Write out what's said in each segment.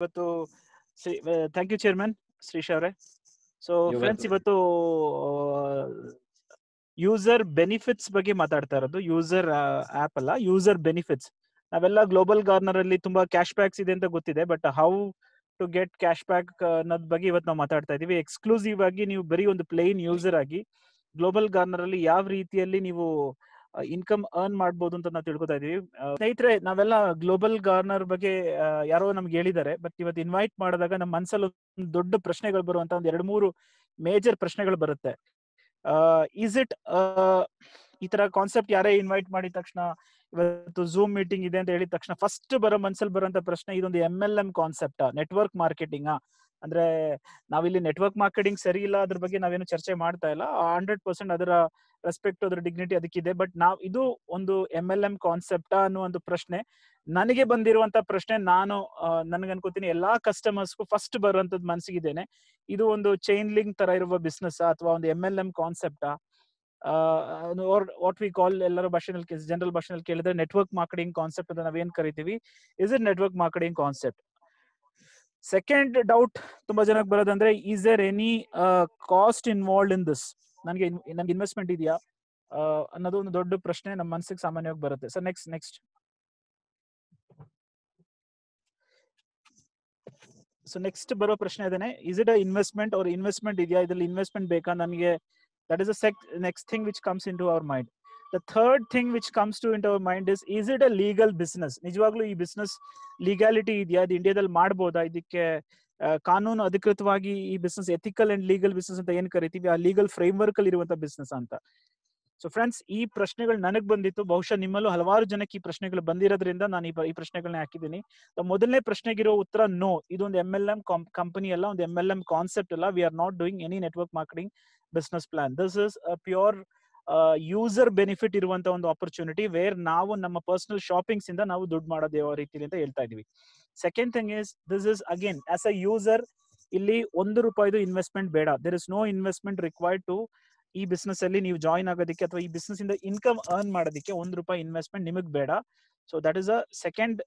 ಇವತ್ತು thank you chairman Shrish ಅವರೇ. So friends ಇವತ್ತು ಯೂಸರ್ ಬೆನಿಫಿಟ್ಸ್ ಬಗ್ಗೆ ಮಾತಾಡ್ತಾ ಇರೋದು. ಯೂಸರ್ ಆಪ್ ಅಲ್ಲ ಯೂಸರ್ ಬೆನಿಫಿಟ್ಸ್ ನಾವೆಲ್ಲ ಗ್ಲೋಬಲ್ ಗಾರ್ನರ್ ಅಲ್ಲಿ ತುಂಬಾ ಕ್ಯಾಶ್ ಬ್ಯಾಕ್ಸ್ ಇದೆ ಅಂತ ಗೊತ್ತಿದೆ but how to get cash back ಅನ್ನೋದ್ ಬಗ್ಗೆ ಇವತ್ತು ನಾವು ಮಾತಾಡ್ತಾ ಇದೀವಿ. ಎಕ್ಸ್ಕ್ಲೂಸಿವ್ ಆಗಿ ನೀವು ಬರೀ ಒಂದು ಪ್ಲೇನ್ ಯೂಸರ್ ಆಗಿ ಗ್ಲೋಬಲ್ ಗಾರ್ನರ್ ಅಲ್ಲಿ ಯಾವ ರೀತಿಯಲ್ಲಿ ನೀವು ಇನ್ಕಮ್ ಅರ್ನ್ ಮಾಡಬಹುದು ಅಂತ ನಾವು ತಿಳ್ಕೊತಾ ಇದೀವಿ ಸ್ನೇಹಿತರೆ, ನಾವೆಲ್ಲ ಗ್ಲೋಬಲ್ ಗಾರ್ನರ್ ಬಗ್ಗೆ ಯಾರೋ ನಮ್ಗೆ ಹೇಳಿದ್ದಾರೆ. ಬಟ್ ಇವತ್ತು ಇನ್ವೈಟ್ ಮಾಡಿದಾಗ ನಮ್ಮ ಮನ್ಸಲ್ಲಿ ದೊಡ್ಡ ಪ್ರಶ್ನೆಗಳು ಬರುವಂತ ಒಂದ್ ಎರಡು ಮೂರು ಮೇಜರ್ ಪ್ರಶ್ನೆಗಳು ಬರುತ್ತೆ. ಇಸ್ ಇಟ್ ಈ ತರ ಕಾನ್ಸೆಪ್ಟ್ ಯಾರೇ ಇನ್ವೈಟ್ ಮಾಡಿದ ತಕ್ಷಣ, ಇವತ್ತು ಝೂಮ್ ಮೀಟಿಂಗ್ ಇದೆ ಅಂತ ಹೇಳಿದ ತಕ್ಷಣ ಫಸ್ಟ್ ಬರೋ ಮನ್ಸಲ್ಲಿ ಬರುವಂತ ಪ್ರಶ್ನೆ ಇದೊಂದು M L M concept network marketing ಅಂದ್ರೆ ನಾವಿಲ್ಲಿ ನೆಟ್ವರ್ಕ್ ಮಾರ್ಕೆಟಿಂಗ್ ಸರಿ ಇಲ್ಲ ಅದ್ರ ಬಗ್ಗೆ ನಾವೇನು ಚರ್ಚೆ ಮಾಡ್ತಾ ಇಲ್ಲ. ಹಂಡ್ರೆಡ್ ಪರ್ಸೆಂಟ್ ಅದರ ರೆಸ್ಪೆಕ್ಟ್ ಅದರ ಡಿಗ್ನಿಟಿ ಅದಕ್ಕಿದೆ. ಬಟ್ ನಾವ್ ಇದು ಒಂದು ಎಂ ಎಲ್ ಎಂ ಕಾನ್ಸೆಪ್ಟ್ ಅನ್ನೋ ಒಂದು ಪ್ರಶ್ನೆ. ನನಗೆ ಬಂದಿರುವಂತ ಪ್ರಶ್ನೆ ನಾನು ನನಗೆ ಅನ್ಕೋತೀನಿ ಎಲ್ಲಾ ಕಸ್ಟಮರ್ಸ್ಗೂ ಫಸ್ಟ್ ಬರುವಂತದ್ ಮನಸ್ಸಿಗಿದ್ದೇನೆ ಇದು ಒಂದು ಚೈನ್ ಲಿಂಕ್ ತರ ಇರುವ ಬಿಸ್ನೆಸ್ ಅಥವಾ ಒಂದು ಎಂ ಎಲ್ ಎಂ ಕಾನ್ಸೆಪ್ಟಾ ವಾಟ್ ವಿ ಕಾಲ್ ಎಲ್ಲರ ಭಾಷೆನಲ್ಲಿ ಜನರಲ್ ಭಾಷೆನಲ್ಲಿ ಕೇಳಿದ್ರೆ ನೆಟ್ವರ್ಕ್ ಮಾರ್ಕೆಟಿಂಗ್ ಕಾನ್ಸೆಪ್ಟ್ ಅಂತ ನಾವೇನ್ ಕರಿತೀವಿ? Is it network marketing concept second doubt ತುಂಬಾ ಜನಕ್ಕೆ ಬರೋದಂದ್ರೆ is there any cost involved in this ನನಗೆ ನನ್ಗೆ ಇನ್ವೆಸ್ಟ್ಮೆಂಟ್ ಇದೆಯಾ? ಅನ್ನೋದು ಒಂದು ದೊಡ್ಡ ಪ್ರಶ್ನೆ ನಮ್ಮ ಮನಸ್ಸಿಗೆ ಸಾಮಾನ್ಯವಾಗಿ ಬರುತ್ತೆ. Sir next next so next ಬರೋ ಪ್ರಶ್ನೆ ಅದೇನೆ ಇಸ್ ಇಟ್ ಅ ಇನ್ವೆಸ್ಟ್ಮೆಂಟ್ ಅವ್ರ ಇನ್ವೆಸ್ಟ್ಮೆಂಟ್ ಇದೆಯಾ? ಇದ್ರಲ್ಲಿ ಇನ್ವೆಸ್ಟ್ಮೆಂಟ್ ಬೇಕಾ? ನನಗೆ that is a next thing which comes in to our mind the third thing which comes to in our mind is is it a legal business ನಿಜವಾಗ್ಲೂ ಈ business legality ಇದೆಯಾ? ಅದು ಇಂಡಿಯಾದಲ್ಲಿ ಮಾಡ್ಬೋದಾ? ಇದಕ್ಕೆ ಕಾನೂನು ಅಧಿಕೃತವಾಗಿ ಈ business ethical and legal business ಅಂತ ಏನ್ ಕರಿತೀವಿ? ಆ ಲೀಗಲ್ ಫ್ರೇಮ್ ವರ್ಕ್ ಅಲ್ಲಿ ಇರುವಂತ ಬಿಸ್ನೆಸ್ ಅಂತ. ಸೊ ಫ್ರೆಂಡ್ಸ್ ಈ ಪ್ರಶ್ನೆಗಳು ನನಗ್ ಬಂದಿತ್ತು. ಬಹುಶಃ ನಿಮ್ಮಲ್ಲೂ ಹಲವಾರು ಜನಕ್ಕೆ ಈ ಪ್ರಶ್ನೆಗಳು ಬಂದಿರೋದ್ರಿಂದ ನಾನು ಈ ಪ್ರಶ್ನೆಗಳನ್ನ ಹಾಕಿದ್ದೀನಿ. ಮೊದಲನೇ ಪ್ರಶ್ನೆಗಿರೋ ಉತ್ತರ ನೋ ಇದೊಂದು ಎಂ ಎಲ್ ಎಂ ಕಂಪನಿ ಅಲ್ಲ, ಒಂದು ಎಂ ಎಲ್ ಎಂ ಕಾನ್ಸೆಪ್ಟ್ ಅಲ್ಲ. We are not doing any network marketing business plan this is pure user benefit ಇರುವಂತ ಒಂದು ಆಪರ್ಚುನಿಟಿ ವೇರ್ ನಾವು ನಮ್ಮ ಪರ್ಸನಲ್ ಶಾಪಿಂಗ್ಸ್ ಇಂದ ನಾವು ದುಡ್ಡು ಮಾಡೋದು ಯಾವ ರೀತಿಲಿ ಅಂತ ಹೇಳ್ತಾ ಇದೀವಿ second thing is this is again as a user ಇಲ್ಲಿ ಒಂದು ರೂಪಾಯಿದು ಇನ್ವೆಸ್ಟ್ಮೆಂಟ್ ಬೇಡ. There is no investment required to ಈ ಬಿಸ್ನೆಸ್ ಅಲ್ಲಿ ನೀವು ಜಾಯಿನ್ ಆಗೋದಕ್ಕೆ ಅಥವಾ ಈ ಬಿಸ್ನೆಸ್ ಇಂದ ಇನ್ಕಮ್ ಅರ್ನ್ ಮಾಡೋದಕ್ಕೆ ಒಂದು ರೂಪಾಯಿ ಇನ್ವೆಸ್ಟ್ಮೆಂಟ್ ನಿಮಗೆ ಬೇಡ. So that is a second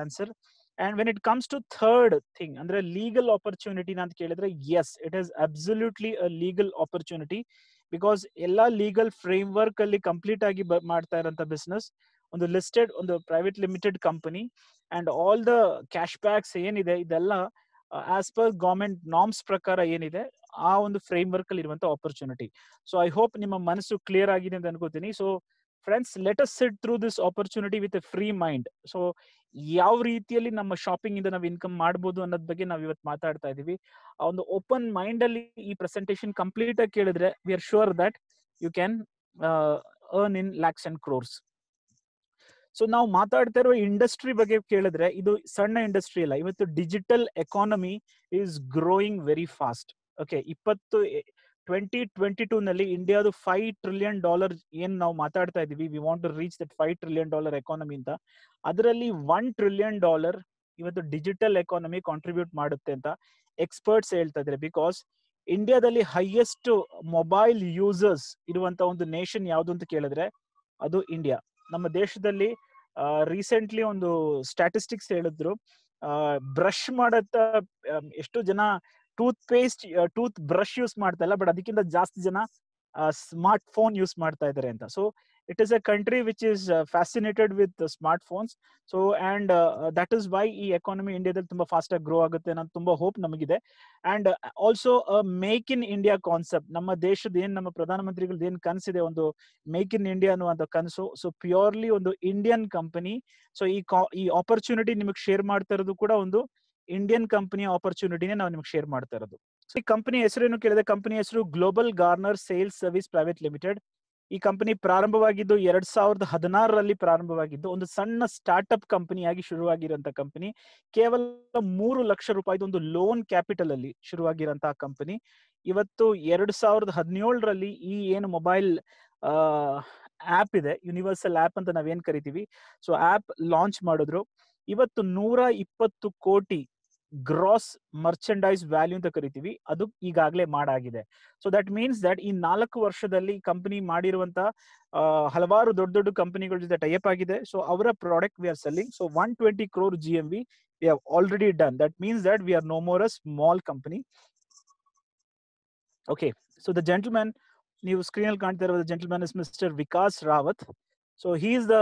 answer and when it comes to third thing ಅಂದ್ರೆ ಲೀಗಲ್ ಆಪರ್ಚುನಿಟಿ ಅಂತ ಕೇಳಿದ್ರೆ yes it is absolutely a legal opportunity because ಎಲ್ಲಾ ಲೀಗಲ್ ಫ್ರೇಮ್ ವರ್ಕ್ ಅಲ್ಲಿ ಕಂಪ್ಲೀಟ್ ಆಗಿ ಮಾಡ್ತಾ ಇರೋಂಥ ಬಿಸ್ನೆಸ್ ಒಂದು ಲಿಸ್ಟೆಡ್ ಒಂದು private limited company and all the cash backs ಏನಿದೆ, ಇದೆಲ್ಲ ಆಸ್ ಪರ್ ಗವರ್ಮೆಂಟ್ ನಾಮ್ಸ್ ಪ್ರಕಾರ ಏನಿದೆ, ಆ ಒಂದು ಫ್ರೇಮ್ ವರ್ಕ್ ಅಲ್ಲಿ ಇರುವಂತಹ ಆಪರ್ಚುನಿಟಿ ಸೊ ಐ ಹೋಪ್ ನಿಮ್ಮ ಮನಸ್ಸು ಕ್ಲಿಯರ್ ಆಗಿದೆ ಅಂತ ಅನ್ಕೋತೀನಿ. So friends let us sit through this opportunity with free mind so ಯಾವ ರೀತಿಯಲ್ಲಿ ನಮ್ಮ ಶಾಪಿಂಗ್ ಇಂದ ನಾವು ಇನ್ಕಮ್ ಮಾಡ್ಬೋದು ಅನ್ನೋದ್ ಬಗ್ಗೆ ನಾವು ಇವತ್ತು ಮಾತಾಡ್ತಾ ಇದೀವಿ. ಆ ಒಂದು ಓಪನ್ ಮೈಂಡ್ ಅಲ್ಲಿ ಈ ಪ್ರೆಸೆಂಟೇಶನ್ ಕಂಪ್ಲೀಟ್ ಆಗಿ ಕೇಳಿದ್ರೆ we are sure that you can earn in lakhs and crores so ನಾವು ಮಾತಾಡ್ತಾ ಇರುವ ಇಂಡಸ್ಟ್ರಿ ಬಗ್ಗೆ ಕೇಳಿದ್ರೆ, ಇದು ಸಣ್ಣ ಇಂಡಸ್ಟ್ರಿ ಅಲ್ಲ. ಇವತ್ತು digital economy is growing very fast okay ಇಪ್ಪತ್ತು ಟ್ವೆಂಟಿ ಟ್ವೆಂಟಿ ಟೂ ನಲ್ಲಿ ಇಂಡಿಯಾದು ಫೈವ್ ಟ್ರಿಲಿಯನ್ ಡಾಲರ್ ಏನ್ ನಾವು ಮಾತಾಡ್ತಾ ಇದೀವಿ we want to reach that five trillion dollar economy ಅಂತ. ಅದರಲ್ಲಿ ಒನ್ ಟ್ರಿಲಿಯನ್ ಡಾಲರ್ ಇವತ್ತು ಡಿಜಿಟಲ್ ಎಕಾನಮಿ ಕಾಂಟ್ರಿಬ್ಯೂಟ್ ಮಾಡುತ್ತೆ ಅಂತ ಎಕ್ಸ್ಪರ್ಟ್ಸ್ ಹೇಳ್ತಾ ಇದ್ದಾರೆ. ಬಿಕಾಸ್ ಇಂಡಿಯಾದಲ್ಲಿ ಹೈಯೆಸ್ಟ್ ಮೊಬೈಲ್ ಯೂಸರ್ಸ್ ಇರುವಂತ ಒಂದು ನೇಷನ್ ಯಾವುದು ಅಂತ ಕೇಳಿದ್ರೆ ಅದು ಇಂಡಿಯಾ ನಮ್ಮ ದೇಶದಲ್ಲಿ ರೀಸೆಂಟ್ಲಿ ಒಂದು ಸ್ಟ್ಯಾಟಿಸ್ಟಿಕ್ಸ್ ಹೇಳಿದ್ರು ಬ್ರಷ್ ಮಾಡತ್ತ ಎಷ್ಟು ಜನ toothpaste toothbrush use ಮಾಡ್ತಾ ಇಲ್ಲ, ಬಟ್ ಅದಕ್ಕಿಂತ ಜಾಸ್ತಿ ಜನ ಸ್ಮಾರ್ಟ್ ಫೋನ್ ಯೂಸ್ ಮಾಡ್ತಾ ಇದ್ದಾರೆ ಅಂತ. So it is a country which is fascinated with smartphones so and that is why ಈ ಎಕಾನಮಿ ಇಂಡಿಯಾದಲ್ಲಿ ತುಂಬಾ ಫಾಸ್ಟ್ ಆಗಿ ಗ್ರೋ ಆಗುತ್ತೆ ಅನ್ನೋ ತುಂಬಾ ಹೋಪ್ ನಮಗಿದೆ. And also make in India concept ನಮ್ಮ ದೇಶದ ಏನ್, ನಮ್ಮ ಪ್ರಧಾನಮಂತ್ರಿಗಳದ್ದು ಏನ್ ಕನಸಿದೆ, ಒಂದು ಮೇಕ್ ಇನ್ ಇಂಡಿಯಾ ಅನ್ನುವಂತ ಕನಸು. ಸೊ ಪ್ಯೂರ್ಲಿ ಒಂದು ಇಂಡಿಯನ್ ಕಂಪನಿ ಸೊ ಈ ಈ ಆಪರ್ಚುನಿಟಿ ನಿಮಗೆ ಶೇರ್ ಮಾಡ್ತಾ ಇರೋದು ಕೂಡ ಒಂದು ಇಂಡಿಯನ್ ಕಂಪನಿಯ ಆಪರ್ಚುನಿಟಿನೇ ನಾವು ನಿಮ್ಗೆ ಶೇರ್ ಮಾಡ್ತಾ ಇರೋದು. ಈ ಕಂಪನಿ ಹೆಸರೇನು ಕೇಳಿದೆ ಕಂಪನಿ ಹೆಸರು global garner sales service private limited ಈ ಕಂಪನಿ ಪ್ರಾರಂಭವಾಗಿದ್ದು ಎರಡ್ ಸಾವಿರದ ಹದಿನಾರರಲ್ಲಿ ಪ್ರಾರಂಭವಾಗಿದ್ದು, ಒಂದು ಸಣ್ಣ ಸ್ಟಾರ್ಟ್ಅಪ್ ಕಂಪನಿಯಾಗಿ ಶುರುವಾಗಿರುವಂತಹ ಕಂಪನಿ ಕೇವಲ ಮೂರು ಲಕ್ಷ ರೂಪಾಯಿದು ಒಂದು ಲೋನ್ ಕ್ಯಾಪಿಟಲ್ ಅಲ್ಲಿ ಶುರುವಾಗಿರುವಂತಹ ಕಂಪನಿ ಇವತ್ತು ಎರಡ್ ಸಾವಿರದ ಹದಿನೇಳರಲ್ಲಿ ಈ ಏನು ಮೊಬೈಲ್ ಆಪ್ ಇದೆ ಯೂನಿವರ್ಸಲ್ ಆಪ್ ಅಂತ ನಾವೇನ್ ಕರಿತೀವಿ. ಸೊ ಆಪ್ ಲಾಂಚ್ ಮಾಡಿದ್ರು. ಇವತ್ತು ನೂರ ಇಪ್ಪತ್ತು ಕೋಟಿ ಗ್ರಾಸ್ ಮರ್ಚೆಂಡೈಸ್ ವ್ಯಾಲ್ಯೂ ಅಂತ ಕರಿತೀವಿ, ಅದು ಈಗಾಗಲೇ ಮಾಡಾಗಿದೆ. ಸೊ ದಟ್ ಮೀನ್ಸ್ ದಟ್ ಈ ನಾಲ್ಕು ವರ್ಷದಲ್ಲಿ ಕಂಪನಿ ಮಾಡಿರುವಂತ ಹಲವಾರು ದೊಡ್ಡ ದೊಡ್ಡ ಕಂಪನಿಗಳ ಜೊತೆ ಟೈಪ್ ಆಗಿದೆ. ಸೊ ಅವರ product we are selling so one twenty crore G M V already done that means that we are no more a small company okay so the gentleman ನೀವು ಸ್ಕ್ರೀನ್ ಅಲ್ಲಿ ಕಾಣ್ತಾ ಇರುವ gentleman is mister Vikas Rawat so he is the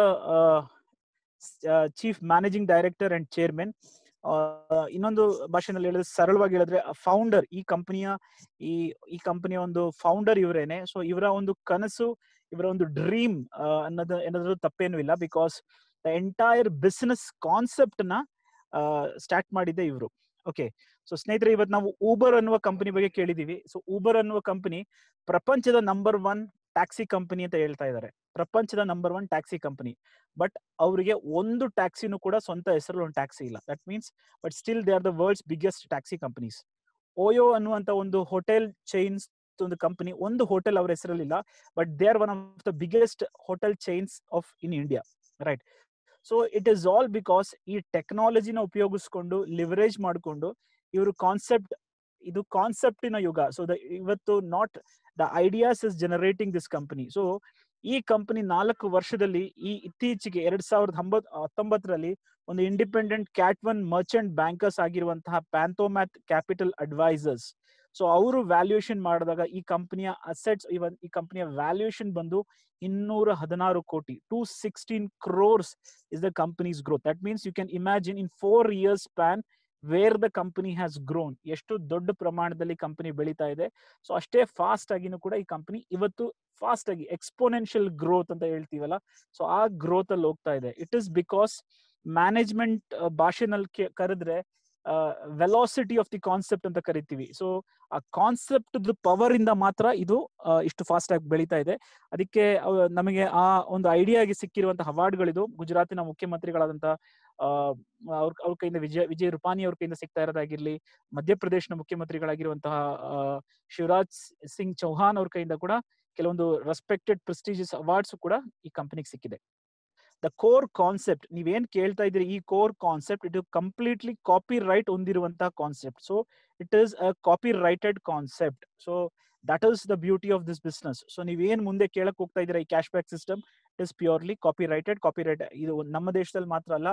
chief managing director and chairman ಇನ್ನೊಂದು ಭಾಷೆನಲ್ಲಿ ಹೇಳಿದ್ರೆ ಸರಳವಾಗಿ ಹೇಳಿದ್ರೆ founder ಈ ಕಂಪನಿಯ ಈ ಈ ಕಂಪನಿಯ ಒಂದು ಫೌಂಡರ್ ಇವರೇನೆ. ಸೊ ಇವರ ಒಂದು ಕನಸು, ಇವರ ಒಂದು ಡ್ರೀಮ್ ಅನ್ನೋದು ಏನಾದ್ರು ತಪ್ಪೇನು ಇಲ್ಲ. ಬಿಕಾಸ್ ದ ಎಂಟೈರ್ ಬಿಸ್ನೆಸ್ ಕಾನ್ಸೆಪ್ಟ್ನ ಸ್ಟಾರ್ಟ್ ಮಾಡಿದ್ದೆ ಇವರು. ಓಕೆ ಸೊ ಸ್ನೇಹಿತರೆ, ಇವತ್ತು ನಾವು ಊಬರ್ ಅನ್ನುವ ಕಂಪನಿ ಬಗ್ಗೆ ಕೇಳಿದೀವಿ ಸೊ ಊಬರ್ ಅನ್ನುವ ಕಂಪನಿ ಪ್ರಪಂಚದ ನಂಬರ್ ಒನ್ ಟ್ಯಾಕ್ಸಿ ಕಂಪನಿ ಅಂತ ಹೇಳ್ತಾ ಇದ್ದಾರೆ ಪ್ರಪಂಚದ number one taxi company. But ಅವರಿಗೆ ಒಂದು ಟ್ಯಾಕ್ಸಿನೂ ಕೂಡ ಸ್ವಂತ ಹೆಸರಲ್ಲಿ ಒಂದು ಟ್ಯಾಕ್ಸಿ ಇಲ್ಲ. That means but still they are the world's biggest taxi companies. OYO ಅನ್ನುವಂತ ಒಂದು ಹೋಟೆಲ್ ಚೈನ್ಸ್ ಒಂದು ಕಂಪನಿ, ಒಂದು ಹೋಟೆಲ್ ಅವರ ಹೆಸರಲ್ಲಿ ಇಲ್ಲ but they are one of the biggest hotel chains of in India right so it is all because ಈ ಟೆಕ್ನಾಲಜಿನ ಉಪಯೋಗಿಸ್ಕೊಂಡು ಲಿವರೇಜ್ ಮಾಡಿಕೊಂಡು, ಇವರು ಕಾನ್ಸೆಪ್ಟ್ ಇದು ಕಾನ್ಸೆಪ್ಟಿನ ಯುಗ. ಸೊ ದ ಇವತ್ತು not the ideas is generating this company so ಈ ಕಂಪನಿ ನಾಲ್ಕು ವರ್ಷದಲ್ಲಿ ಈ ಇತ್ತೀಚೆಗೆ ಎರಡ್ ಸಾವಿರದ ಹಂಬತ್, ಹತ್ತೊಂಬತ್ತರಲ್ಲಿ ಒಂದು independent cat one merchant bankers ಆಗಿರುವಂತಹ ಪ್ಯಾಂಥೋಮ್ಯಾಥ್ ಕ್ಯಾಪಿಟಲ್ ಅಡ್ವೈಸರ್ಸ್ ಸೊ ಅವರು ವ್ಯಾಲ್ಯೂಯೇಷನ್ ಮಾಡಿದಾಗ ಈ ಕಂಪನಿಯ ಅಸೆಟ್ಸ್ ಇವನ್ ಈ ಕಂಪನಿಯ ವ್ಯಾಲ್ಯೂಯೇಷನ್ ಬಂದು ಇನ್ನೂರ ಹದಿನಾರು ಕೋಟಿ. Two sixteen crores is the company's growth that means you can imagine in four years span where the company has grown ಎಷ್ಟು ದೊಡ್ಡ ಪ್ರಮಾಣದಲ್ಲಿ ಕಂಪನಿ ಬೆಳೀತಾ ಇದೆ. ಸೊ ಅಷ್ಟೇ ಫಾಸ್ಟ್ ಆಗಿನೂ ಕೂಡ ಈ ಕಂಪನಿ ಇವತ್ತು ಫಾಸ್ಟ್ ಆಗಿ ಎಕ್ಸ್ಪೋನೆನ್ಷಿಯಲ್ ಗ್ರೋತ್ ಅಂತ ಹೇಳ್ತೀವಲ್ಲ. ಸೊ ಆ ಗ್ರೋತ್ ಅಲ್ಲಿ ಹೋಗ್ತಾ ಇದೆ. ಇಟ್ ಇಸ್ ಬಿಕಾಸ್ ಮ್ಯಾನೇಜ್ಮೆಂಟ್ ಭಾಷೆನಲ್ಲಿ ಕರೆದ್ರೆ ವೆಲಾಸಿಟಿ ಆಫ್ ದಿ ಕಾನ್ಸೆಪ್ಟ್ ಅಂತ ಕರಿತೀವಿ. ಸೊ ಆ ಕಾನ್ಸೆಪ್ಟ್ ಪವರ್ ಇಂದ ಮಾತ್ರ ಇದು ಇಷ್ಟು ಫಾಸ್ಟ್ ಆಗಿ ಬೆಳೀತಾ ಇದೆ. ಅದಕ್ಕೆ ನಮಗೆ ಆ ಒಂದು ಐಡಿಯಾಗೆ ಸಿಕ್ಕಿರುವಂತಹ ಅವಾರ್ಡ್ಗಳಿದು ಗುಜರಾತಿನ ಮುಖ್ಯಮಂತ್ರಿಗಳಾದಂತಹ ಅವ್ರ ಅವ್ರ ಕೈಯಿಂದ ವಿಜಯ, ವಿಜಯ್ ರೂಪಾನಿ ಅವ್ರ ಕೈಯಿಂದ ಸಿಗ್ತಾ ಇರೋದಾಗಿರ್ಲಿ, ಮಧ್ಯಪ್ರದೇಶನ ಮುಖ್ಯಮಂತ್ರಿಗಳಾಗಿರುವಂತಹ ಶಿವರಾಜ್ ಸಿಂಗ್ ಚೌಹಾನ್ ಅವ್ರ ಕೈಯಿಂದ ಕೂಡ ಕೆಲವೊಂದು ರೆಸ್ಪೆಕ್ಟೆಡ್ ಪ್ರೆಸ್ಟೀಜಿಯಸ್ ಅವಾರ್ಡ್ಸ್ ಕೂಡ ಈ ಕಂಪನಿಗೆ ಸಿಕ್ಕಿದೆ. ದ ಕೋರ್ ಕಾನ್ಸೆಪ್ಟ್ ನೀವೇನ್ ಕೇಳ್ತಾ ಇದ್ದೀರಿ, ಈ core concept it completely copyright ಹೊಂದಿರುವಂತಹ concept so it is a copyrighted concept so that is the beauty of this business so ನೀವೇನ್ ಮುಂದೆ ಕೇಳಕ್ ಹೋಗ್ತಾ ಇದ್ದೀರಾ, ಈ cash back system it is purely copyrighted copyright ಇದು ನಮ್ಮ ದೇಶದಲ್ಲಿ ಮಾತ್ರ ಅಲ್ಲ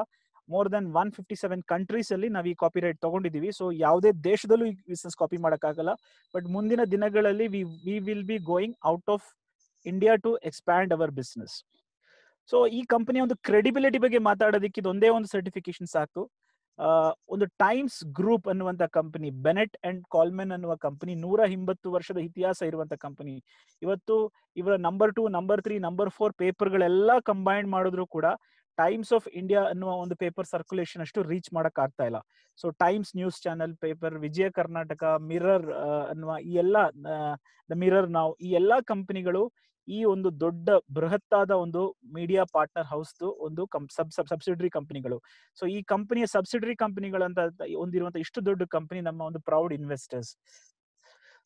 more than one fifty seven countries ಅಲ್ಲಿ ನಾವು ಈ ಕಾಪಿ ರೈಟ್ ತಗೊಂಡಿದೀವಿ ಸೊ ಯಾವುದೇ ದೇಶದಲ್ಲೂ ಈ ಬಿಸ್ನೆಸ್ ಕಾಪಿ ಮಾಡಕ್ಕಾಗಲ್ಲ. ಬಟ್ ಮುಂದಿನ ದಿನಗಳಲ್ಲಿ we will be going out of India to expand our business so ಈ ಕಂಪನಿಯ ಒಂದು ಕ್ರೆಡಿಬಿಲಿಟಿ ಬಗ್ಗೆ ಮಾತಾಡೋದಕ್ಕೆ ಇದೊಂದೇ ಒಂದು ಸರ್ಟಿಫಿಕೇಶನ್ ಸಾಕು. ಒಂದು ಟೈಮ್ಸ್ ಗ್ರೂಪ್ ಅನ್ನುವಂತ ಕಂಪನಿ ಬೆನೆಟ್ ಅಂಡ್ ಕಾಲ್ಮೆನ್ ಅನ್ನುವ ಕಂಪನಿ ನೂರ ಎಂಬತ್ತು ವರ್ಷದ ಇತಿಹಾಸ ಇರುವಂತ ಕಂಪನಿ ಇವತ್ತು ಇವರ number two number three number four ಪೇಪರ್ಗಳೆಲ್ಲ combine ಮಾಡಿದ್ರು ಕೂಡ ಟೈಮ್ಸ್ ಆಫ್ ಇಂಡಿಯಾ ಅನ್ನುವ ಒಂದು ಪೇಪರ್ ಸರ್ಕ್ಯುಲೇಷನ್ ಅಷ್ಟು ರೀಚ್ ಮಾಡಕ್ ಆಗ್ತಾ ಇಲ್ಲ. So Times news channel paper Vijaya Karnataka mirror ಅನ್ನುವ ಈ ಎಲ್ಲ ದ ಮಿರರ್ ನಾವು ಈ ಎಲ್ಲಾ ಕಂಪನಿಗಳು ಈ ಒಂದು ದೊಡ್ಡ ಬೃಹತ್ತಾದ ಒಂದು ಮೀಡಿಯಾ ಪಾರ್ಟ್ನರ್ ಹೌಸ್ ಒಂದು ಸಬ್ ಸಬ್ ಸಬ್ಸಿಡರಿ ಕಂಪನಿಗಳು ಸೊ ಈ ಕಂಪನಿಯ ಸಬ್ಸಿಡರಿ ಕಂಪನಿಗಳಂತ ಹೊಂದಿರುವಂತ ಇಷ್ಟು ದೊಡ್ಡ ಕಂಪನಿ ನಮ್ಮ ಒಂದು ಪ್ರೌಡ್ ಇನ್ವೆಸ್ಟರ್ಸ್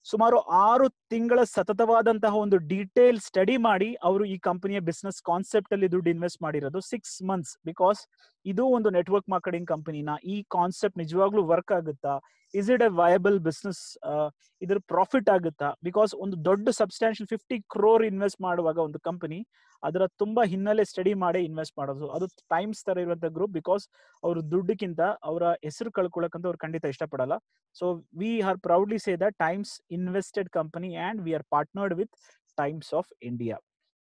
ಸುಮಾರು ಆರು ತಿಂಗಳ ಸತತವಾದಂತಹ ಒಂದು ಡೀಟೇಲ್ ಸ್ಟಡಿ ಮಾಡಿ ಅವರು ಈ ಕಂಪನಿಯ ಬಿಸ್ನೆಸ್ ಕಾನ್ಸೆಪ್ಟ್ ಅಲ್ಲಿ ದುಡ್ಡು ಇನ್ವೆಸ್ಟ್ ಮಾಡಿರೋದು ಸಿಕ್ಸ್ ಮಂತ್ಸ್ ಬಿಕಾಸ್ ಇದು ಒಂದು ನೆಟ್ವರ್ಕ್ ಮಾರ್ಕೆಟಿಂಗ್ ಕಂಪನಿನ ಈ ಕಾನ್ಸೆಪ್ಟ್ ನಿಜವಾಗ್ಲೂ ವರ್ಕ್ ಆಗುತ್ತಾ? Is it a viable business ಇದ್ರ ಪ್ರಾಫಿಟ್ ಆಗುತ್ತಾ? ಬಿಕಾಸ್ ಒಂದು ದೊಡ್ಡ ಸಬ್ಸ್ಟಾನ್ಷಿಯಲ್ ಫಿಫ್ಟಿ ಕ್ರೋರ್ ಇನ್ವೆಸ್ಟ್ ಮಾಡುವಾಗ ಒಂದು ಕಂಪನಿ ಅದರ ತುಂಬಾ ಹಿನ್ನೆಲೆ ಸ್ಟಡಿ ಮಾಡಿ ಇನ್ವೆಸ್ಟ್ ಮಾಡೋದು. ಅದು ಟೈಮ್ಸ್ ತರ ಇರುವಂತ ಗ್ರೂಪ್ ಬಿಕಾಸ್ ಅವ್ರ ದುಡ್ಡಕ್ಕಿಂತ ಅವರ ಹೆಸರು ಕಳ್ಕೊಳಕಂತ ಅವ್ರು ಖಂಡಿತ ಇಷ್ಟಪಡಲ್ಲ. So we are proudly say the Times invested company and we are partnered with Times of India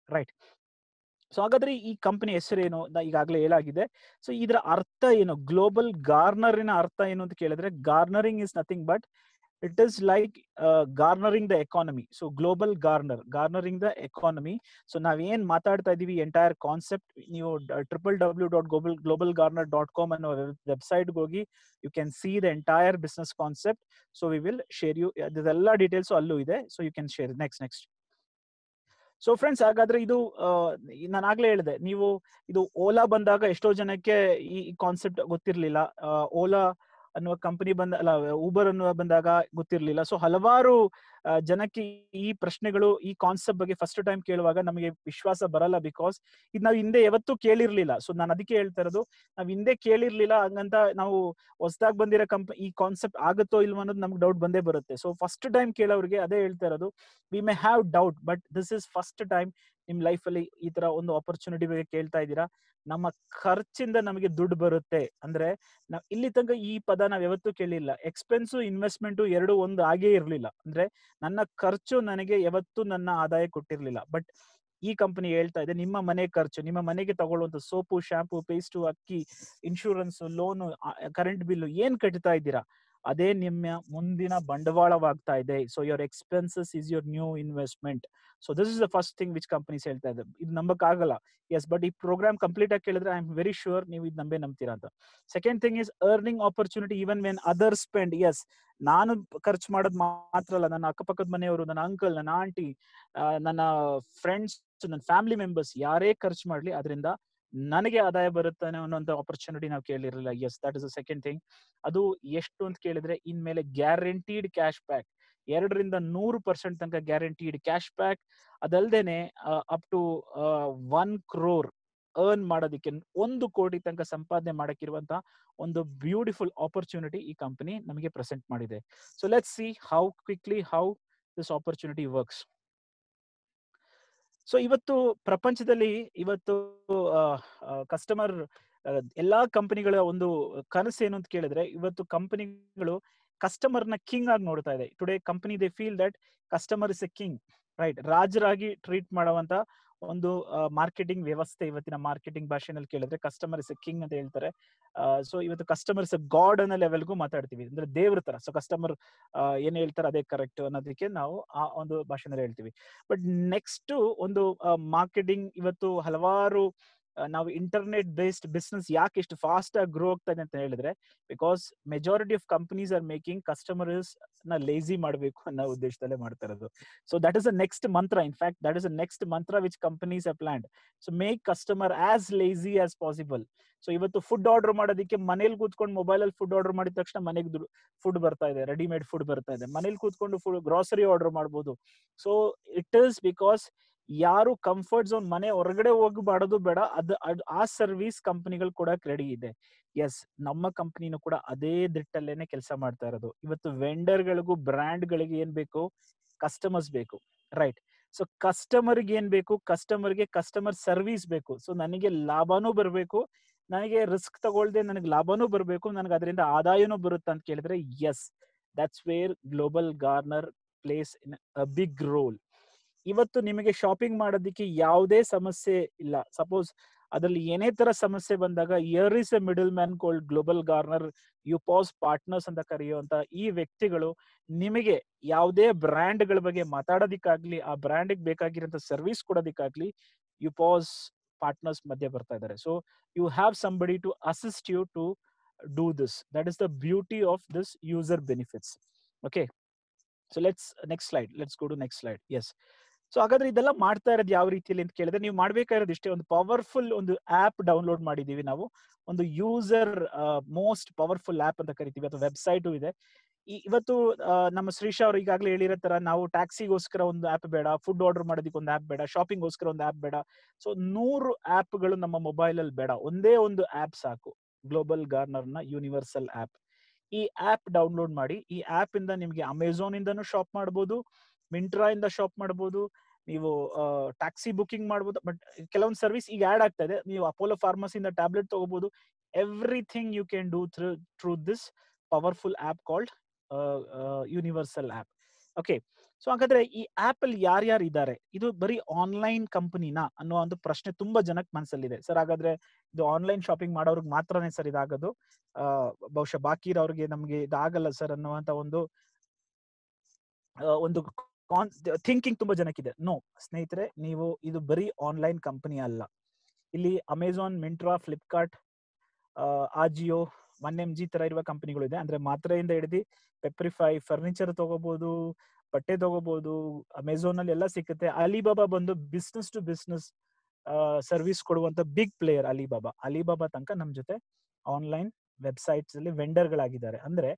right so ಹಾಗಾದ್ರೆ ಈ ಕಂಪನಿ ಹೆಸರೇನು? ಈಗಾಗಲೇ ಹೇಳಾಗಿದೆ. ಸೊ ಇದರ ಅರ್ಥ ಏನು? ಗ್ಲೋಬಲ್ ಗಾರ್ನರಿನ ಅರ್ಥ ಏನು ಅಂತ ಕೇಳಿದ್ರೆ garnering is nothing but it is like garnering the economy so global garner garnering the economy so ನಾವೇನ್ ಮಾತಾಡ್ತಾ ಇದೀವಿ ಎಂಟೈರ್ ಕಾನ್ಸೆಪ್ಟ್ ನೀವು triple W dot global global garner dot com ಅನ್ನೋ ವೆಬ್ಸೈಟ್ಗೆ ಹೋಗಿ you can see the entire business concept so we will share you ಅದೆಲ್ಲ details ಅಲ್ಲೂ ಇದೆ. So you can share next next so friends ಹಾಗಾದ್ರೆ ಇದು ನಾನು ಆಗ್ಲೇ ಹೇಳಿದೆ, ನೀವು ಇದು ಓಲಾ ಬಂದಾಗ ಎಷ್ಟೋ ಜನಕ್ಕೆ ಈ ಕಾನ್ಸೆಪ್ಟ್ ಗೊತ್ತಿರ್ಲಿಲ್ಲ. ಓಲಾ ಅನ್ನುವ ಕಂಪನಿ ಬಂದ, ಅಲ್ಲ ಊಬರ್ ಅನ್ನುವ ಬಂದಾಗ ಗೊತ್ತಿರ್ಲಿಲ್ಲ. ಸೊ ಹಲವಾರು ಜನಕ್ಕೆ ಈ ಪ್ರಶ್ನೆಗಳು, ಈ ಕಾನ್ಸೆಪ್ಟ್ ಬಗ್ಗೆ ಫಸ್ಟ್ ಟೈಮ್ ಕೇಳುವಾಗ ನಮಗೆ ವಿಶ್ವಾಸ ಬರಲ್ಲ ಬಿಕಾಸ್ ಇದು ನಾವು ಹಿಂದೆ ಯಾವತ್ತೂ ಕೇಳಿರ್ಲಿಲ್ಲ. ಸೊ ನಾನು ಅದಕ್ಕೆ ಹೇಳ್ತಾ ಇರೋದು, ನಾವ್ ಹಿಂದೆ ಕೇಳಿರ್ಲಿಲ್ಲ ಹಂಗಂತ ನಾವು ಹೊಸದಾಗಿ ಬಂದಿರೋ ಕಂಪನಿ ಈ ಕಾನ್ಸೆಪ್ಟ್ ಆಗುತ್ತೋ ಇಲ್ವ ಅನ್ನೋದು ನಮ್ಗೆ ಡೌಟ್ ಬಂದೇ ಬರುತ್ತೆ. ಸೊ ಫಸ್ಟ್ ಟೈಮ್ ಕೇಳೋರಿಗೆ ಅದೇ ಹೇಳ್ತಾ ಇರೋದು we may have doubt but this is first time ನಿಮ್ ಲೈಫ್ ಅಲ್ಲಿ ಈ ತರ ಒಂದು ಆಪರ್ಚುನಿಟಿ ಬಗ್ಗೆ ಕೇಳ್ತಾ ಇದ್ದೀರಾ? ನಮ್ಮ ಖರ್ಚಿಂದ ನಮಗೆ ದುಡ್ಡು ಬರುತ್ತೆ. ಅಂದ್ರೆ ನಾವ್ ಇಲ್ಲಿ ತನಕ ಈ ಪದ ನಾವ್ ಯಾವತ್ತೂ ಕೇಳಿಲ್ಲ. ಎಕ್ಸ್ಪೆನ್ಸು ಇನ್ವೆಸ್ಟ್ಮೆಂಟು ಎರಡು ಒಂದು ಆಗೇ ಇರ್ಲಿಲ್ಲ. ಅಂದ್ರೆ ನನ್ನ ಖರ್ಚು ನನಗೆ ಯಾವತ್ತೂ ನನ್ನ ಆದಾಯ ಕೊಟ್ಟಿರ್ಲಿಲ್ಲ. ಬಟ್ ಈ ಕಂಪನಿ ಹೇಳ್ತಾ ಇದೆ, ನಿಮ್ಮ ಮನೆ ಖರ್ಚು, ನಿಮ್ಮ ಮನೆಗೆ ತಗೊಳ್ಳುವಂತ ಸೋಪು ಶಾಂಪು ಪೇಸ್ಟು ಅಕ್ಕಿ ಇನ್ಶೂರೆನ್ಸ್ ಲೋನು ಕರೆಂಟ್ ಬಿಲ್ ಏನ್ ಕಟ್ತಾ ಇದ್ದೀರಾ? ಅದೇ ನಿಮ್ಮ ಮುಂದಿನ ಬಂಡವಾಳವಾಗ್ತಾ ಇದೆ. So your expenses is your new investment so this is the first thing which companies ಹೇಳ್ತಾ ಇದೆ ಇದು ನಂಬಕ್ ಆಗಲ್ಲ ಎಸ್ ಬಟ್ ಈ ಪ್ರೋಗ್ರಾಮ್ ಕಂಪ್ಲೀಟ್ ಆಗಿ ಕೇಳಿದ್ರೆ ಐ ಆಮ್ ವೆರಿ ಶ್ಯೂರ್ ನೀವು ಇದು ನಂಬೇ ನಂಬ್ತೀರಾ ಅಂತ. Second thing is earning opportunity even when other spend yes ನಾನು ಖರ್ಚು ಮಾಡೋದು ಮಾತ್ರ ಅಲ್ಲ. ನನ್ನ ಅಕ್ಕಪಕ್ಕದ ಮನೆಯವರು, ನನ್ನ ಅಂಕಲ್ ನನ್ನ ಆಂಟಿ ನನ್ನ ಫ್ರೆಂಡ್ಸ್ ನನ್ನ ಫ್ಯಾಮಿಲಿ ಮೆಂಬರ್ಸ್ ಯಾರೇ ಖರ್ಚು ಮಾಡ್ಲಿ, ಅದರಿಂದ ನನಗೆ ಆದಾಯ ಬರುತ್ತಾನೆ ಅನ್ನೋಂಥ ಆಪರ್ಚುನಿಟಿ ನಾವು ಕೇಳಿರಲಿಲ್ಲ. Yes that is a second thing ಅದು ಎಷ್ಟು ಅಂತ ಕೇಳಿದ್ರೆ, ಇನ್ಮೇಲೆ ಗ್ಯಾರಂಟಿಡ್ ಕ್ಯಾಶ್ ಬ್ಯಾಕ್ ಎರಡರಿಂದ ನೂರು ಪರ್ಸೆಂಟ್ ತನಕ guaranteed cash back ಅದಲ್ದೇನೆ up to one crore earn ಮಾಡೋದಕ್ಕೆ ಒಂದು ಕೋಟಿ ತನಕ ಸಂಪಾದನೆ ಮಾಡಕ್ಕಿರುವಂತಹ ಒಂದು ಬ್ಯೂಟಿಫುಲ್ ಆಪರ್ಚುನಿಟಿ ಈ ಕಂಪನಿ ನಮಗೆ ಪ್ರೆಸೆಂಟ್ ಮಾಡಿದೆ. So let see how quickly how this opportunity works so, ಇವತ್ತು ಪ್ರಪಂಚದಲ್ಲಿ ಇವತ್ತು ಕಸ್ಟಮರ್ ಎಲ್ಲಾ ಕಂಪನಿಗಳ ಒಂದು ಕನಸು ಏನು ಅಂತ ಕೇಳಿದ್ರೆ, ಇವತ್ತು ಕಂಪನಿಗಳು ಕಸ್ಟಮರ್ನ ಕಿಂಗ್ ಆಗಿ ನೋಡ್ತಾ ಇದೆ. Today company they feel that customer is a king right ರಾಜರಾಗಿ treat ಮಾಡುವಂತ ಒಂದು ಮಾರ್ಕೆಟಿಂಗ್ ವ್ಯವಸ್ಥೆ ಇವತ್ತಿನ ಮಾರ್ಕೆಟಿಂಗ್ ಭಾಷೆನಲ್ಲಿ ಕೇಳಿದ್ರೆ ಕಸ್ಟಮರ್ ಇಸ್ ಎ ಕಿಂಗ್ ಅಂತ ಹೇಳ್ತಾರೆ. ಸೊ ಇವತ್ತು ಕಸ್ಟಮರ್ ಇಸ್ ಎ ಗಾಡ್ ಅನ್ನೋ ಲೆವೆಲ್ಗೂ ಮಾತಾಡ್ತೀವಿ. ಅಂದ್ರೆ ದೇವ್ರ ತರ. ಸೊ ಕಸ್ಟಮರ್ ಏನ್ ಹೇಳ್ತಾರೆ ಅದೇ ಕರೆಕ್ಟ್ ಅನ್ನೋದಕ್ಕೆ ನಾವು ಆ ಒಂದು ಭಾಷೆನಲ್ಲಿ ಹೇಳ್ತೀವಿ. ಬಟ್ ನೆಕ್ಸ್ಟ್ ಒಂದು ಮಾರ್ಕೆಟಿಂಗ್ ಇವತ್ತು ಹಲವಾರು ನಾವು ಇಂಟರ್ನೆಟ್ ಬೇಸ್ಡ್ ಬಿಸ್ನೆಸ್ ಯಾಕೆ ಇಷ್ಟು ಫಾಸ್ಟ್ ಆಗಿ ಗ್ರೋ ಆಗ್ತಾ ಇದೆ ಅಂತ ಹೇಳಿದ್ರೆ because majority of companies are making ಕಸ್ಟಮರ್ಸ್ನ lazy ಮಾಡಬೇಕು ಅನ್ನೋ ಉದ್ದೇಶದಲ್ಲೇ ಮಾಡ್ತಾ ಇರೋದು. So that is a next mantra in fact that is a next mantra which companies a plant so make customer as lazy as possible so ಇವತ್ತು food order ಮಾಡೋದಕ್ಕೆ ಮನೇಲಿ ಕೂತ್ಕೊಂಡು mobile ಅಲ್ಲಿ ಫುಡ್ ಆರ್ಡರ್ ಮಾಡಿದ ತಕ್ಷಣ ಮನೆಗೆ ಫುಡ್ ಬರ್ತಾ ಇದೆ ರೆಡಿಮೇಡ್ ಫುಡ್ ಬರ್ತಾ ಇದೆ. ಮನೇಲಿ ಕೂತ್ಕೊಂಡು ಫುಡ್ ಗ್ರಾಸರಿ ಆರ್ಡರ್ ಮಾಡಬಹುದು ಸೊ ಇಟ್ ಇಸ್ ಬಿಕಾಸ್ ಯಾರು ಕಂಫರ್ಟ್ ಝೋನ್ ಮನೆ ಹೊರಗಡೆ ಹೋಗಬಾರದು ಬೇಡ, ಅದು ಆ ಸರ್ವಿಸ್ ಕಂಪನಿಗಳು ಕೂಡ ರೆಡಿ ಇದೆ. ಎಸ್ ನಮ್ಮ ಕಂಪನಿನೂ ಕೂಡ ಅದೇ ದಿಟ್ಟಲ್ಲೇನೆ ಕೆಲಸ ಮಾಡ್ತಾ ಇರೋದು. ಇವತ್ತು ವೆಂಡರ್ಗಳಿಗೂ ಬ್ರ್ಯಾಂಡ್ಗಳಿಗೆ ಏನ್ ಬೇಕು? ಕಸ್ಟಮರ್ಸ್ ಬೇಕು ರೈಟ್ ಸೊ ಕಸ್ಟಮರ್ಗೆ ಏನ್ ಬೇಕು? ಕಸ್ಟಮರ್ಗೆ ಕಸ್ಟಮರ್ ಸರ್ವಿಸ್ ಬೇಕು. ಸೊ ನನಗೆ ಲಾಭನೂ ಬರಬೇಕು, ನನಗೆ ರಿಸ್ಕ್ ತಗೊಳ್ದೆ ನನಗೆ ಲಾಭನೂ ಬರಬೇಕು, ನನಗೆ ಅದರಿಂದ ಆದಾಯನೂ ಬರುತ್ತೆ ಅಂತ ಕೇಳಿದ್ರೆ yes that's where global garner place in a big role ಇವತ್ತು ನಿಮಗೆ ಶಾಪಿಂಗ್ ಮಾಡೋದಕ್ಕೆ ಯಾವುದೇ ಸಮಸ್ಯೆ ಇಲ್ಲ. ಸಪೋಸ್ ಅದರಲ್ಲಿ ಏನೇ ತರ ಸಮಸ್ಯೆ ಬಂದಾಗ here is a middle man called global garner U pass partners ಅಂತ ಕರೆಯುವಂತ ಈ ವ್ಯಕ್ತಿಗಳು ನಿಮಗೆ ಯಾವುದೇ ಬ್ರ್ಯಾಂಡ್ಗಳ ಬಗ್ಗೆ ಮಾತಾಡೋದಿಕ್ಕಾಗ್ಲಿ, ಆ ಬ್ರ್ಯಾಂಡ್ಗೆ ಬೇಕಾಗಿರೋಂಥ ಸರ್ವಿಸ್ ಕೊಡೋದಿಕ್ಕಾಗ್ಲಿ ಯು ಪಾಸ್ ಪಾರ್ಟ್ನರ್ಸ್ ಮಧ್ಯೆ ಬರ್ತಾ ಇದ್ದಾರೆ. So you have somebody to assist you to do this that is the beauty of this user benefits okay so let's next slide let's go to next slide yes so ಹಾಗಾದ್ರೆ ಇದೆಲ್ಲ ಮಾಡ್ತಾ ಇರೋದು ಯಾವ ರೀತಿಯಲ್ಲಿ ಅಂತ ಕೇಳಿದ್ರೆ, ನೀವು ಮಾಡ್ಬೇಕಾಗಿರೋದು ಇಷ್ಟೇ ಒಂದು ಪವರ್ಫುಲ್ ಒಂದು ಆಪ್ ಡೌನ್ಲೋಡ್ ಮಾಡಿದೀವಿ ನಾವು. ಒಂದು ಯೂಸರ್ ಮೋಸ್ಟ್ ಪವರ್ಫುಲ್ ಆಪ್ ಅಂತ ಕರಿತೀವಿ, ಅಥವಾ ವೆಬ್ಸೈಟು ಇದೆ. ಇವತ್ತು ನಮ್ಮ ಶ್ರೀಶಾ ಅವ್ರು ಈಗಾಗಲೇ ಹೇಳಿರೋ ತರ ನಾವು ಟ್ಯಾಕ್ಸಿಗೋಸ್ಕರ ಒಂದು ಆಪ್ ಬೇಡ ಫುಡ್ ಆರ್ಡರ್ ಮಾಡೋದಕ್ಕೆ ಒಂದು ಆಪ್ ಬೇಡ ಶಾಪಿಂಗ್ಗೋಸ್ಕರ ಒಂದು ಆಪ್ ಬೇಡ. ಸೊ ನೂರು ಆಪ್ಗಳು ನಮ್ಮ ಮೊಬೈಲ್ ಅಲ್ಲಿ ಬೇಡ. ಒಂದೇ ಒಂದು ಆಪ್ ಸಾಕು ಗ್ಲೋಬಲ್ ಗಾರ್ನರ್ನ ಯೂನಿವರ್ಸಲ್ ಆಪ್ ಈ ಆಪ್ ಡೌನ್ಲೋಡ್ ಮಾಡಿ, ಈ ಆಪ್ ಇಂದ ನಿಮಗೆ ಅಮೆಝಾನ್ ಇಂದನೂ ಶಾಪ್ ಮಾಡಬಹುದು ಮಿಂಟ್ರಾ ಇಂದ ಶಾಪ್ ಮಾಡಬಹುದು ನೀವು ಟ್ಯಾಕ್ಸಿ ಬುಕಿಂಗ್ ಮಾಡಬಹುದು ಬಟ್ ಕೆಲವೊಂದು ಸರ್ವಿಸ್ ಈಗ ಆಡ್ ಆಗ್ತಾ ಇದೆ. ನೀವು ಅಪೋಲೋ ಫಾರ್ಮಸಿಯಿಂದ ಟ್ಯಾಬ್ಲೆಟ್ ತಗೋಬಹುದು everything you can do through through this powerful app called universal app okay so ಹಾಗಾದ್ರೆ ಈ ಆಪ್ ಅಲ್ಲಿ ಯಾರ್ಯಾರು ಇದ್ದಾರೆ? ಇದು ಬರೀ ಆನ್ಲೈನ್ ಕಂಪನಿನ ಅನ್ನೋ ಒಂದು ಪ್ರಶ್ನೆ ತುಂಬಾ ಜನಕ್ಕೆ ಮನಸ್ಸಲ್ಲಿದೆ ಸರ್ ಹಾಗಾದ್ರೆ ಇದು ಆನ್ಲೈನ್ ಶಾಪಿಂಗ್ ಮಾಡೋರಿಗೆ ಮಾತ್ರನೇ ಸರ್ ಇದಾಗೋದು? ಬಹುಶಃ ಬಾಕಿ ಇರೋರಿಗೆ ನಮ್ಗೆ ಇದಾಗಲ್ಲ ಸರ್ ಅನ್ನುವಂತ ಒಂದು ಒಂದು ಥಿಂಕಿಂಗ್ ತುಂಬಾ ಜನಕ್ಕಿದೆ. ನೋ ಸ್ನೇಹಿತರೆ, ನೀವು ಇದು ಬರೀ ಆನ್ಲೈನ್ ಕಂಪನಿ ಅಲ್ಲ ಇಲ್ಲಿ Amazon Myntra Flipkart Ajio one M G ತರ ಇರುವ ಕಂಪನಿಗಳು ಇದೆ. ಅಂದ್ರೆ ಮಾತ್ರೆಯಿಂದ ಹಿಡಿದು ಪೆಪ್ರಿಫೈ ಫರ್ನಿಚರ್ ತಗೋಬಹುದು ಬಟ್ಟೆ ತಗೋಬಹುದು ಅಮೆಝಾನ್ ಅಲ್ಲಿ ಎಲ್ಲ ಸಿಕ್ಕುತ್ತೆ. ಅಲಿಬಾಬಾ ಬಂದು ಬಿಸ್ನೆಸ್ ಟು ಬಿಸ್ನೆಸ್ ಸರ್ವಿಸ್ ಕೊಡುವಂತ ಬಿಗ್ ಪ್ಲೇಯರ್ ಅಲಿಬಾಬಾ ಅಲಿಬಾಬಾ ತನಕ ನಮ್ ಜೊತೆ ಆನ್ಲೈನ್ ವೆಬ್ಸೈಟ್ಸ್ ಅಲ್ಲಿ ವೆಂಡರ್ಗಳಾಗಿದ್ದಾರೆ ಅಂದ್ರೆ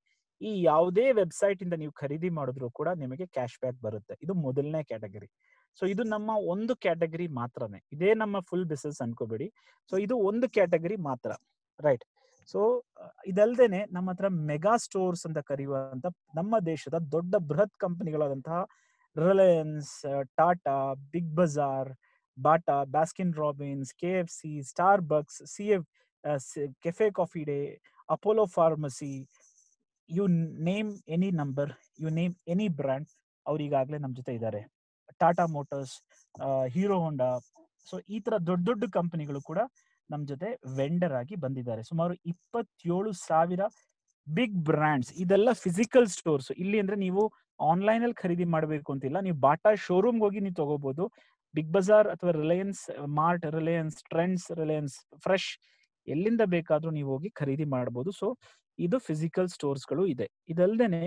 ಈ ಯಾವುದೇ ವೆಬ್ಸೈಟ್ ಇಂದ ನೀವು ಖರೀದಿ ಮಾಡಿದ್ರು ಕೂಡ ನಿಮಗೆ ಕ್ಯಾಶ್ ಬ್ಯಾಕ್ ಬರುತ್ತೆ. ಇದು ಮೊದಲನೇ ಕ್ಯಾಟಗರಿ. ಸೊ, ಇದು ನಮ್ಮ ಒಂದು ಕ್ಯಾಟಗರಿ ಮಾತ್ರನೇ. ಇದೇ ನಮ್ಮ ಫುಲ್ ಬಿಸ್ನೆಸ್ ಅನ್ಕೋಬೇಡಿ. ಸೊ, ಇದು ಒಂದು ಕ್ಯಾಟಗರಿ ಮಾತ್ರ. ರೈಟ್? ಸೊ, ಇದಲ್ದೇನೆ ನಮ್ಮ ಹತ್ರ ಮೆಗಾ ಸ್ಟೋರ್ಸ್ ಅಂತ ಕರೆಯುವಂತ ನಮ್ಮ ದೇಶದ ದೊಡ್ಡ ಬೃಹತ್ ಕಂಪನಿಗಳಾದಂತಹ Reliance, Tata, big Bazaar, Bata, Baskin Robbins, K F C Starbucks C F cafe coffee day, Apollo pharmacy you name any number you name any brand ಅವ್ರು ಈಗಾಗಲೇ ನಮ್ಮ ಜೊತೆ ಇದ್ದಾರೆ Tata Motors Hero Honda so ಈ ತರ ದೊಡ್ಡ ದೊಡ್ಡ ಕಂಪನಿಗಳು ಕೂಡ ನಮ್ಮ ಜೊತೆ ವೆಂಡರ್ ಆಗಿ ಬಂದಿದ್ದಾರೆ. ಸುಮಾರು ಇಪ್ಪತ್ತೇಳು ಸಾವಿರ ಬಿಗ್ ಬ್ರ್ಯಾಂಡ್ಸ್ ಇದೆಲ್ಲ ಫಿಸಿಕಲ್ ಸ್ಟೋರ್ಸ್ ಇಲ್ಲಿ ಅಂದ್ರೆ ನೀವು ಆನ್ಲೈನ್ ಅಲ್ಲಿ ಖರೀದಿ ಮಾಡಬೇಕು ಅಂತಿಲ್ಲ. ನೀವು ಬಾಟಾ ಶೋರೂಮ್ ಹೋಗಿ ನೀವು ತಗೋಬಹುದು ಬಿಗ್ ಬಜಾರ್ ಅಥವಾ Reliance Mart Reliance Trends Reliance Fresh ಎಲ್ಲಿಂದ ಬೇಕಾದ್ರೂ ನೀವು ಹೋಗಿ ಖರೀದಿ ಮಾಡಬಹುದು ಸೊ ಇದು ಫಿಸಿಕಲ್ ಸ್ಟೋರ್ಸ್ಗಳು ಇದೆ. ಇದಲ್ದೇನೆ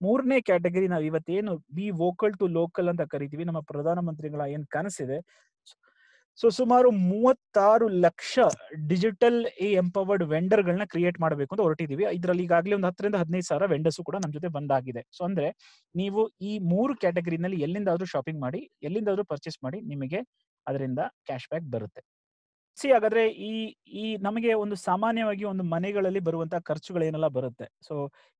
ಮೂರನೇ ಕ್ಯಾಟಗರಿ ನಾವು ಇವತ್ತೇನು ಬಿ ವೋಕಲ್ ಟು ಲೋಕಲ್ ಅಂತ ಕರಿತೀವಿ. ನಮ್ಮ ಪ್ರಧಾನಮಂತ್ರಿಗಳ ಏನ್ ಕನಸಿದೆ. ಸೊ ಸುಮಾರು ಮೂವತ್ತಾರು lakh digital a empowered vendor ಗಳನ್ನ ಕ್ರಿಯೇಟ್ ಮಾಡಬೇಕು ಅಂತ ಹೊರಟಿದೀವಿ. ಇದರಲ್ಲಿ ಈಗಾಗಲೇ ಒಂದು ಹತ್ತರಿಂದ ಹದಿನೈದು ಸಾವಿರ ವೆಂಡರ್ಸ್ ಕೂಡ ನಮ್ಮ ಜೊತೆ ಬಂದಾಗಿದೆ. ಸೊ ಅಂದ್ರೆ ನೀವು ಈ ಮೂರು ಕ್ಯಾಟಗರಿನಲ್ಲಿ ಎಲ್ಲಿಂದಾದ್ರೂ ಶಾಪಿಂಗ್ ಮಾಡಿ, ಎಲ್ಲಿಂದಾದ್ರೂ ಪರ್ಚೇಸ್ ಮಾಡಿ ನಿಮಗೆ ಅದರಿಂದ ಕ್ಯಾಶ್ ಬ್ಯಾಕ್ ಬರುತ್ತೆ. ಸಿ ಹಾಗಾದ್ರೆ ಈ ಈ ನಮಗೆ ಒಂದು ಸಾಮಾನ್ಯವಾಗಿ ಒಂದು ಮನೆಗಳಲ್ಲಿ ಬರುವಂತಹ ಖರ್ಚುಗಳು ಏನೆಲ್ಲ ಬರುತ್ತೆ. ಸೊ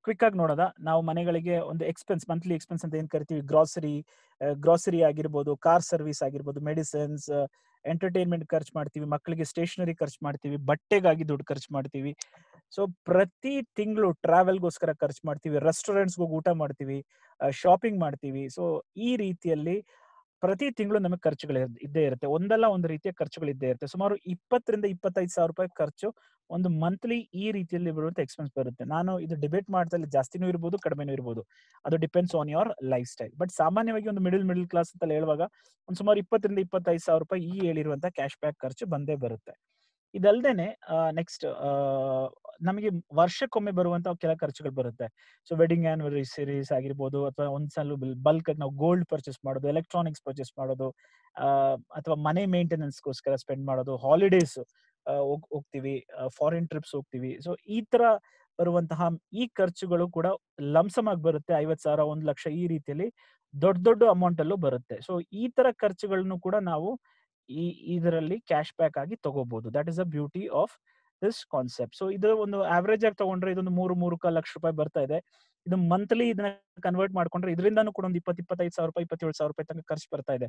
ಕ್ವಿಕ್ ಆಗಿ ನೋಡೋದ? ನಾವು ಮನೆಗಳಿಗೆ ಒಂದು ಎಕ್ಸ್ಪೆನ್ಸ್ ಮಂತ್ಲಿ ಎಕ್ಸ್ಪೆನ್ಸ್ ಅಂತ ಏನ್ ಕರಿತೀವಿ? ಗ್ರಾಸರಿ ಗ್ರಾಸರಿ ಆಗಿರ್ಬೋದು ಕಾರ್ ಸರ್ವಿಸ್ ಆಗಿರ್ಬೋದು ಮೆಡಿಸಿನ್ಸ್ ಎಂಟರ್ಟೈನ್ಮೆಂಟ್ ಖರ್ಚು ಮಾಡ್ತೀವಿ ಮಕ್ಕಳಿಗೆ ಸ್ಟೇಷನರಿ ಖರ್ಚು ಮಾಡ್ತೀವಿ, ಬಟ್ಟೆಗಾಗಿ ದುಡ್ಡು ಖರ್ಚು ಮಾಡ್ತೀವಿ. ಸೊ ಪ್ರತಿ ತಿಂಗಳು ಟ್ರಾವೆಲ್ಗೋಸ್ಕರ ಖರ್ಚು ಮಾಡ್ತೀವಿ ರೆಸ್ಟೋರೆಂಟ್ಸ್ಗೆ ಹೋಗಿ ಊಟ ಮಾಡ್ತೀವಿ ಶಾಪಿಂಗ್ ಮಾಡ್ತೀವಿ. ಸೊ ಈ ರೀತಿಯಲ್ಲಿ ಪ್ರತಿ ತಿಂಗಳು ನಮಗೆ ಖರ್ಚುಗಳು ಇದ್ದೇ ಇರುತ್ತೆ. ಒಂದಲ್ಲ ಒಂದು ರೀತಿಯ ಖರ್ಚುಗಳು ಇದ್ದೇ ಇರುತ್ತೆ. ಸುಮಾರು ಇಪ್ಪತ್ತರಿಂದ ಇಪ್ಪತ್ತೈದು ಸಾವಿರ ರೂಪಾಯಿ ಖರ್ಚು ಒಂದು ಮಂತ್ಲಿ ಈ ರೀತಿಯಲ್ಲಿ ಬರುವಂತಹ ಎಕ್ಸ್ಪೆನ್ಸ್ ಬರುತ್ತೆ. ನಾನು ಇದು ಡಿಬೇಟ್ ಮಾಡ್ತಾ ಇಲ್ಲ ಜಾಸ್ತಿನೂ ಇರ್ಬೋದು, ಕಡಿಮೆನೂ ಇರ್ಬೋದು. ಅದು depends on your lifestyle but ಸಾಮಾನ್ಯವಾಗಿ ಒಂದು ಮಿಡಲ್ ಮಿಡಲ್ ಕ್ಲಾಸ್ ಅಂತ ಹೇಳುವಾಗ, ಒಂದು ಸುಮಾರು ಇಪ್ಪತ್ತರಿಂದ ಇಪ್ಪತ್ತೈದು ಸಾವಿರ ರೂಪಾಯಿ ಈ ಹೇಳಿರುವಂತಹ ಕ್ಯಾಶ್ ಬ್ಯಾಕ್ ಖರ್ಚು ಬಂದೇ ಬರುತ್ತೆ. ಇದಲ್ದೇನೆ ನೆಕ್ಸ್ಟ್ ನಮಗೆ ವರ್ಷಕ್ಕೊಮ್ಮೆ ಬರುವಂತ ಕೆಲ ಖರ್ಚುಗಳು ಬರುತ್ತೆ. ಸೊ ವೆಡ್ಡಿಂಗ್ ಆನಿವರ್ಸರೀಸ್ ಆಗಿರ್ಬೋದು ಅಥವಾ ಒಂದ್ಸಲ ಬಲ್ಕ್ ನಾವು ಗೋಲ್ಡ್ ಪರ್ಚೇಸ್ ಮಾಡೋದು ಎಲೆಕ್ಟ್ರಾನಿಕ್ಸ್ ಪರ್ಚೇಸ್ ಮಾಡೋದು ಅಥವಾ ಮನೆ ಮೇಂಟೆನೆನ್ಸ್ಗೋಸ್ಕರ ಸ್ಪೆಂಡ್ ಮಾಡೋದು ಹಾಲಿಡೇಸ್ ಹೋಗ್ತೀವಿ ಫಾರಿನ್ ಟ್ರಿಪ್ಸ್ ಹೋಗ್ತೀವಿ. ಸೊ ಈ ತರ ಬರುವಂತಹ ಈ ಖರ್ಚುಗಳು ಕೂಡ ಲಂಸಮ್ ಆಗಿ ಬರುತ್ತೆ. ಐವತ್ ಸಾವಿರ, ಒಂದ್ ಲಕ್ಷ ಈ ರೀತಿಯಲ್ಲಿ ದೊಡ್ಡ ದೊಡ್ಡ ಅಮೌಂಟ್ ಅಲ್ಲೂ ಬರುತ್ತೆ. ಸೊ ಈ ತರ ಖರ್ಚುಗಳನ್ನು ಕೂಡ ನಾವು ಈ, ಇದರಲ್ಲಿ ಕ್ಯಾಶ್ ಬ್ಯಾಕ್ ಆಗಿ ತಗೋಬಹುದು that is a beauty of this concept so ಇದು ಒಂದು ಆವರೇಜ್ ಆಗಿ ತಗೊಂಡ್ರೆ ಇದೊಂದು ಮೂರು ಮೂರು ಲಕ್ಷ ರೂಪಾಯಿ ಬರ್ತಾ ಇದೆ. ಇದು ಮಂತ್ಲಿ ಇದನ್ನ ಕನ್ವರ್ಟ್ ಮಾಡ್ಕೊಂಡ್ರೆ ಇದರಿಂದಾನು ಕೂಡ ಒಂದು ಇಪ್ಪತ್ತು ಇಪ್ಪತ್ತೈದು ಸಾವಿರ ರೂಪಾಯಿ, ಇಪ್ಪತ್ತೇಳು ಸಾವಿರ ರೂಪಾಯಿ ತನಕ ಖರ್ಚು ಬರ್ತಾ ಇದೆ.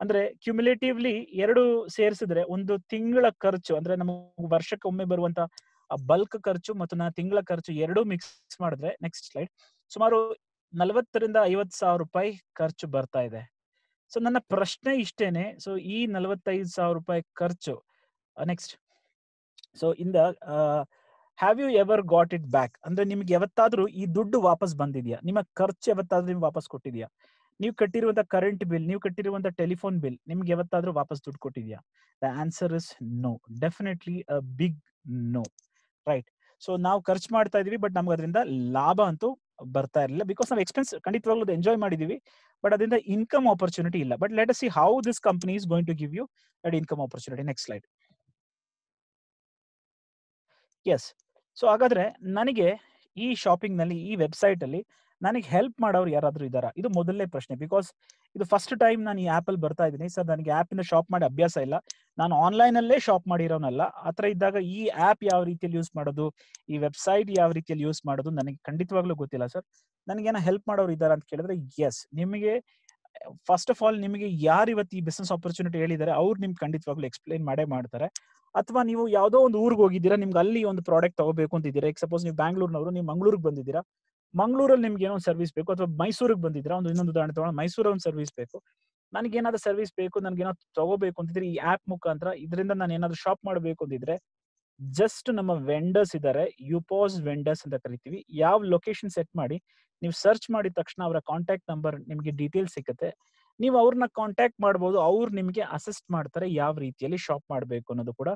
ಅಂದ್ರೆ ಕ್ಯುಮುಲೇಟಿವ್ಲಿ ಎರಡು ಸೇರಿಸಿದ್ರೆ ಒಂದು ತಿಂಗಳ ಖರ್ಚು, ಅಂದ್ರೆ ನಮಗೆ ವರ್ಷಕ್ಕೆ ಒಮ್ಮೆ ಬರುವಂತ ಬಲ್ಕ್ ಖರ್ಚು ಮತ್ತು ನಾ ತಿಂಗಳ ಖರ್ಚು ಎರಡೂ ಮಿಕ್ಸ್ ಮಾಡಿದ್ರೆ ನೆಕ್ಸ್ಟ್ ಸ್ಲೈಡ್ ಸುಮಾರು ನಲವತ್ತರಿಂದ ಐವತ್ ಸಾವಿರ ರೂಪಾಯಿ ಖರ್ಚು ಬರ್ತಾ ಇದೆ. ಸೊ, ನನ್ನ ಪ್ರಶ್ನೆ ಇಷ್ಟೇನೆ. ಸೊ, ಈ ನಲವತ್ತೈದು ಸಾವಿರ ರೂಪಾಯಿ ಖರ್ಚು ನೆಕ್ಸ್ಟ್ ಸೊ, ಇಂದ have you ever got it back ಅಂದ್ರೆ ನಿಮ್ಗೆ ಯಾವತ್ತಾದ್ರೂ ಈ ದುಡ್ಡು ವಾಪಸ್ ಬಂದಿದ್ಯಾ? ನಿಮ್ಮ ಖರ್ಚು ಯಾವತ್ತಾದ್ರೂ ನಿಮ್ಗೆ ವಾಪಸ್ ಕೊಟ್ಟಿದ್ಯಾ? ನೀವು ಕಟ್ಟಿರುವಂತ ಕರೆಂಟ್ ಬಿಲ್ ನೀವು ಕಟ್ಟಿರುವಂತ ಟೆಲಿಫೋನ್ ಬಿಲ್ ನಿಮ್ಗೆ ಯಾವತ್ತಾದ್ರೂ ವಾಪಸ್ ದುಡ್ಡು ಕೊಟ್ಟಿದ್ಯಾ? The answer is no definitely a big no right so ನಾವು ಖರ್ಚು ಮಾಡ್ತಾ ಇದೀವಿ ಬಟ್ ನಮ್ಗೆ ಅದರಿಂದ ಲಾಭ ಅಂತೂ ಬರ್ತಾ ಇರಲಿಲ್ಲ ಬಿಕಾಸ್ ನಾವು ಎಕ್ಸ್ಪೆನ್ಸ್ ಖಂಡಿತವಾಗ್ಲೂ ಎಂಜಾಯ್ ಮಾಡಿದೀವಿ ಬಟ್ ಅದರಿಂದ ಇನ್ಕಮ್ ಆಪರ್ಚುನಿಟಿ ಇಲ್ಲ. But let see how this company is going to give you that income opportunity next slide yes so ಹಾಗಾದ್ರೆ ನನಗೆ ಈ ಶಾಪಿಂಗ್ನಲ್ಲಿ, ಈ ವೆಬ್ಸೈಟ್ ಅಲ್ಲಿ ನನಗೆ ಹೆಲ್ಪ್ ಮಾಡೋರು ಯಾರಾದ್ರೂ ಇದ್ದಾರಾ? ಇದು ಮೊದಲನೇ ಪ್ರಶ್ನೆ. ಬಿಕಾಸ್ ಇದು ಫಸ್ಟ್ ಟೈಮ್ ನಾನು ಈ ಆಪ್ ಅಲ್ಲಿ ಬರ್ತಾ ಇದ್ದೀನಿ. ಸರ್ ನನಗೆ ಆಪ್ ಇಂದ ಶಾಪ್ ಮಾಡಿ ಅಭ್ಯಾಸ ಇಲ್ಲ. ನಾನು ಆನ್ಲೈನ್ ಅಲ್ಲೇ ಶಾಪ್ ಮಾಡಿರೋನಲ್ಲ. ಆತರ ಇದ್ದಾಗ ಈ ಆಪ್ ಯಾವ ರೀತಿಯಲ್ಲಿ ಯೂಸ್ ಮಾಡೋದು, ಈ ವೆಬ್ಸೈಟ್ ಯಾವ ರೀತಿಯಲ್ಲಿ ಯೂಸ್ ಮಾಡೋದು ನನಗೆ ಖಂಡಿತವಾಗ್ಲೂ ಗೊತ್ತಿಲ್ಲ ಸರ್ ನನಗೇನ ಹೆಲ್ಪ್ ಮಾಡೋರು ಇದ್ದಾರ ಅಂತ ಕೇಳಿದ್ರೆ ಎಸ್ ನಿಮಗೆ ಫಸ್ಟ್ ಆಫ್ ಆಲ್ ನಿಮಗೆ ಯಾರು ಇವತ್ತು ಈ ಬಿಸ್ನೆಸ್ ಆಪರ್ಚುನಿಟಿ ಹೇಳಿದ್ದಾರೆ ಅವ್ರು ನಿಮ್ಗೆ ಖಂಡಿತವಾಗ್ಲೂ ಎಕ್ಸ್ಪ್ಲೈನ್ ಮಾಡೇ ಮಾಡ್ತಾರೆ. ಅಥವಾ ನೀವು ಯಾವುದೋ ಒಂದು ಊರಿಗೆ ಹೋಗಿದ್ದೀರಾ, ನಿಮ್ಗೆ ಅಲ್ಲಿ ಒಂದು ಪ್ರಾಡಕ್ಟ್ ತಗೋಬೇಕು ಅಂತಿದ್ದೀರಾ ಈಗ ಸಪೋಸ್ ನೀವು ಬ್ಯಾಂಗ್ಳೂರ್ನವರು ನೀವು ಮಂಗಳೂರಿಗೆ ಬಂದಿದ್ದೀರಾ. ಮಂಗಳೂರಲ್ಲಿ ನಿಮ್ಗೆ ಏನೋ ಸರ್ವಿಸ್ ಬೇಕು ಅಥವಾ ಮೈಸೂರಿಗೆ ಬಂದಿದ್ರ ಒಂದು ಇನ್ನೊಂದು ಉದಾಹರಣೆ ತಗೊಂಡು ಮೈಸೂರ ಒಂದು ಸರ್ವಿಸ್ ಬೇಕು. ನನಗೆ ಏನಾದ್ರು ಸರ್ವಿಸ್ ಬೇಕು, ನನ್ಗೆ ಏನೋ ತಗೋಬೇಕು ಅಂತಿದ್ರೆ ಈ ಆಪ್ ಮುಖಾಂತರ ಇದರಿಂದ ನಾನು ಏನಾದ್ರು ಶಾಪ್ ಮಾಡಬೇಕು ಅಂತಿದ್ರೆ ಜಸ್ಟ್ ನಮ್ಮ ವೆಂಡರ್ಸ್ ಇದ್ದಾರೆ ಯುಪಾಸ್ ವೆಂಡರ್ಸ್ ಅಂತ ಕರಿತೀವಿ. ಯಾವ ಲೊಕೇಶನ್ ಸೆಟ್ ಮಾಡಿ ನೀವು ಸರ್ಚ್ ಮಾಡಿದ ತಕ್ಷಣ ಅವರ ಕಾಂಟ್ಯಾಕ್ಟ್ ನಂಬರ್ ನಿಮಗೆ ಡೀಟೇಲ್ ಸಿಗುತ್ತೆ ನೀವು ಅವ್ರನ್ನ ಕಾಂಟ್ಯಾಕ್ಟ್ ಮಾಡ್ಬೋದು. ಅವ್ರು ನಿಮಗೆ ಅಸಿಸ್ಟ್ ಮಾಡ್ತಾರೆ ಯಾವ ರೀತಿಯಲ್ಲಿ ಶಾಪ್ ಮಾಡಬೇಕು ಅನ್ನೋದು ಕೂಡ.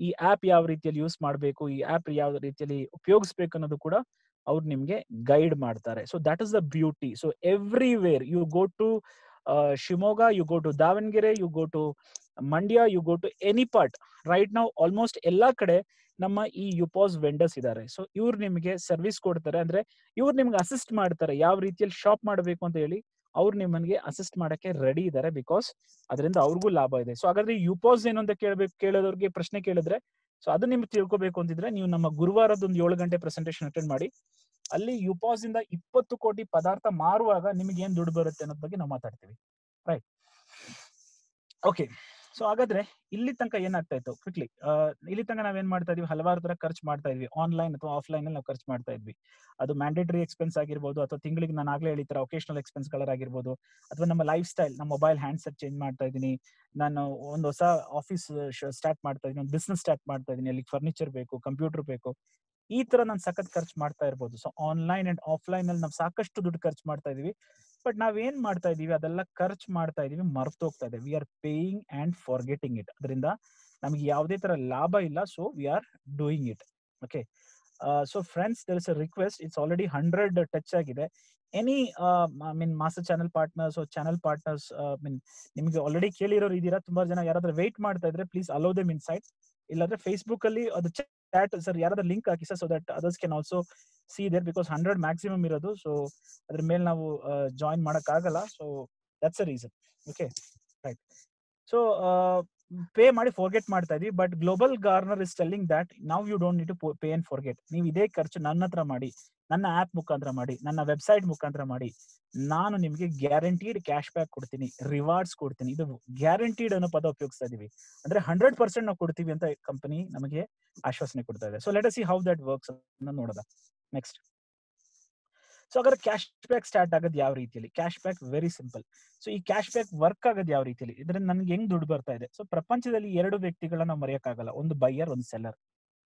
ಈ ಆಪ್ ಯಾವ ರೀತಿಯಲ್ಲಿ ಯೂಸ್ ಮಾಡಬೇಕು, ಈ ಆಪ್ ಯಾವ ರೀತಿಯಲ್ಲಿ ಉಪಯೋಗಿಸ್ಬೇಕು ಅನ್ನೋದು ಕೂಡ ಅವ್ರು ನಿಮ್ಗೆ ಗೈಡ್ ಮಾಡ್ತಾರೆ. So that is the beauty so everywhere you go to Shivamogga you go to Davanagere you go to Mandya you go to any part right ನಾವು ಆಲ್ಮೋಸ್ಟ್ ಎಲ್ಲಾ ಕಡೆ ನಮ್ಮ ಈ ಯುಪಾಸ್ ವೆಂಡರ್ಸ್ ಇದ್ದಾರೆ. ಸೊ ಇವ್ರು ನಿಮಗೆ ಸರ್ವಿಸ್ ಕೊಡ್ತಾರೆ. ಅಂದ್ರೆ ಇವ್ರು ನಿಮ್ಗೆ ಅಸಿಸ್ಟ್ ಮಾಡ್ತಾರೆ. ಯಾವ ರೀತಿಯಲ್ಲಿ ಶಾಪ್ ಮಾಡಬೇಕು ಅಂತ ಹೇಳಿ ಅವ್ರು ನಿಮ್ಮನ್ಗೆ ಅಸಿಸ್ಟ್ ಮಾಡಕ್ಕೆ ರೆಡಿ ಇದ್ದಾರೆ ಬಿಕಾಸ್ ಅದರಿಂದ ಅವ್ರಿಗೂ ಲಾಭ ಇದೆ. ಸೊ ಹಾಗಾದ್ರೆ ಯುಪಾಸ್ ಏನು ಅಂತ ಕೇಳಬೇಕು, ಕೇಳೋದವ್ರಿಗೆ ಪ್ರಶ್ನೆ ಕೇಳಿದ್ರೆ ಸೊ ಅದು ನಿಮ್ಗೆ ತಿಳ್ಕೊಬೇಕು ಅಂತಿದ್ರೆ ನೀವು ನಮ್ಮ ಗುರುವಾರದ ಒಂದು ಏಳು ಗಂಟೆ ಪ್ರೆಸೆಂಟೇಷನ್ ಅಟೆಂಡ್ ಮಾಡಿ. ಅಲ್ಲಿ ಯುಪಾಸ್ ಇಂದ ಇಪ್ಪತ್ತು ಕೋಟಿ ಪದಾರ್ಥ ಮಾರುವಾಗ ನಿಮ್ಗೆ ಏನ್ ದುಡ್ಡು ಬರುತ್ತೆ ಅನ್ನೋದ್ ಬಗ್ಗೆ ನಾವು ಮಾತಾಡ್ತೀವಿ. ರೈಟ್ ಓಕೆ ಸೊ ಹಾಗಾದ್ರೆ ಇಲ್ಲಿ ತನಕ ಏನಾಗ್ತಾ ಇತ್ತು ಕ್ವಿಕ್ಲಿ ಇಲ್ಲಿ ತನಕ ನಾವೇನ್ ಮಾಡ್ತಾ ಇದ್ವಿ? ಹಲವಾರು ತರ ಖರ್ಚು ಮಾಡ್ತಾ ಇದ್ವಿ. ಆನ್ಲೈನ್ ಅಥವಾ ಆಫ್ಲೈನ್ ಅಲ್ಲಿ ನಾವು ಖರ್ಚು ಮಾಡ್ತಾ ಇದ್ವಿ. ಅದು ಮ್ಯಾಂಡೇಟರಿ ಎಕ್ಸ್ಪೆನ್ಸ್ ಆಗಿರ್ಬೋದು ಅಥವಾ ತಿಂಗಳಿಗೆ ನಾನು ಆಗ್ಲೇ ಹೇಳಿತರ ಒಕೇಶನಲ್ ಎಕ್ಸ್ಪೆನ್ಸ್ ಗಳಾಗಿರ್ಬೋದು ಅಥವಾ ನಮ್ಮ ಲೈಫ್ ಸ್ಟೈಲ್ ನಮ್ಮ ಮೊಬೈಲ್ ಹ್ಯಾಂಡ್ಸೆಟ್ ಚೇಂಜ್ ಮಾಡ್ತಾ ಇದೀನಿ ನಾನು ಒಂದು ಹೊಸ ಆಫೀಸ್ ಸ್ಟಾರ್ಟ್ ಮಾಡ್ತಾ ಇದೀನಿ ಒಂದು ಬಿಸ್ನೆಸ್ ಸ್ಟಾರ್ಟ್ ಮಾಡ್ತಾ ಇದೀನಿ ಅಲ್ಲಿ ಫರ್ನಿಚರ್ ಬೇಕು ಕಂಪ್ಯೂಟರ್ ಬೇಕು. ಈ ತರ ನಾನು ಸಖತ್ ಖರ್ಚು ಮಾಡ್ತಾ ಇರ್ಬೋದು. ಸೊ ಆನ್ಲೈನ್ ಅಂಡ್ ಆಫ್ಲೈನ್ ಅಲ್ಲಿ ನಾವು ಸಾಕಷ್ಟು ದುಡ್ಡು ಖರ್ಚು ಮಾಡ್ತಾ ಇದೀವಿ. ಬಟ್ ನಾವೇನ್ ಮಾಡ್ತಾ ಇದೀವಿ? ಅದೆಲ್ಲ ಖರ್ಚು ಮಾಡ್ತಾ ಇದೀವಿ ಮರ್ತೋಗ್ತಾ ಇದೆ. We are paying and forgetting it ಅದರಿಂದ ನಮ್ಗೆ ಯಾವುದೇ ತರ ಲಾಭ ಇಲ್ಲ. So we are doing it okay so friends there is a request it's already hundred touch ಆಗಿದೆ. Any I mean master channel partners channel partners mean ನಿಮ್ಗೆ already ಕೇಳಿರೋರು ಇದೀರಾ? ತುಂಬಾ ಜನ ಯಾರಾದ್ರೂ ವೇಟ್ ಮಾಡ್ತಾ ಇದ್ರೆ please allow them inside ಇಲ್ಲಾಂದ್ರೆ Facebook ಅಲ್ಲಿ ಅದು ಚಾಟ್ ಸರ್ ಯಾರಾದ್ರೂ link hockey sir so that others can also see there because hundred maximum ಇರೋದು. ಸೊ ಅದ್ರ ಮೇಲೆ ನಾವು ಜಾಯಿನ್ ಮಾಡಕ್ ಆಗಲ್ಲ so that's a reason okay right so pay ಮಾಡಿ ಫೋರ್ಗೆಟ್ ಮಾಡ್ತಾ ಇದೀವಿ but Global Garner is telling that ನಾವ್ you don't need pay and forget ನೀವು ಇದೇ ಖರ್ಚು ನನ್ನ ಹತ್ರ ಮಾಡಿ, ನನ್ನ ಆಪ್ ಮುಖಾಂತರ ಮಾಡಿ, ನನ್ನ ವೆಬ್ಸೈಟ್ ಮುಖಾಂತರ ಮಾಡಿ, ನಾನು ನಿಮ್ಗೆ ಗ್ಯಾರಂಟಿಡ್ ಕ್ಯಾಶ್ ಬ್ಯಾಕ್ ಕೊಡ್ತೀನಿ ರಿವಾರ್ಡ್ಸ್ ಕೊಡ್ತೀನಿ. ಇದು ಗ್ಯಾರಂಟಿಡ್ ಅನ್ನೋ ಪದ ಉಪಯೋಗಿಸ್ತಾ ಇದೀವಿ ಅಂದ್ರೆ ಹಂಡ್ರೆಡ್ ಪರ್ಸೆಂಟ್ ನಾವು ಕೊಡ್ತೀವಿ ಅಂತ ಕಂಪನಿ ನಮಗೆ ಆಶ್ವಾಸನೆ ಕೊಡ್ತಾ ಇದೆ. So let see how that works ನೋಡೋದ? ನೆಕ್ಸ್ಟ್ ಸೊ ಹಾಗಾದ್ರೆ ಕ್ಯಾಶ್ ಬ್ಯಾಕ್ ಸ್ಟಾರ್ಟ್ ಆಗೋದು ಯಾವ ರೀತಿಯಲ್ಲಿ cash back very simple so ಈ ಕ್ಯಾಶ್ ಬ್ಯಾಕ್ ವರ್ಕ್ ಆಗೋದು ಯಾವ ರೀತಿಯಲ್ಲಿ ಇದರಿಂದ ನನ್ಗೆ ಹೆಂಗ್ ದುಡ್ಡು ಬರ್ತಾ ಇದೆ? ಸೊ ಪ್ರಪಂಚದಲ್ಲಿ ಎರಡು ವ್ಯಕ್ತಿಗಳನ್ನ ನಾವು ಮರೆಯಕ್ಕಾಗಲ್ಲ. ಒಂದು ಬೈಯರ್ ಒಂದು ಸೆಲ್ಲರ್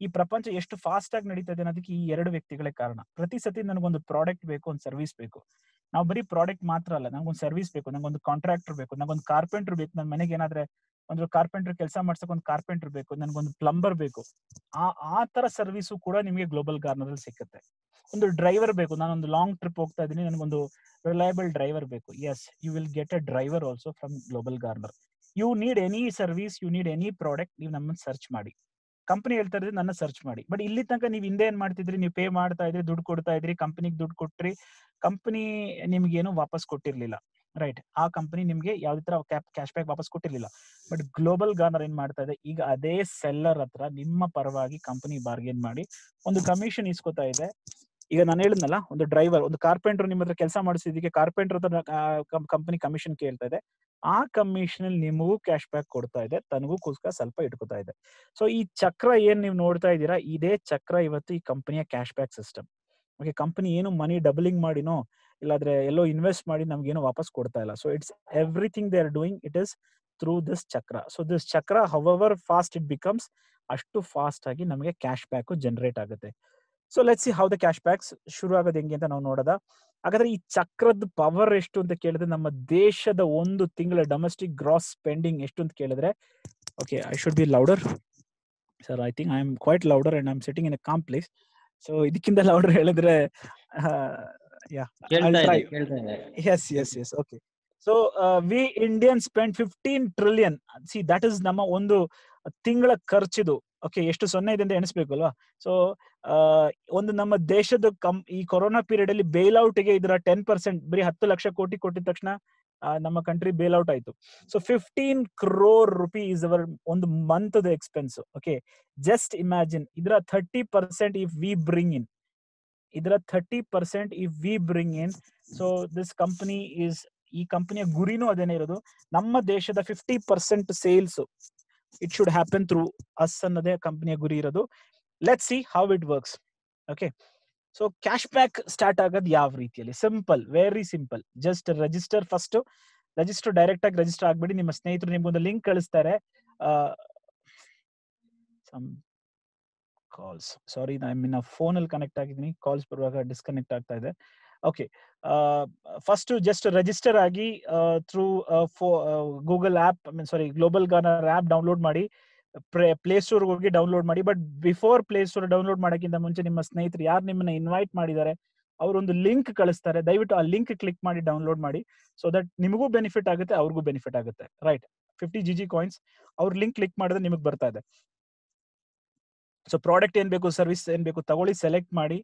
ಈ ಪ್ರಪಂಚ ಎಷ್ಟು ಫಾಸ್ಟ್ ಆಗಿ ನಡೀತಾ ಇದೆ ಅನ್ನೋದಕ್ಕೆ ಈ ಎರಡು ವ್ಯಕ್ತಿಗಳೇ ಕಾರಣ. ಪ್ರತಿ ಸತಿ ನನಗೊಂದು ಪ್ರಾಡಕ್ಟ್ ಬೇಕು, ಒಂದು ಸರ್ವಿಸ್ ಬೇಕು. ನಾವು ಬರೀ ಪ್ರಾಡಕ್ಟ್ ಮಾತ್ರ ಅಲ್ಲ, ನಂಗೊಂದು ಸರ್ವಿಸ್ ಬೇಕು, ನಂಗೊಂದು ಕಾಂಟ್ರಾಕ್ಟರ್ ಬೇಕು, ನಂಗೊಂದು ಕಾರ್ಪೆಂಟರ್ ಬೇಕು. ನನ್ನ ಮನೆಗೆ ಏನಾದ್ರೆ ಒಂದು ಕಾರ್ಪೆಂಟರ್ ಕೆಲಸ ಮಾಡ್ಸಕ್ ಒಂದು ಕಾರ್ಪೆಂಟರ್ ಬೇಕು, ನನ್ಗೊಂದು ಪ್ಲಂಬರ್ ಬೇಕು. ಆ ಆ ತರ ಸರ್ವಿಸು ಕೂಡ ನಿಮಗೆ ಗ್ಲೋಬಲ್ ಗಾರ್ನರ್ ಸಿಕ್ಕುತ್ತೆ. ಒಂದು ಡ್ರೈವರ್ ಬೇಕು. ನಾನೊಂದು ಲಾಂಗ್ ಟ್ರಿಪ್ ಹೋಗ್ತಾ ಇದ್ದೀನಿ. ನನಗೊಂದು ರಿಲಯಬಲ್ ಡ್ರೈವರ್ ಬೇಕು. Yes you will get a driver also from Global Garner you need any service you need any product ನೀವು ನಮ್ಮನ್ನ ಸರ್ಚ್ ಮಾಡಿ. ಕಂಪನಿ ಹೇಳ್ತಾ ಇದ್ರೆ ನನ್ನ ಸರ್ಚ್ ಮಾಡಿ. ಬಟ್ ಇಲ್ಲಿ ತನಕ ನೀವು ಹಿಂದೆ ಏನ್ ಮಾಡ್ತಿದ್ರಿ? ನೀವು ಪೇ ಮಾಡ್ತಾ ಇದ್ರಿ, ದುಡ್ಡು ಕೊಡ್ತಾ ಇದ್ರಿ ಕಂಪನಿಗೆ ದುಡ್ಡು ಕೊಟ್ರಿ ಕಂಪನಿ ಏನು ವಾಪಸ್ ಕೊಟ್ಟಿರ್ಲಿಲ್ಲ. ರೈಟ್ ಆ ಕಂಪನಿ ನಿಮ್ಗೆ ಯಾವ್ದೇ ತರ ಕ್ಯಾಶ್ ಬ್ಯಾಕ್ ವಾಪಸ್ ಕೊಟ್ಟಿರ್ಲಿಲ್ಲ. ಬಟ್ ಗ್ಲೋಬಲ್ ಗಾರ್ನರ್ ಏನ್ ಮಾಡ್ತಾ ಇದೆ? ಈಗ ಅದೇ ಸೆಲ್ಲರ್ ಹತ್ರ ನಿಮ್ಮ ಪರವಾಗಿ ಕಂಪನಿ ಬಾರ್ಗೇನ್ ಮಾಡಿ ಒಂದು ಕಮಿಷನ್ ಇಸ್ಕೊತಾ ಇದೆ. ಈಗ ನಾನು ಹೇಳಿದ್ನಲ್ಲ, ಒಂದು ಡ್ರೈವರ್ ಒಂದು ಕಾರ್ಪೆಂಟರ್ ನಿಮ್ಮ ಹತ್ರ ಕೆಲಸ ಮಾಡಿಸಿದಕ್ಕೆ ಕಾರ್ಪೆಂಟರ್ ಹತ್ರ ಕಂಪನಿ ಕಮಿಷನ್ ಕೇಳ್ತಾ ಇದೆ. ಆ ಕಮಿಷನ್ ನಿಮಗೂ ಕ್ಯಾಶ್ ಬ್ಯಾಕ್ ಕೊಡ್ತಾ ಇದೆ, ತನಗೂ ಕೂಸ್ಕ ಸ್ವಲ್ಪ ಇಟ್ಕೋತಾ ಇದೆ. ಸೊ ಈ ಚಕ್ರ ಏನ್ ನೀವು ನೋಡ್ತಾ ಇದ್ದೀರಾ, ಇದೇ ಚಕ್ರ ಇವತ್ತು ಈ ಕಂಪನಿಯ cash back system okay company ಏನು ಮನಿ ಡಬಲಿಂಗ್ ಮಾಡಿನೋ, ಇಲ್ಲಾದ್ರೆ ಎಲ್ಲೋ ಇನ್ವೆಸ್ಟ್ ಮಾಡಿ ನಮ್ಗೇನು ವಾಪಸ್ ಕೊಡ್ತಾ ಇಲ್ಲ. So it's everything they are doing it is through this ಚಕ್ರ ಸೊ ದಿಸ್ ಚಕ್ರ ಹವರ್ ಫಾಸ್ಟ್ ಇಟ್ ಬಿಕಮ್ಸ್ ಅಷ್ಟು ಫಾಸ್ಟ್ ಆಗಿ ನಮಗೆ ಕ್ಯಾಶ್ ಬ್ಯಾಕ್ ಜನರೇಟ್ ಆಗುತ್ತೆ. So let see how the cash backs ಶುರು ಆಗೋದು ಹೆಂಗೆ ಅಂತ ನಾವು ನೋಡೋದ. ಹಾಗಾದ್ರೆ ಈ ಚಕ್ರದ ಪವರ್ ಎಷ್ಟು ಅಂತ ಕೇಳಿದ್ರೆ ನಮ್ಮ ದೇಶದ ಒಂದು ತಿಂಗಳ ಡೊಮೆಸ್ಟಿಕ್ ಗ್ರಾಸ್ ಸ್ಪೆಂಡಿಂಗ್ ಎಷ್ಟು ಅಂತ ಕೇಳಿದ್ರೆ okay I should be louder sir I think I am quite louder and I am sitting in a calm place so ಇದಕ್ಕಿಂತ ಲೌಡರ್ ಹೇಳಿದ್ರೆ yes yes yes okay so we Indian spend fifteen trillion see that is ನಮ್ಮ ಒಂದು ತಿಂಗಳ ಖರ್ಚಿದು. Okay ಎಷ್ಟು ಸೊನ್ನೆ ಇದೆ ಅಂತ ಎಣಿಸ್ಬೇಕು ಅಲ್ವಾ? ಸೊ ಒಂದು ನಮ್ಮ ದೇಶದ ಕಂ, ಈ ಕೊರೋನಾ ಪೀರಿಯಡ್ ಅಲ್ಲಿ ಬೇಲ್ಗೆ ಇದರ ಟೆನ್ ಪರ್ಸೆಂಟ್ ಬರೀ ಹತ್ತು ಲಕ್ಷ ಕೋಟಿ ಕೊಟ್ಟಿದ ತಕ್ಷಣ ನಮ್ಮ ಕಂಟ್ರಿ ಬೇಲ್ ಔಟ್ ಆಯ್ತು. So fifteen crore rupee is our ಒಂದು month expense okay just imagine ಇದರ thirty percent if we bring in ಇದರ thirty percent if we bring in so this company is ಈ ಕಂಪನಿಯ ಗುರಿನೂ ಅದೇನೇ ಇರೋದು, ನಮ್ಮ ದೇಶದ fifty percent sales it should happen through us ಅನ್ನೋದೇ ಕಂಪನಿಯ ಗುರಿ ಇರೋದು. Let see how it works okay so cash back start ಆಗೋದು ಯಾವ ರೀತಿಯಲ್ಲಿ? Simple very simple just register first register direct ಆಗಿ ರಿಜಿಸ್ಟರ್ ಆಗ್ಬಿಡಿ. ನಿಮ್ಮ ಸ್ನೇಹಿತರು ನಿಮ್ಗೊಂದು ಲಿಂಕ್ ಕಳಿಸ್ತಾರೆ. ಕಾಲ್ಸ್ ಸಾರಿ ನಾನು ಫೋನ್ ಅಲ್ಲಿ ಕನೆಕ್ಟ್ ಆಗಿದ್ದೀನಿ. ಕಾಲ್ಸ್ ಬರುವಾಗ ಡಿಸ್ಕನೆಕ್ಟ್ ಆಗ್ತಾ ಇದೆ. ಓಕೆ ಫಸ್ಟ್ ಜಸ್ಟ್ ರಿಜಿಸ್ಟರ್ ಆಗಿ through Google app mean sorry Global Garner app download ಮಾಡಿ ಪ್ಲೇ ಸ್ಟೋರ್ ಹೋಗಿ ಡೌನ್ಲೋಡ್ ಮಾಡಿ. But before play store download ಮಾಡೋಕ್ಕಿಂತ ಮುಂಚೆ ನಿಮ್ಮ ಸ್ನೇಹಿತರು ಯಾರು ನಿಮ್ಮನ್ನ ಇನ್ವೈಟ್ ಮಾಡಿದ್ದಾರೆ ಒಂದು ಲಿಂಕ್ ಕಳಿಸ್ತಾರೆ. ದಯವಿಟ್ಟು ಆ ಲಿಂಕ್ ಕ್ಲಿಕ್ ಮಾಡಿ ಡೌನ್ಲೋಡ್ ಮಾಡಿ. ಸೊ ದಟ್ ನಿಮಗೂ ಬೆನಿಫಿಟ್ ಆಗುತ್ತೆ, ಅವ್ರಿಗೂ ಬೆನಿಫಿಟ್ ಆಗುತ್ತೆ. Right fifty G G coins ಅವ್ರ ಲಿಂಕ್ ಕ್ಲಿಕ್ ಮಾಡಿದ್ರೆ ನಿಮಗೆ ಬರ್ತಾ ಇದೆ. ಸೊ ಪ್ರಾಡಕ್ಟ್ ಏನ್ ಬೇಕು ಸರ್ವಿಸ್ ಏನ್ ಬೇಕು, ತಗೊಳ್ಳಿ ಸೆಲೆಕ್ಟ್ ಮಾಡಿ.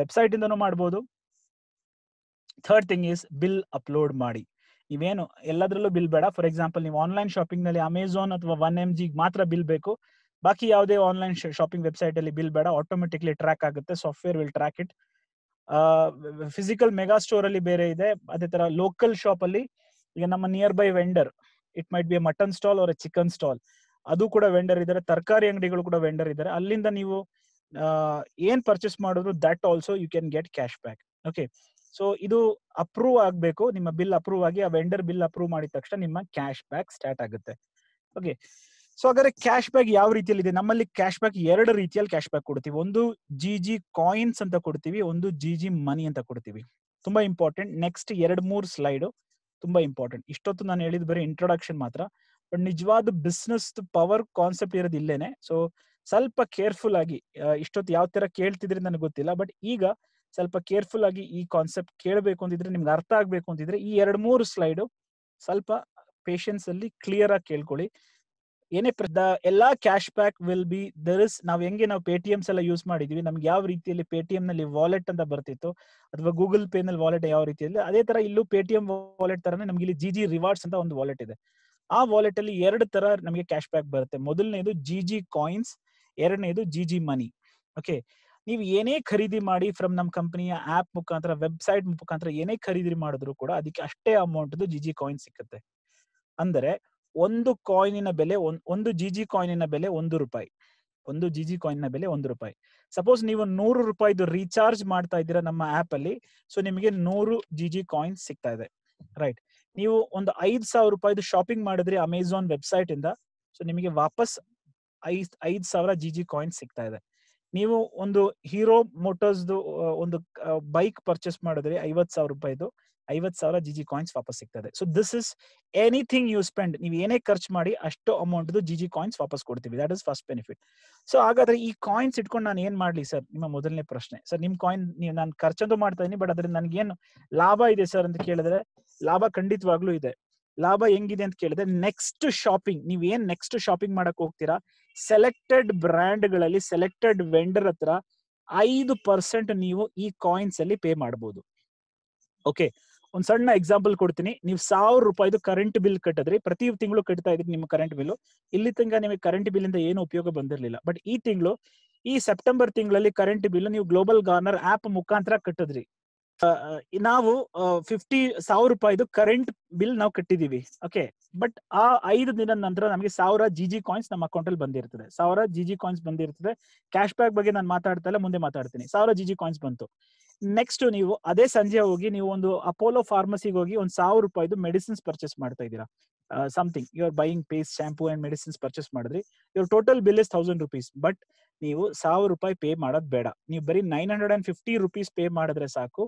ವೆಬ್ಸೈಟ್ ಇಂದನೂ ಮಾಡ್ಬೋದು. Third thing is bill upload ಮಾಡಿ. ನೀವೇನು ಎಲ್ಲದರಲ್ಲೂ ಬಿಲ್ ಬೇಡ. ಫಾರ್ ಎಕ್ಸಾಂಪಲ್ ನೀವು ಆನ್ಲೈನ್ ಶಾಪಿಂಗ್ನಲ್ಲಿ ಅಮೆಝಾನ್ ಅಥವಾ ಒನ್ ಎಂ ಜಿ ಮಾತ್ರ ಬಿಲ್ ಬೇಕು. ಬಾಕಿ ಯಾವುದೇ ಆನ್ಲೈನ್ ಶಾಪಿಂಗ್ ವೆಬ್ಸೈಟ್ ಅಲ್ಲಿ ಬಿಲ್ ಬೇಡ. ಆಟೋಮೆಟಿಕ್ಲಿ ಟ್ರ್ಯಾಕ್ ಆಗುತ್ತೆ. Software will track it physical mega store ಅಲ್ಲಿ ಬೇರೆ ಇದೆ. ಅದೇ ತರ ಲೋಕಲ್ ಶಾಪ್ ಅಲ್ಲಿ ಈಗ ನಮ್ಮ nearby vendor it might be mutton stall ಅವರ ಚಿಕನ್ ಸ್ಟಾಲ್ ಅದು ಕೂಡ ವೆಂಡರ್ ಇದ್ದಾರೆ ತರಕಾರಿ ಅಂಗಡಿಗಳು ಕೂಡ ವೆಂಡರ್ ಇದ್ದಾರೆ ಅಲ್ಲಿಂದ ನೀವು ಏನ್ ಪರ್ಚೇಸ್ ಮಾಡಿದ್ರು that also you can get cash back okay so ಇದು ಅಪ್ರೂವ್ ಆಗಬೇಕು. ನಿಮ್ಮ ಬಿಲ್ ಅಪ್ರೂವ್ ಆಗಿ ಆ ವೆಂಡರ್ ಬಿಲ್ ಅಪ್ರೂವ್ ಮಾಡಿದ ತಕ್ಷಣ ನಿಮ್ಮ ಕ್ಯಾಶ್ ಬ್ಯಾಕ್ ಸ್ಟಾರ್ಟ್ ಆಗುತ್ತೆ. ಓಕೆ ಸೊ ಹಾಗಾದ್ರೆ ಕ್ಯಾಶ್ ಬ್ಯಾಕ್ ಯಾವ ರೀತಿಯಲ್ಲಿ ಇದೆ? ನಮ್ಮಲ್ಲಿ ಕ್ಯಾಶ್ ಬ್ಯಾಕ್ ಎರಡು ರೀತಿಯಲ್ಲಿ ಕ್ಯಾಶ್ ಬ್ಯಾಕ್ ಕೊಡ್ತೀವಿ. ಒಂದು ಜಿ ಜಿ ಕಾಯಿನ್ಸ್ ಅಂತ ಕೊಡ್ತೀವಿ, ಒಂದು ಜಿ ಜಿ ಮನಿ ಅಂತ ಕೊಡ್ತೀವಿ. ತುಂಬಾ ಇಂಪಾರ್ಟೆಂಟ್ ನೆಕ್ಸ್ಟ್ ಎರಡ್ ಮೂರ್ ಸ್ಲೈಡ್ ತುಂಬಾ ಇಂಪಾರ್ಟೆಂಟ್ ಇಷ್ಟೊತ್ತು ನಾನು ಹೇಳಿದ್ ಬರೀ ಇಂಟ್ರೊಡಕ್ಷನ್ ಮಾತ್ರ. ಬಟ್ ನಿಜವಾದ ಬಿಸ್ನೆಸ್ ಪವರ್ ಕಾನ್ಸೆಪ್ಟ್ ಇರೋದು ಇಲ್ಲೇನೆ. ಸೊ ಸ್ವಲ್ಪ ಕೇರ್ಫುಲ್ ಆಗಿ ಇಷ್ಟೊತ್ತು ಯಾವ ತರ ಕೇಳ್ತಿದ್ರೆ ನನಗೆ ಗೊತ್ತಿಲ್ಲ. ಬಟ್ ಈಗ ಸ್ವಲ್ಪ ಕೇರ್ಫುಲ್ ಆಗಿ ಈ ಕಾನ್ಸೆಪ್ಟ್ ಕೇಳಬೇಕು ಅಂತಿದ್ರೆ ನಿಮ್ಗೆ ಅರ್ಥ ಆಗ್ಬೇಕು ಅಂತಿದ್ರೆ ಈ ಎರಡ್ ಮೂರು ಸ್ಲೈಡ್ ಸ್ವಲ್ಪ ಪೇಶನ್ಸ್ ಅಲ್ಲಿ ಕ್ಲಿಯರ್ ಆಗಿ ಕೇಳ್ಕೊಳ್ಳಿ. ಏನೇ ಎಲ್ಲಾ cash back will be there is ನಾವ್ ಹೆಂಗೆ ನಾವು ಪೇಟಿಎಮ್ಸ್ ಎಲ್ಲ ಯೂಸ್ ಮಾಡಿದ್ವಿ, ನಮ್ಗೆ ಯಾವ ರೀತಿಯಲ್ಲಿ ಪೇಟಿಎಂ ನಲ್ಲಿ ವಾಲೆಟ್ ಅಂತ ಬರ್ತಿತ್ತು, ಅಥವಾ ಗೂಗಲ್ ಪೇ ನಲ್ಲಿ ವಾಲೆಟ್ ಯಾವ ರೀತಿಯಲ್ಲಿ, ಅದೇ ತರ ಇಲ್ಲೂ ಪೇಟಿಎಂ ವಾಲೆಟ್ ತರನೇ ನಮ್ಗೆ ಇಲ್ಲಿ ಜಿ ಜಿ ರಿವಾರ್ಡ್ಸ್ ಅಂತ ಒಂದು ವಾಲೆಟ್ ಇದೆ. ಆ ವಾಲೆಟ್ ಅಲ್ಲಿ ಎರಡು ತರ ನಮಗೆ ಕ್ಯಾಶ್ ಬ್ಯಾಕ್ ಬರುತ್ತೆ. ಮೊದಲನೇದು ಜಿ ಜಿ ಕಾಯಿನ್ಸ್ ಎರಡನೇದು ಜಿ ಜಿ ಮನಿ ಓಕೆ ನೀವು ಏನೇ ಖರೀದಿ ಮಾಡಿ ಫ್ರಮ್ ನಮ್ಮ ಕಂಪನಿಯ ಆಪ್ ಮುಖಾಂತರ ವೆಬ್ಸೈಟ್ ಮುಖಾಂತರ ಏನೇ ಖರೀದಿ ಮಾಡಿದ್ರು ಕೂಡ ಅದಕ್ಕೆ ಅಷ್ಟೇ ಅಮೌಂಟ್ ಜಿ ಜಿ ಕಾಯಿನ್ ಸಿಕ್ಕುತ್ತೆ. ಅಂದರೆ ಒಂದು ಕಾಯಿನಿನ ಬೆಲೆ ಒಂದು ಜಿ ಜಿ ಕಾಯಿನಿನ ಬೆಲೆ ಒಂದು ರೂಪಾಯಿ. ಒಂದು ಜಿ ಜಿ ಕಾಯಿನ್ ಬೆಲೆ ಒಂದು ರೂಪಾಯಿ. ಸಪೋಸ್ ನೀವು ನೂರು ರೂಪಾಯಿದು ರೀಚಾರ್ಜ್ ಮಾಡ್ತಾ ಇದ್ದೀರಾ ನಮ್ಮ ಆಪ್ ಅಲ್ಲಿ ಸೊ ನಿಮಗೆ ನೂರು ಜಿ ಜಿ ಕಾಯಿನ್ಸ್ ಸಿಗ್ತಾ ಇದೆ. ರೈಟ್ ನೀವು ಒಂದು ಐದ್ ಸಾವಿರ ರೂಪಾಯಿದು ಶಾಪಿಂಗ್ ಮಾಡಿದ್ರಿ ಅಮೆಝಾನ್ ವೆಬ್ಸೈಟ್ ಇಂದ ಸೊ ನಿಮಗೆ ವಾಪಸ್ ಐದ್ ಐದ್ ಸಾವಿರ ಜಿ ಜಿ ಕಾಯಿನ್ ಸಿಗ್ತಾ ಇದೆ. ನೀವು ಒಂದು ಹೀರೋ ಮೋಟರ್ಸ್ ಒಂದು ಬೈಕ್ ಪರ್ಚೇಸ್ ಮಾಡಿದ್ರೆ ಐವತ್ ಸಾವಿರ ರೂಪಾಯಿದು ಐವತ್ ಸಾವಿರ ಜಿ ಜಿ ಕಾಯಿನ್ಸ್ ವಾಪಸ್ ಸಿಗ್ತದೆ. So this is anything you spend ನೀವು ಏನೇ ಖರ್ಚು ಮಾಡಿ ಅಷ್ಟು ಅಮೌಂಟ್ ಜಿ ಜಿ ಕಾಯಿನ್ಸ್ ವಾಪಸ್ ಕೊಡ್ತೀವಿ. That is first benefit so ಹಾಗಾದ್ರೆ ಈ ಕಾಯಿನ್ಸ್ ಇಟ್ಕೊಂಡು ನಾನು ಏನ್ ಮಾಡ್ಲಿ ಸರ್ ನಿಮ್ಮ ಮೊದಲನೇ ಪ್ರಶ್ನೆ. ಸರ್ ನಿಮ್ ಕಾಯಿನ್ ನೀವು, ನಾನು ಖರ್ಚಂದು ಮಾಡ್ತಾ ಇದೀನಿ ಬಟ್ ಅದ್ರಿಂದ ನನ್ಗೇನು ಲಾಭ ಇದೆ ಸರ್ ಅಂತ ಕೇಳಿದ್ರೆ, ಲಾಭ ಖಂಡಿತವಾಗ್ಲೂ ಇದೆ. ಲಾಭ ಹೆಂಗಿದೆ ಅಂತ ಕೇಳಿದ್ರೆ ನೆಕ್ಸ್ಟ್ ಶಾಪಿಂಗ್ ನೀವ್ ಏನ್ ನೆಕ್ಸ್ಟ್ ಶಾಪಿಂಗ್ ಮಾಡಕ್ ಹೋಗ್ತೀರಾ? ಸೆಲೆಕ್ಟೆಡ್ ಬ್ರ್ಯಾಂಡ್ಗಳಲ್ಲಿ ಸೆಲೆಕ್ಟೆಡ್ ವೆಂಡರ್ ಹತ್ರ ಐದು ಪರ್ಸೆಂಟ್ ನೀವು ಈ ಕಾಯಿನ್ಸ್ ಅಲ್ಲಿ ಪೇ ಮಾಡಬಹುದು ಓಕೆ ಒಂದ್ ಸಣ್ಣ ಎಕ್ಸಾಂಪಲ್ ಕೊಡ್ತೀನಿ. ನೀವು ಸಾವಿರ ರೂಪಾಯಿದು ಕರೆಂಟ್ ಬಿಲ್ ಕಟ್ಟಿದ್ರಿ. ಪ್ರತಿ ತಿಂಗಳು ಕಟ್ತಾ ಇದ್ರಿ ನಿಮ್ಮ ಕರೆಂಟ್ ಬಿಲ್ ಇಲ್ಲಿ ತನಕ ನಿಮಗೆ ಕರೆಂಟ್ ಬಿಲ್ ಇಂದ ಏನು ಉಪಯೋಗ ಬಂದಿರಲಿಲ್ಲ. ಬಟ್ ಈ ತಿಂಗಳು, ಈ ಸೆಪ್ಟೆಂಬರ್ ತಿಂಗಳಲ್ಲಿ ಕರೆಂಟ್ ಬಿಲ್ ನೀವು ಗ್ಲೋಬಲ್ ಗಾರ್ನರ್ ಆಪ್ ಮುಖಾಂತರ ಕಟ್ಟಿದ್ರಿ. ನಾವು ಫಿಫ್ಟಿ ಸಾವಿರ ರೂಪಾಯಿದು ಕರೆಂಟ್ ಬಿಲ್ ನಾವು ಕಟ್ಟಿದೀವಿ ಓಕೆ ಬಟ್ ಆ ಐದು ದಿನದ ನಂತರ ನಮಗೆ ಸಾವಿರ ಜಿ ಜಿ ಕಾಯಿನ್ಸ್ ನಮ್ಮ ಅಕೌಂಟ್ ಅಲ್ಲಿ ಬಂದಿರ್ತದೆ. ಸಾವಿರ ಜಿ ಜಿ ಕಾಯಿನ್ಸ್ ಬಂದಿರ್ತದೆ. ಕ್ಯಾಶ್ ಬ್ಯಾಕ್ ಬಗ್ಗೆ ನಾನು ಮಾತಾಡ್ತಾ ಇಲ್ಲ, ಮುಂದೆ ಮಾತಾಡ್ತೀನಿ. ಸಾವಿರ ಜಿ ಜಿ ಕಾಯಿನ್ಸ್ ಬಂತು. ನೆಕ್ಸ್ಟ್ ನೀವು ಅದೇ ಸಂಜೆ ಹೋಗಿ ನೀವು ಒಂದು ಅಪೋಲೋ ಫಾರ್ಮಸಿಗೆ ಹೋಗಿ ಒಂದು ಸಾವಿರ ರೂಪಾಯಿದು ಮೆಡಿಸಿನ್ಸ್ ಪರ್ಚೇಸ್ ಮಾಡ್ತಾ ಇದ್ದೀರಾ. Something you are buying paste shampoo and medicines purchase ಮಾಡಿದ್ರಿ. Your total bill is thousand rupees but ನೀವು ಸಾವಿರ ರೂಪಾಯಿ ಪೇ ಮಾಡೋದ್ ಬೇಡ. ನೀವು ಬರೀ nine hundred and fifty rupees pay ಮಾಡಿದ್ರೆ ಸಾಕು.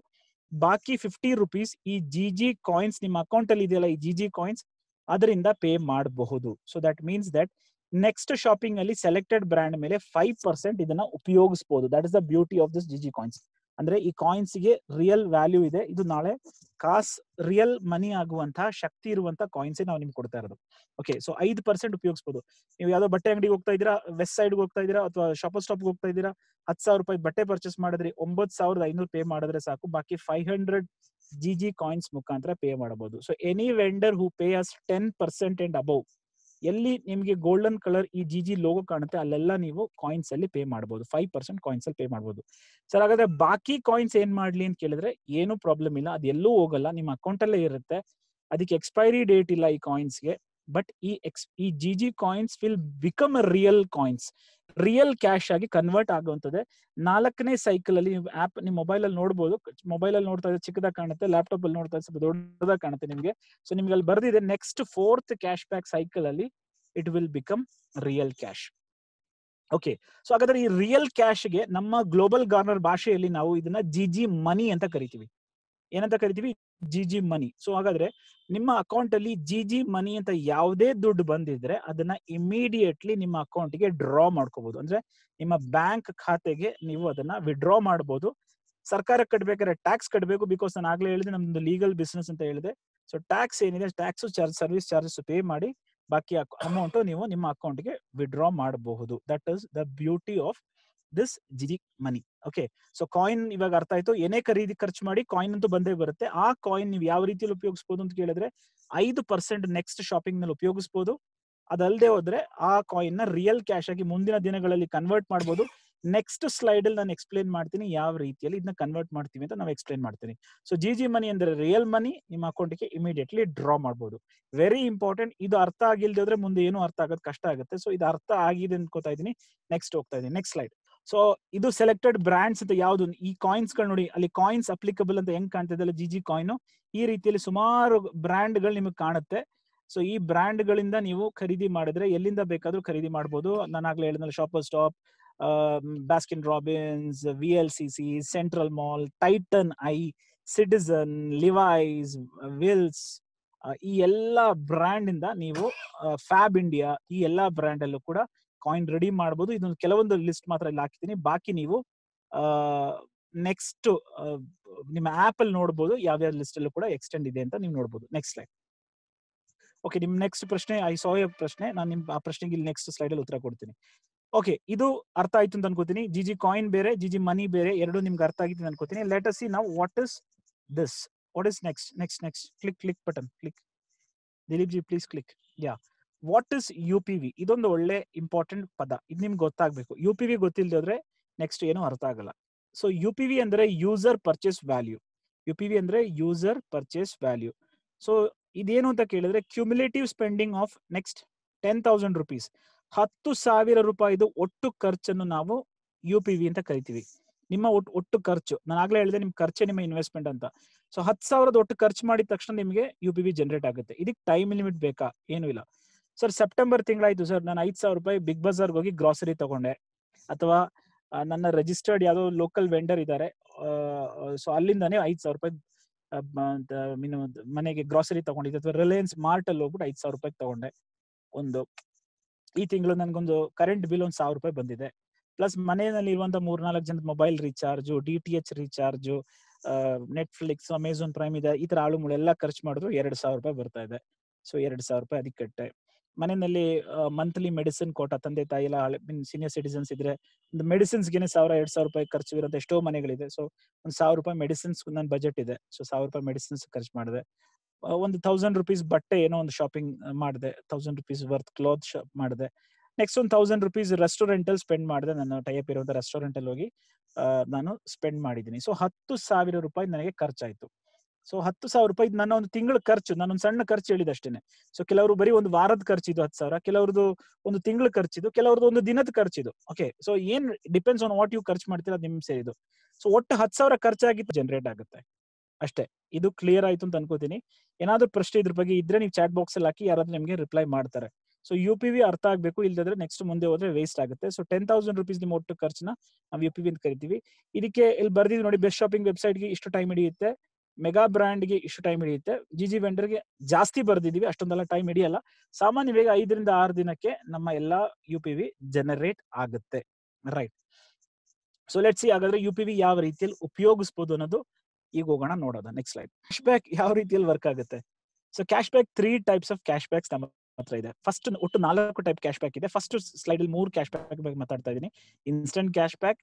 ಬಾಕಿ ಫಿಫ್ಟಿ ರುಪೀಸ್ ಈ ಜಿ ಜಿ ಕಾಯಿನ್ಸ್ ನಿಮ್ಮ ಅಕೌಂಟ್ ಅಲ್ಲಿ ಇದೆಯಲ್ಲ ಈ ಜಿ ಜಿ ಕಾಯಿನ್ಸ್ ಅದರಿಂದ ಪೇ ಮಾಡಬಹುದು. So that means that next shopping ಅಲ್ಲಿ ಸೆಲೆಕ್ಟೆಡ್ ಬ್ರ್ಯಾಂಡ್ ಮೇಲೆ ಫೈವ್ ಪರ್ಸೆಂಟ್ ಇದನ್ನ ಉಪಯೋಗಿಸಬಹುದು that is the beauty of this G G coins ಅಂದ್ರೆ ಈ ಕಾಯಿನ್ಸ್ಗೆ ರಿಯಲ್ ವ್ಯಾಲ್ಯೂ ಇದೆ. ಇದು ನಾಳೆ ಕಾಸ್ ರಿಯಲ್ ಮನಿ ಆಗುವಂತಹ ಶಕ್ತಿ ಇರುವಂತಹ ಕಾಯಿನ್ಸ್ ನಾವು ನಿಮ್ಗೆ ಕೊಡ್ತಾ ಇರೋದು. ಓಕೆ ಸೊ ಐದ್ ಪರ್ಸೆಂಟ್ ಉಪಯೋಗಿಸಬಹುದು ನೀವು ಯಾವ್ದೋ ಬಟ್ಟೆ ಅಂಗಡಿಗೆ ಹೋಗ್ತಾ ಇದೀರಾ ವೆಸ್ಟ್ ಸೈಡ್ ಹೋಗ್ತಾ ಇದೀರಾ ಅಥವಾ ಶಾಪರ್ ಸ್ಟಾಪ್ ಹೋಗ್ತಾ ಇದೀರಾ ಹತ್ ಸಾವಿರ ರೂಪಾಯಿ ಬಟ್ಟೆ ಪರ್ಚೇಸ್ ಮಾಡಿದ್ರಿ ಒಂಬತ್ ಸಾವಿರದ ಐನೂರು ಪೇ ಮಾಡಿದ್ರೆ ಸಾಕು, ಬಾಕಿ five hundred G G coins ಮುಖಾಂತರ ಪೇ ಮಾಡಬಹುದು so any vendor who pay us ten percent and above ಎಲ್ಲಿ ನಿಮಗೆ ಗೋಲ್ಡನ್ ಕಲರ್ ಈ ಜಿ ಜಿ ಲೋಗೋ ಕಾಣುತ್ತೆ, ಅಲ್ಲೆಲ್ಲ ನೀವು ಕಾಯಿನ್ಸ್ ಅಲ್ಲಿ ಪೇ ಮಾಡಬಹುದು ಫೈವ್ ಪರ್ಸೆಂಟ್ ಕಾಯಿನ್ಸ್ ಅಲ್ಲಿ ಪೇ ಮಾಡಬಹುದು ಸರ್ ಹಾಗಾದ್ರೆ ಬಾಕಿ ಕಾಯಿನ್ಸ್ ಏನ್ ಮಾಡ್ಲಿ ಅಂತ ಕೇಳಿದ್ರೆ ಏನು ಪ್ರಾಬ್ಲಮ್ ಇಲ್ಲ. ಅದೆಲ್ಲೂ ಹೋಗಲ್ಲ. ನಿಮ್ಮ ಅಕೌಂಟ್ ಅಲ್ಲೇ ಇರುತ್ತೆ. ಅದಕ್ಕೆ ಎಕ್ಸ್ಪೈರಿ ಡೇಟ್ ಇಲ್ಲ ಈ ಕಾಯಿನ್ಸ್ಗೆ ಬಟ್ ಈ ಎಕ್ಸ್ ಈ G G coins will become real coins real cash ಆಗಿ ಕನ್ವರ್ಟ್ ಆಗುವಂತದೆ ನಾಲ್ಕನೇ ಸೈಕಲ್ ಅಲ್ಲಿ ಆಪ್ ನಿಮ್ ಮೊಬೈಲ್ ಅಲ್ಲಿ ನೋಡಬಹುದು ಮೊಬೈಲ್ ಅಲ್ಲಿ ನೋಡ್ತಾ ಇದ್ರೆ ಚಿಕ್ಕದಾಗ ಕಾಣುತ್ತೆ. ಲ್ಯಾಪ್ಟಾಪ್ ಅಲ್ಲಿ ನೋಡ್ತಾ ಇದ್ರೆ ದೊಡ್ಡದಾಗಿ ಕಾಣುತ್ತೆ ನಿಮ್ಗೆ. ಸೊ ನಿಮ್ಗೆ ಅಲ್ಲಿ ಬರ್ದಿದೆ next fourth cash back cycle ಅಲ್ಲಿ it will become real cash okay so ಹಾಗಾದ್ರೆ ಈ ರಿಯಲ್ ಕ್ಯಾಶ್ಗೆ ನಮ್ಮ ಗ್ಲೋಬಲ್ ಗಾರ್ನರ್ ಭಾಷೆಯಲ್ಲಿ ನಾವು ಇದನ್ನ ಜಿ ಜಿ ಮನಿ ಅಂತ ಕರಿತೀವಿ. ಏನಂತ ಕರಿತೀವಿ? ಜಿ ಜಿ ಮನಿ ಸೊ ಹಾಗಾದ್ರೆ ನಿಮ್ಮ ಅಕೌಂಟ್ ಅಲ್ಲಿ ಜಿ ಜಿ ಮನಿ ಅಂತ ಯಾವುದೇ ದುಡ್ಡು ಬಂದಿದ್ರೆ ಅದನ್ನ ಇಮಿಡಿಯೇಟ್ಲಿ ನಿಮ್ಮ ಅಕೌಂಟ್ಗೆ ಡ್ರಾ ಮಾಡ್ಕೋಬಹುದು ಅಂದ್ರೆ ನಿಮ್ಮ ಬ್ಯಾಂಕ್ ಖಾತೆಗೆ ನೀವು ಅದನ್ನ ವಿಡ್ರಾ ಮಾಡಬಹುದು ಸರ್ಕಾರ ಕಟ್ಬೇಕಾದ್ರೆ ಟ್ಯಾಕ್ಸ್ ಕಟ್ಟಬೇಕು ಬಿಕಾಸ್ ನಾನು ಆಗ್ಲೇ ಹೇಳಿದೆ ನಮ್ದು ಲೀಗಲ್ ಬಿಸ್ನೆಸ್ ಅಂತ ಹೇಳಿದೆ. ಸೊ ಟ್ಯಾಕ್ಸ್ ಏನಿದೆ? Tax charge service charges pay ಮಾಡಿ ಬಾಕಿ ಅಮೌಂಟ್ ನೀವು ನಿಮ್ಮ ಅಕೌಂಟ್ಗೆ ವಿಡ್ರಾ ಮಾಡಬಹುದು. That is the beauty of this GG money okay so coin ಇವಾಗ ಅರ್ಥ ಆಯ್ತು. ಏನೇ ಖರೀದಿ ಖರ್ಚು ಮಾಡಿ ಕಾಯಿನ್ ಅಂತೂ ಬಂದೇ ಬರುತ್ತೆ. ಆ ಕಾಯಿನ್ ನೀವು ಯಾವ ರೀತಿಯಲ್ಲಿ ಉಪಯೋಗಿಸಬಹುದು ಅಂತ ಕೇಳಿದ್ರೆ ಐದು ಪರ್ಸೆಂಟ್ ನೆಕ್ಸ್ಟ್ ಶಾಪಿಂಗ್ನಲ್ಲಿ ಉಪಯೋಗಿಸಬಹುದು ಅದಲ್ಲದೆ ಹೋದ್ರೆ ಆ ಕಾಯಿನ್ನ ರಿಯಲ್ ಕ್ಯಾಶ್ ಆಗಿ ಮುಂದಿನ ದಿನಗಳಲ್ಲಿ ಕನ್ವರ್ಟ್ ಮಾಡಬಹುದು ನೆಕ್ಸ್ಟ್ ಸ್ಲೈಡ್ ಅಲ್ಲಿ ನಾನು ಎಕ್ಸ್ಪ್ಲೇನ್ ಮಾಡ್ತೀನಿ ಯಾವ ರೀತಿಯಲ್ಲಿ ಇದನ್ನ ಕನ್ವರ್ಟ್ ಮಾಡ್ತೀವಿ ಅಂತ ನಾವು ಎಕ್ಸ್ಪ್ಲೇನ್ ಮಾಡ್ತೀನಿ. ಸೊ ಜಿ ಜಿ ಮನಿ ಅಂದ್ರೆ ರಿಯಲ್ ಮನಿ ನಿಮ್ಮ ಅಕೌಂಟ್ಗೆ ಇಮಿಡಿಯೇಟ್ಲಿ ಡ್ರಾ ಮಾಡಬಹುದು ವೆರಿ ಇಂಪಾರ್ಟೆಂಟ್ ಇದು ಅರ್ಥ ಆಗಿಲ್ದೆ ಹೋದ್ರೆ ಮುಂದೆ ಏನು ಅರ್ಥ ಆಗೋದು ಕಷ್ಟ ಆಗುತ್ತೆ. ಸೊ ಇದು ಅರ್ಥ ಆಗಿದೆ ಅನ್ಕೋತಾ ಇದ್ದೀನಿ. ನೆಕ್ಸ್ಟ್ ಹೋಗ್ತಾ ಇದೀನಿ ನೆಕ್ಸ್ಟ್ ಸ್ಲೈಡ್ ಸೊ ಇದು ಸೆಲೆಕ್ಟೆಡ್ ಬ್ರಾಂಡ್ಸ್ ಅಂತ ಯಾವ್ದು? ಈ ಕಾಯಿನ್ಸ್ಗಳು ನೋಡಿ, ಅಲ್ಲಿ ಕಾಯಿನ್ಸ್ ಅಪ್ಲಿಕಬಲ್ ಅಂತ ಹೆಂಗ್ ಕಾಣ್ತಿದೆ ಜಿ ಜಿ ಕಾಯಿನ್ ಈ ರೀತಿಯಲ್ಲಿ ಸುಮಾರು ಬ್ರ್ಯಾಂಡ್ಗಳು ನಿಮಗೆ ಕಾಣುತ್ತೆ. ಸೊ ಈ ಬ್ರ್ಯಾಂಡ್ ಗಳಿಂದ ನೀವು ಖರೀದಿ ಮಾಡಿದ್ರೆ ಎಲ್ಲಿಂದ ಬೇಕಾದ್ರೂ ಖರೀದಿ ಮಾಡಬಹುದು ನಾನು ಆಗ್ಲೇ ಹೇಳಿದ್ನಲ್ಲ Shoppers Stop Baskin Robbins V L C C Central Mall Titan I Citizen Levi's Wills ಈ ಎಲ್ಲಾ ಬ್ರ್ಯಾಂಡ್ ಇಂದ ನೀವು ಫ್ಯಾಬ್ ಇಂಡಿಯಾ ಈ ಎಲ್ಲಾ ಬ್ರ್ಯಾಂಡ್ ಅಲ್ಲೂ ಕೂಡ ಕಾಯಿನ್ ರೆಡಿ ಮಾಡಬಹುದು ಇದೊಂದು ಕೆಲವೊಂದು ಲಿಸ್ಟ್ ಮಾತ್ರ ಇಲ್ಲಿ ಹಾಕ್ತೀನಿ ಬಾಕಿ ನೀವು ನೆಕ್ಸ್ಟ್ ನಿಮ್ಮ ಆಪ್ ಅಲ್ಲಿ ನೋಡಬಹುದು ಯಾವ್ಯಾವ ಲಿಸ್ಟ್ ಅಲ್ಲೂ ಕೂಡ ಎಕ್ಸ್ಟೆಂಡ್ ಇದೆ ಅಂತ ನೀವು ನೋಡಬಹುದು ನೆಕ್ಸ್ಟ್ ಸ್ಲೈಡ್ ಓಕೆ ನಿಮ್ ನೆಕ್ಸ್ಟ್ ಪ್ರಶ್ನೆ ಐ ಸಾ ಪ್ರಶ್ನೆ. ನಾನು ನಿಮ್, ಆ ಪ್ರಶ್ನೆಗೆ ಇಲ್ಲಿ ನೆಕ್ಸ್ಟ್ ಸ್ಲೈಡ್ ಅಲ್ಲಿ ಉತ್ತರ ಕೊಡ್ತೀನಿ. ಓಕೆ ಇದು ಅರ್ಥ ಆಯ್ತು ಅಂತ ಅನ್ಕೋತೀನಿ. ಜಿ ಜಿ ಕಾಯಿನ್ ಬೇರೆ ಜಿ ಜಿ ಮನಿ ಬೇರೆ, ಎರಡು ನಿಮ್ಗೆ ಅರ್ಥ ಆಗಿತ್ತು ಅನ್ಕೋತೀನಿ. ಲೆಟ್ ಅಸ್ ಸಿ ನಾವು what is this what is next next next click click button click Dilip ji please click yeah what is U P V ಇದೊಂದು ಒಳ್ಳೆ ಇಂಪಾರ್ಟೆಂಟ್ ಪದ. ಇದು ನಿಮ್ಗೆ ಗೊತ್ತಾಗ್ಬೇಕು. ಯು ಪಿ ವಿ ಗೊತ್ತಿಲ್ಲದೆ ಹೋದ್ರೆ ನೆಕ್ಸ್ಟ್ ಏನು ಅರ್ಥ ಆಗಲ್ಲ. ಸೊ ಯು ಪಿ ವಿ ಅಂದ್ರೆ user purchase value U P V ಅಂದ್ರೆ ಯೂಸರ್ ಪರ್ಚೇಸ್ ವ್ಯಾಲ್ಯೂ ಸೊ ಇದೇನು ಅಂತ ಕೇಳಿದ್ರೆ cumulative spending of next ten thousand rupees ಹತ್ತು ಸಾವಿರ ರೂಪಾಯಿದು ಒಟ್ಟು ಖರ್ಚನ್ನು ನಾವು ಯು ಪಿ ವಿ ಅಂತ ಕರಿತೀವಿ. ನಿಮ್ಮ ಒಟ್ಟು ಒಟ್ಟು ಖರ್ಚು. ನಾನು ಆಗ್ಲೇ ಹೇಳಿದೆ ನಿಮ್ ಖರ್ಚೆ ನಿಮ್ಮ ಇನ್ವೆಸ್ಟ್ಮೆಂಟ್ ಅಂತ. ಸೊ ಹತ್ತು ಸಾವಿರದ ಒಟ್ಟು ಖರ್ಚು ಮಾಡಿದ ತಕ್ಷಣ ನಿಮಗೆ ಯು ಪಿ ವಿ ಜನರೇಟ್ ಆಗುತ್ತೆ. ಇದಕ್ಕೆ ಟೈಮ್ ಲಿಮಿಟ್ ಬೇಕಾ? ಏನು ಇಲ್ಲ. ಸರ್, ಸೆಪ್ಟೆಂಬರ್ ತಿಂಗಳಾಯ್ತು ಸರ್. ನಾನು ಐದು ಸಾವಿರ ರೂಪಾಯಿ ಬಿಗ್ ಬಜಾರ್ಗೆ ಹೋಗಿ ಗ್ರಾಸರಿ ತಗೊಂಡೆ. ಅಥವಾ ನನ್ನ ರಿಜಿಸ್ಟರ್ಡ್ ಯಾವುದೋ ಲೋಕಲ್ ವೆಂಡರ್ ಇದ್ದಾರೆ. ಸೊ ಅಲ್ಲಿಂದಾನೇ ಐದು ಸಾವಿರ ರೂಪಾಯಿ ಮೀನು, ಮನೆಗೆ ಗ್ರಾಸರಿ ತಗೊಂಡಿದ್ದೆ. ಅಥವಾ ರಿಲಯನ್ಸ್ ಮಾರ್ಟ್ ಅಲ್ಲಿ ಹೋಗ್ಬಿಟ್ಟು ಐದು ಸಾವಿರ ರೂಪಾಯಿ ತಗೊಂಡೆ. ಒಂದು, ಈ ತಿಂಗಳು ನನ್ಗೊಂದು ಕರೆಂಟ್ ಬಿಲ್ ಒಂದು ಸಾವಿರ ರೂಪಾಯಿ ಬಂದಿದೆ. ಪ್ಲಸ್ ಮನೆಯಲ್ಲಿ ಇರುವಂತ ಮೂರ್ನಾಲ್ಕು ಜನದ mobile recharge, D T H recharge Netflix Amazon Prime ಇದೆ, ಈ ತರ ಆಳು ಮುಳು ಎಲ್ಲ ಖರ್ಚು ಮಾಡಿದ್ರು ಎರಡ್ ಸಾವಿರ ರೂಪಾಯಿ ಬರ್ತಾ ಇದೆ. ಸೊ, ಎರಡ್ ಸಾವಿರ ರೂಪಾಯಿ ಅದಕ್ಕೆ ಕಟ್ಟೆ ಮನೆಯಲ್ಲಿ ಮಂತ್ಲಿ ಮೆಡಿಸಿನ್ ಕೊಟ್ಟ ತಂದೆ, ತಾಯಿ ಎಲ್ಲ ಸೀನಿಯರ್ ಸಿಟಿಸನ್ಸ್ ಇದ್ರೆ, ಒಂದು ಮೆಡಿಸಿನ್ಸ್ಗೆ ಸಾವಿರ, ಎರಡ್ ಸಾವಿರ ರೂಪಾಯಿ ಖರ್ಚು ಇರೋದು ಎಷ್ಟೋ ಮನೆಗಳಿದೆ. ಸೊ ಒಂದು ಸಾವಿರ ರೂಪಾಯಿ ಮೆಡಿಸಿನ್ಸ್ ನನ್ನ ಬಜೆಟ್ ಇದೆ. ಸೊ ಸಾವಿರ ರೂಪಾಯಿ ಮೆಡಿಸಿನ್ಸ್ ಖರ್ಚು ಮಾಡಿದೆ. ಒಂದು ತೌಸಂಡ್ ರುಪೀಸ್ ಬಟ್ಟೆ ಏನೋ ಒಂದು ಶಾಪಿಂಗ್ ಮಾಡಿದೆ. Thousand rupees worth cloth shop ಮಾಡಿದೆ. ನೆಕ್ಸ್ಟ್ ಒಂದು ತೌಸಂಡ್ ರುಪೀಸ್ ರೆಸ್ಟೋರೆಂಟ್ ಅಲ್ಲಿ ಸ್ಪೆಂಡ್ ಮಾಡಿದೆ. ನನ್ನ ಟೈಪ್ ಇರುವಂತ ರೆಸ್ಟೋರೆಂಟ್ ಅಲ್ಲಿ ಹೋಗಿ ನಾನು ಸ್ಪೆಂಡ್ ಮಾಡಿದ್ದೀನಿ. ಸೊ ಹತ್ತು ಸಾವಿರ ರೂಪಾಯಿ ನನಗೆ ಖರ್ಚಾಯ್ತು. ಸೊ ಹತ್ತು ಸಾವಿರ ರೂಪಾಯಿ ನನ್ನ ಒಂದು ತಿಂಗಳ ಖರ್ಚು ನಾನೊಂದು ಸಣ್ಣ ಖರ್ಚು ಹೇಳಿದ ಅಷ್ಟೇನೆ ಸೊ ಕೆಲವರು ಬರೀ ಒಂದು ವಾರದ ಖರ್ಚಿದು ಹತ್ತು ಸಾವಿರ, ಕೆಲವ್ರದ್ದು ಒಂದು ತಿಂಗಳ ಖರ್ಚಿದು ಕೆಲವ್ರದ್ದು ಒಂದು ದಿನದ ಖರ್ಚಿದು ಓಕೆ ಸೊ ಏನ್ ಡಿಪೆಂಡ್ಸ್ ಆನ್ ವಾಟ್ ಯು ಖರ್ಚು ಮಾಡ್ತೀರಾ ನಿಮ್ ಸೇರಿದು. ಸೊ ಒಟ್ಟು ಹತ್ತು ಸಾವಿರ ಖರ್ಚಾಗಿತ್ತು ಜನರೇಟ್ ಆಗುತ್ತೆ. ಅಷ್ಟೇ. ಇದು ಕ್ಲಿಯರ್ ಆಯ್ತು ಅಂತ ಅನ್ಕೋತೀನಿ. ಏನಾದ್ರೂ ಪ್ರಶ್ನೆ ಇದ್ರ ಬಗ್ಗೆ ಇದ್ರೆ ನೀವು ಚಾಟ್ ಬಾಕ್ಸ್ ಅಲ್ಲಿ ಹಾಕಿ ಯಾರಾದ್ರೂ ನಿಮ್ಗೆ ರಿಪ್ಲೈ ಮಾಡ್ತಾರೆ. ಸೊ ಯು ಪಿ ವಿ ಅರ್ಥ ಆಗ್ಬೇಕು, ಇಲ್ದಿದ್ರೆ ನೆಕ್ಸ್ಟ್ ಮುಂದೆ ಹೋದ್ರೆ ವೇಸ್ಟ್ ಆಗುತ್ತೆ. ಸೊ ಟೆನ್ ತೌಸಂಡ್ ರುಪೀಸ್ ನಿಮ್ಮ ಒಟ್ಟು ಖರ್ಚನ್ನ ನಾವು ಯು ಪಿ ವಿ ಅಂತ ಕರಿತೀವಿ. ಇದಕ್ಕೆ ಇಲ್ಲಿ ಬರ್ದಿದ್ವಿ ನೋಡಿ ಬೆಸ್ಟ್ ಶಾಪಿಂಗ್ ವೆಬ್ಸೈಟ್ಗೆ ಇಷ್ಟು ಟೈಮ್ ಹಿಡಿಯುತ್ತೆ. ಮೆಗಾ ಬ್ರ್ಯಾಂಡ್ಗೆ ಇಷ್ಟು ಟೈಮ್ ಹಿಡಿಯುತ್ತೆ. ಜಿ ಜಿ ವೆಂಡರ್ಗೆ ಜಾಸ್ತಿ ಬರ್ದಿದೀವಿ, ಅಷ್ಟೊಂದೆಲ್ಲ ಟೈಮ್ ಹಿಡಿಯಲ್ಲ. ಸಾಮಾನ್ಯವಾಗಿ ಐದರಿಂದ ಆರು ದಿನಕ್ಕೆ ನಮ್ಮ ಎಲ್ಲಾ ಯು ಪಿ ವಿ ಜನರೇಟ್ ಆಗುತ್ತೆ. ರೈಟ್ ಸೊ ಲೆಟ್ ಸಿ ಹಾಗಾದ್ರೆ ಯು ಪಿ ವಿ ಯಾವ ರೀತಿಯಲ್ಲಿ ಉಪಯೋಗಿಸಬಹುದು ಅನ್ನೋದು ಈಗ ಹೋಗೋಣ ನೋಡೋದ. ನೆಕ್ಸ್ಟ್ ಸ್ಲೈಡ್ ಕ್ಯಾಶ್ ಬ್ಯಾಕ್ ಯಾವ ರೀತಿಯಲ್ಲಿ ವರ್ಕ್ ಆಗುತ್ತೆ? So cash back three types of cash backs ನಮ್ಮ ಹತ್ರ ಇದೆ. ಫಸ್ಟ್ ಒಟ್ಟು ನಾಲ್ಕು ಟೈಪ್ ಕ್ಯಾಶ್ ಬ್ಯಾಕ್ ಇದೆ. ಫಸ್ಟ್ ಸ್ಲೈಡ್ ಅಲ್ಲಿ ಮೂರು ಕ್ಯಾಶ್ ಬ್ಯಾಕ್ ಬಗ್ಗೆ ಮಾತಾಡ್ತಾ ಇದ್ದೀನಿ. Instant cash back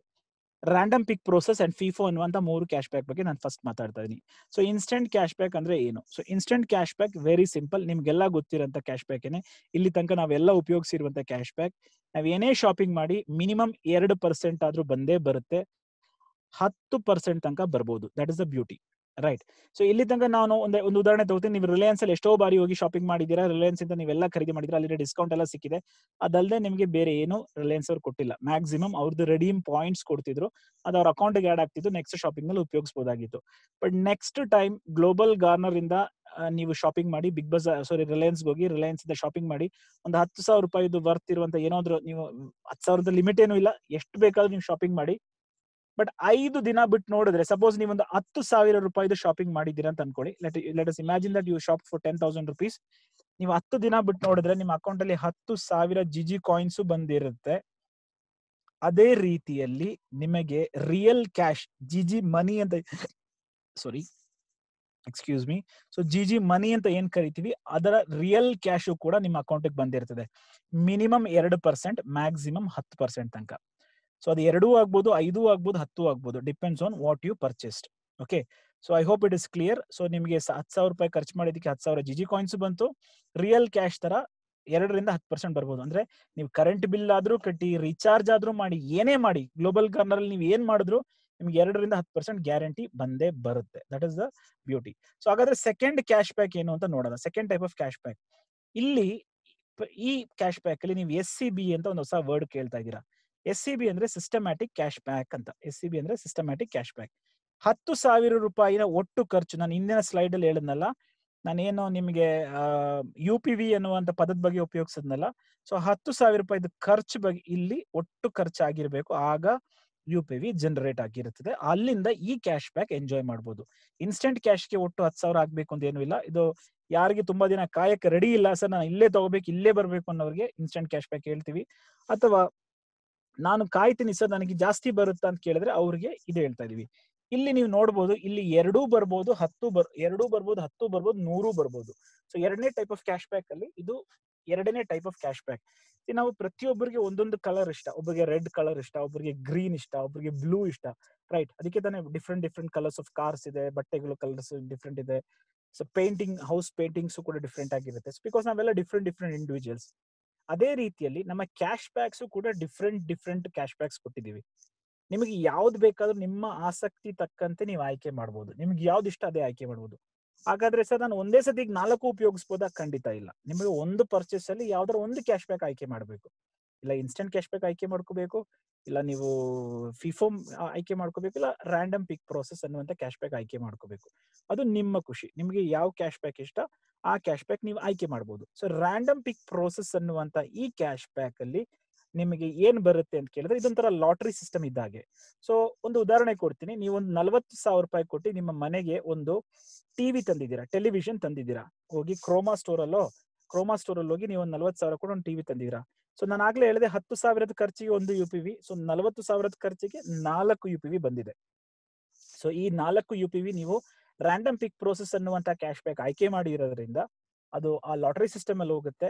random pick process and FIFO ಅನ್ನುವಂತ ಮೂರು ಕ್ಯಾಶ್ ಬ್ಯಾಕ್ ಬಗ್ಗೆ ನಾನು ಫಸ್ಟ್ ಮಾತಾಡ್ತಾ ಇದ್ದೀನಿ ಸೊ ಇನ್ಸ್ಟೆಂಟ್ ಕ್ಯಾಶ್ ಬ್ಯಾಕ್ ಅಂದ್ರೆ ಏನು? So instant cash back very simple ನಿಮ್ಗೆಲ್ಲ ಗೊತ್ತಿರೋಂಥ ಕ್ಯಾಶ್ ಬ್ಯಾಕ್ ಇಲ್ಲಿ ತನಕ ನಾವೆಲ್ಲ ಉಪಯೋಗಿಸಿರುವಂತ ಕ್ಯಾಶ್ ಬ್ಯಾಕ್ ನಾವ್ ಏನೇ ಶಾಪಿಂಗ್ ಮಾಡಿ ಮಿನಿಮಮ್ ಎರಡು ಪರ್ಸೆಂಟ್ ಆದ್ರೂ ಬಂದೇ ಬರುತ್ತೆ. ಹತ್ತು ಪರ್ಸೆಂಟ್ ತನಕ ಬರ್ಬೋದು. That is the beauty right so ಇಲ್ಲಿ ತನಕ ನಾನು ಒಂದು ಒಂದು ಉದಾಹರಣೆ ತಗೋತೀನಿ. ನೀವು ರಿಲಯನ್ಸ್ ಅಲ್ಲಿ ಎಷ್ಟೋ ಬಾರಿ ಹೋಗಿ ಶಾಪಿಂಗ್ ಮಾಡಿದ್ದೀರಾ ರಿಲಯನ್ಸ್ ಇಂದ ನೀವೆಲ್ಲ ಖರೀದಿ ಮಾಡಿದ್ರೆ ಅಲ್ಲಿ ಡಿಸ್ಕೌಂಟ್ ಎಲ್ಲ ಸಿಕ್ಕಿದೆ. ಅದಲ್ಲದೆ ನಿಮಗೆ ಬೇರೆ ಏನು ರಿಲಯನ್ಸ್ ಅವ್ರು ಕೊಟ್ಟಿಲ್ಲ. ಮ್ಯಾಕ್ಸಿಮಮ್ ಅವ್ರದ್ದು ರೆಡೀಮ್ ಪಾಯಿಂಟ್ಸ್ ಕೊಡ್ತಿದ್ರು. ಅದು ಅವ್ರ ಅಕೌಂಟ್ಗೆ ಆಡ್ ಆಗ್ತಿತ್ತು. ನೆಕ್ಸ್ಟ್ ಶಾಪಿಂಗ್ನಲ್ಲಿ ಉಪಯೋಗಿಸಬಹುದಾಗಿತ್ತು but next time Global Garner ಇಂದ ನೀವು ಶಾಪಿಂಗ್ ಮಾಡಿ ಬಿಗ್ ಬಜಾರ್ ಸಾರಿ ರಿಲಯನ್ಸ್ ಹೋಗಿ ರಿಲಯನ್ಸ್ ಇಂದ ಶಾಪಿಂಗ್ ಮಾಡಿ, ಒಂದು ಹತ್ತು ಸಾವಿರ ರೂಪಾಯಿದು ವರ್ತ್ ಇರುವಂತ ಏನಾದ್ರು ನೀವು, ಹತ್ತು ಸಾವಿರದ ಲಿಮಿಟ್ ಏನು ಇಲ್ಲ. ಎಷ್ಟು ಬೇಕಾದ್ರೂ ನೀವು ಶಾಪಿಂಗ್ ಮಾಡಿ ಬಟ್ ಐದು ದಿನ ಬಿಟ್ಟು ನೋಡಿದ್ರೆ ಸಪೋಸ್ ನೀವು ಒಂದು ಹತ್ತು ಸಾವಿರ ರೂಪಾಯಿದು ಶಾಪಿಂಗ್ ಮಾಡಿದ್ದೀರಾ ಅಂತ ಅನ್ಕೊಳ್ಳಿ. Let let us imagine that you shop for ten thousand rupees ನೀವು ಹತ್ತು ದಿನ ಬಿಟ್ಟು ನೋಡಿದ್ರೆ ನಿಮ್ಮ ಅಕೌಂಟ್ ಅಲ್ಲಿ ಹತ್ತು ಸಾವಿರ ಜಿಜಿ ಕಾಯಿನ್ಸ್ ಬಂದಿರುತ್ತೆ. ಅದೇ ರೀತಿಯಲ್ಲಿ ನಿಮಗೆ ರಿಯಲ್ ಕ್ಯಾಶ್ ಜಿಜಿ ಮನಿ ಅಂತ sorry excuse me so G G money ಅಂತ ಏನ್ ಕರಿತೀವಿ? ಅದರ ರಿಯಲ್ ಕ್ಯಾಶು ಕೂಡ ನಿಮ್ಮ ಅಕೌಂಟಿಗೆ ಬಂದಿರ್ತದೆ. ಮಿನಿಮಮ್ ಎರಡು ಪರ್ಸೆಂಟ್ ಮ್ಯಾಕ್ಸಿಮಮ್ ಹತ್ತು ಪರ್ಸೆಂಟ್ ತನಕ. ಸೊ ಅದು ಎರಡೂ ಆಗ್ಬೋದು, ಐದು ಆಗ್ಬೋದು, ಹತ್ತು ಆಗ್ಬೋದು depends on what you purchased okay so I hope it is clear so ನಿಮಗೆ ಹತ್ತು ಸಾವಿರ ರೂಪಾಯಿ ಖರ್ಚು ಮಾಡಿದಕ್ಕೆ ಹತ್ತು ಸಾವಿರ ಜಿ ಜಿ ಕಾಯಿನ್ಸ್ ಬಂತು. ರಿಯಲ್ ಕ್ಯಾಶ್ ತರ ಎರಡರಿಂದ ಹತ್ತು ಪರ್ಸೆಂಟ್ ಬರ್ಬೋದು. ಅಂದ್ರೆ ನೀವು ಕರೆಂಟ್ ಬಿಲ್ ಆದ್ರೂ ಕಟ್ಟಿ ರೀಚಾರ್ಜ್ ಆದ್ರೂ ಮಾಡಿ, ಏನೇ ಮಾಡಿ ಗ್ಲೋಬಲ್ ಕಾರ್ನರ್ ಅಲ್ಲಿ ನೀವು ಏನ್ ಮಾಡಿದ್ರು ನಿಮ್ಗೆ ಎರಡರಿಂದ ಹತ್ತು ಪರ್ಸೆಂಟ್ ಗ್ಯಾರಂಟಿ ಬಂದೇ ಬರುತ್ತೆ. That is the beauty so ಹಾಗಾದ್ರೆ ಸೆಕೆಂಡ್ ಕ್ಯಾಶ್ ಬ್ಯಾಕ್ ಏನು ಅಂತ ನೋಡೋಣ. Second type of cash back ಇಲ್ಲಿ ಈ ಕ್ಯಾಶ್ ಬ್ಯಾಕ್ ಅಲ್ಲಿ ನೀವು ಎಸ್ ಸಿ ಬಿ ಅಂತ ಒಂದು ಹೊಸ ವರ್ಡ್ ಕೇಳ್ತಾ ಇದ್ದೀರಾ. ಎಸ್ ಸಿ ಬಿ ಅಂದ್ರೆ ಸಿಸ್ಟಮ್ಯಾಟಿಕ್ ಕ್ಯಾಶ್ ಬ್ಯಾಕ್ ಅಂತ. ಎಸ್ ಸಿ ಬಿ ಅಂದ್ರೆ ಸಿಸ್ಟಮ್ಯಾಟಿಕ್ ಕ್ಯಾಶ್ ಬ್ಯಾಕ್ ಹತ್ತು ಸಾವಿರ ರೂಪಾಯಿನ ಒಟ್ಟು ಖರ್ಚು, ನಾನು ಹಿಂದಿನ ಸ್ಲೈಡ್ ಅಲ್ಲಿ ಹೇಳಿದ್ನಲ್ಲ, ನಾನೇನು ನಿಮಗೆ ಯು ಪಿ ವಿ ಅನ್ನುವಂತ ಪದದ ಬಗ್ಗೆ ಉಪಯೋಗಿಸಿದ್ನಲ್ಲ ಸೊ ಹತ್ತು ಸಾವಿರ ರೂಪಾಯಿದು ಖರ್ಚು ಬಗ್ಗೆ ಇಲ್ಲಿ ಒಟ್ಟು ಖರ್ಚು ಆಗಿರ್ಬೇಕು, ಆಗ ಯು ಪಿ ವಿ ಜನರೇಟ್ ಆಗಿರುತ್ತದೆ. ಅಲ್ಲಿಂದ ಈ ಕ್ಯಾಶ್ ಬ್ಯಾಕ್ ಎಂಜಾಯ್ ಮಾಡ್ಬೋದು ಇನ್ಸ್ಟೆಂಟ್ ಕ್ಯಾಶ್ಗೆ ಒಟ್ಟು ಹತ್ತು ಸಾವಿರ ಆಗ್ಬೇಕು ಅಂತ ಏನು ಇಲ್ಲ. ಇದು ಯಾರಿಗೆ ತುಂಬಾ ದಿನ ಕಾಯಕ್ಕೆ ರೆಡಿ ಇಲ್ಲ ಸರ್, ನಾನು ಇಲ್ಲೇ ತಗೋಬೇಕು, ಇಲ್ಲೇ ಬರಬೇಕು ಅನ್ನೋರಿಗೆ ಇನ್ಸ್ಟೆಂಟ್ ಕ್ಯಾಶ್ ಬ್ಯಾಕ್ ಹೇಳ್ತೀವಿ. ಅಥವಾ ನಾನು ಕಾಯ್ತೀನಿ ಸರ್, ನನಗೆ ಜಾಸ್ತಿ ಬರುತ್ತಾ ಅಂತ ಕೇಳಿದ್ರೆ ಅವ್ರಿಗೆ ಇದು ಹೇಳ್ತಾ ಇದೀವಿ ಇಲ್ಲಿ ನೀವು ನೋಡ್ಬೋದು, ಇಲ್ಲಿ ಎರಡೂ ಬರ್ಬೋದು, ಹತ್ತು ಬರ್, ಎರಡೂ ಬರ್ಬೋದು, ಹತ್ತು ಬರ್ಬೋದು, ನೂರು ಬರ್ಬೋದು. ಸೊ ಎರಡನೇ ಟೈಪ್ ಆಫ್ ಕ್ಯಾಶ್ ಬ್ಯಾಕ್ ಅಲ್ಲಿ ಇದು ಎರಡನೇ ಟೈಪ್ ಆಫ್ ಕ್ಯಾಶ್ ಬ್ಯಾಕ್ ನಾವು ಪ್ರತಿಯೊಬ್ಬರಿಗೆ ಒಂದೊಂದು ಕಲರ್ ಇಷ್ಟ. ಒಬ್ಬರಿಗೆ ರೆಡ್ ಕಲರ್ ಇಷ್ಟ ಒಬ್ಬರಿಗೆ ಗ್ರೀನ್ ಇಷ್ಟ ಒಬ್ಬರಿಗೆ ಬ್ಲೂ ಇಷ್ಟ. ರೈಟ್ ಅದಕ್ಕೆ ತಾನೇ different different colours of cars ಇದೆ, ಬಟ್ಟೆಗಳು ಕಲರ್ಸ್ ಡಿಫ್ರೆಂಟ್ ಇದೆ. ಸೊ ಪೇಂಟಿಂಗ್ ಹೌಸ್ ಪೇಂಟಿಂಗ್ಸ್ ಕೂಡ ಡಿಫ್ರೆಂಟ್ ಆಗಿರುತ್ತೆ. ಬಿಕಾಸ್ ನಾವೆಲ್ಲ ಡಿಫ್ರೆಂಟ್ ಡಿಫ್ರೆಂಟ್ ಇಂಡಿವಿಜುವಲ್ಸ್ ಅದೇ ರೀತಿಯಲ್ಲಿ ನಮ್ಮ ಕ್ಯಾಶ್ ಬ್ಯಾಕ್ಸ್ ಕೂಡ ಡಿಫ್ರೆಂಟ್ ಡಿಫ್ರೆಂಟ್ ಕ್ಯಾಶ್ ಬ್ಯಾಕ್ಸ್ ಕೊಟ್ಟಿದ್ದೀವಿ. ನಿಮಗೆ ಯಾವ್ದು ಬೇಕಾದ್ರೂ ನಿಮ್ಮ ಆಸಕ್ತಿ ತಕ್ಕಂತೆ ನೀವು ಆಯ್ಕೆ ಮಾಡ್ಬೋದು. ನಿಮ್ಗೆ ಯಾವ್ದು ಇಷ್ಟ ಅದೇ ಆಯ್ಕೆ ಮಾಡ್ಬೋದು. ಹಾಗಾದ್ರೆ ಸರ್ ನಾನು ಒಂದೇ ಸತಿಗೆ ನಾಲ್ಕು ಉಪಯೋಗಿಸ್ಬೋದಾ? ಖಂಡಿತ ಇಲ್ಲ. ನಿಮಗೆ ಒಂದು ಪರ್ಚೇಸ್ ಅಲ್ಲಿ ಯಾವ್ದಾರ ಒಂದು ಕ್ಯಾಶ್ ಬ್ಯಾಕ್ ಆಯ್ಕೆ ಮಾಡಬೇಕು. ಇಲ್ಲ ಇನ್ಸ್ಟೆಂಟ್ ಕ್ಯಾಶ್ ಬ್ಯಾಕ್ ಆಯ್ಕೆ ಮಾಡ್ಕೋಬೇಕು, ಇಲ್ಲ ನೀವು ಫಿಫೋಮ್ ಆಯ್ಕೆ ಮಾಡ್ಕೋಬೇಕು, ಇಲ್ಲ ರ್ಯಾಂಡಮ್ ಪಿಕ್ ಪ್ರೋಸೆಸ್ ಅನ್ನುವಂತ ಕ್ಯಾಶ್ ಬ್ಯಾಕ್ ಆಯ್ಕೆ ಮಾಡ್ಕೋಬೇಕು. ಅದು ನಿಮ್ಮ ಖುಷಿ. ನಿಮಗೆ ಯಾವ ಕ್ಯಾಶ್ ಬ್ಯಾಕ್ ಇಷ್ಟ, ಆ ಕ್ಯಾಶ್ ಬ್ಯಾಕ್ ನೀವು ಆಯ್ಕೆ ಮಾಡ್ಬೋದು. ಸೊ ರ್ಯಾಂಡಮ್ ಪಿಕ್ ಪ್ರೋಸೆಸ್ ಅನ್ನುವಂತ ಈ ಕ್ಯಾಶ್ ಬ್ಯಾಕ್ ಅಲ್ಲಿ ನಿಮಗೆ ಏನ್ ಬರುತ್ತೆ ಅಂತ ಕೇಳಿದ್ರೆ ಇದೊಂಥರ ಲಾಟ್ರಿ ಸಿಸ್ಟಮ್ ಇದ್ದಾಗೆ. ಸೊ ಒಂದು ಉದಾಹರಣೆ ಕೊಡ್ತೀನಿ. ನೀವು ಒಂದು ನಲವತ್ತು ಸಾವಿರ ರೂಪಾಯಿ ಕೊಟ್ಟು ನಿಮ್ಮ ಮನೆಗೆ ಒಂದು ಟಿವಿ ತಂದಿದ್ದೀರಾ ಟೆಲಿವಿಷನ್ ತಂದಿದ್ದೀರಾ? ಹೋಗಿ ಕ್ರೋಮಾ ಸ್ಟೋರ್ ಅಲ್ಲೋ ಕ್ರೋಮಾ ಸ್ಟೋರ್ ಅಲ್ಲಿ ಹೋಗಿ ನೀವು ಒಂದು ನಲವತ್ತು ಸಾವಿರ ಕೊಟ್ಟು ಒಂದು ಟಿವಿ ತಂದಿದ್ದೀರಾ? ಸೊ ನಾನು ಆಗ್ಲೇ ಹೇಳಿದೆ ಹತ್ತು ಸಾವಿರದ ಖರ್ಚಿಗೆ ಒಂದು ಯು ಪಿ ವಿ ಸೊ ನಲವತ್ತು ಸಾವಿರದ ಖರ್ಚಿಗೆ ನಾಲ್ಕು ಯು ಪಿ ವಿ ಬಂದಿದೆ. ಸೊ ಈ ನಾಲ್ಕು ಯು ಪಿ ವಿ ನೀವು ರ್ಯಾಂಡಮ್ ಪಿಕ್ ಪ್ರೋಸೆಸ್ ಅನ್ನುವಂತ ಕ್ಯಾಶ್ ಬ್ಯಾಕ್ ಆಯ್ಕೆ ಮಾಡಿರೋದ್ರಿಂದ ಅದು ಆ ಲಾಟರಿ ಸಿಸ್ಟಮ್ ಅಲ್ಲಿ ಹೋಗುತ್ತೆ.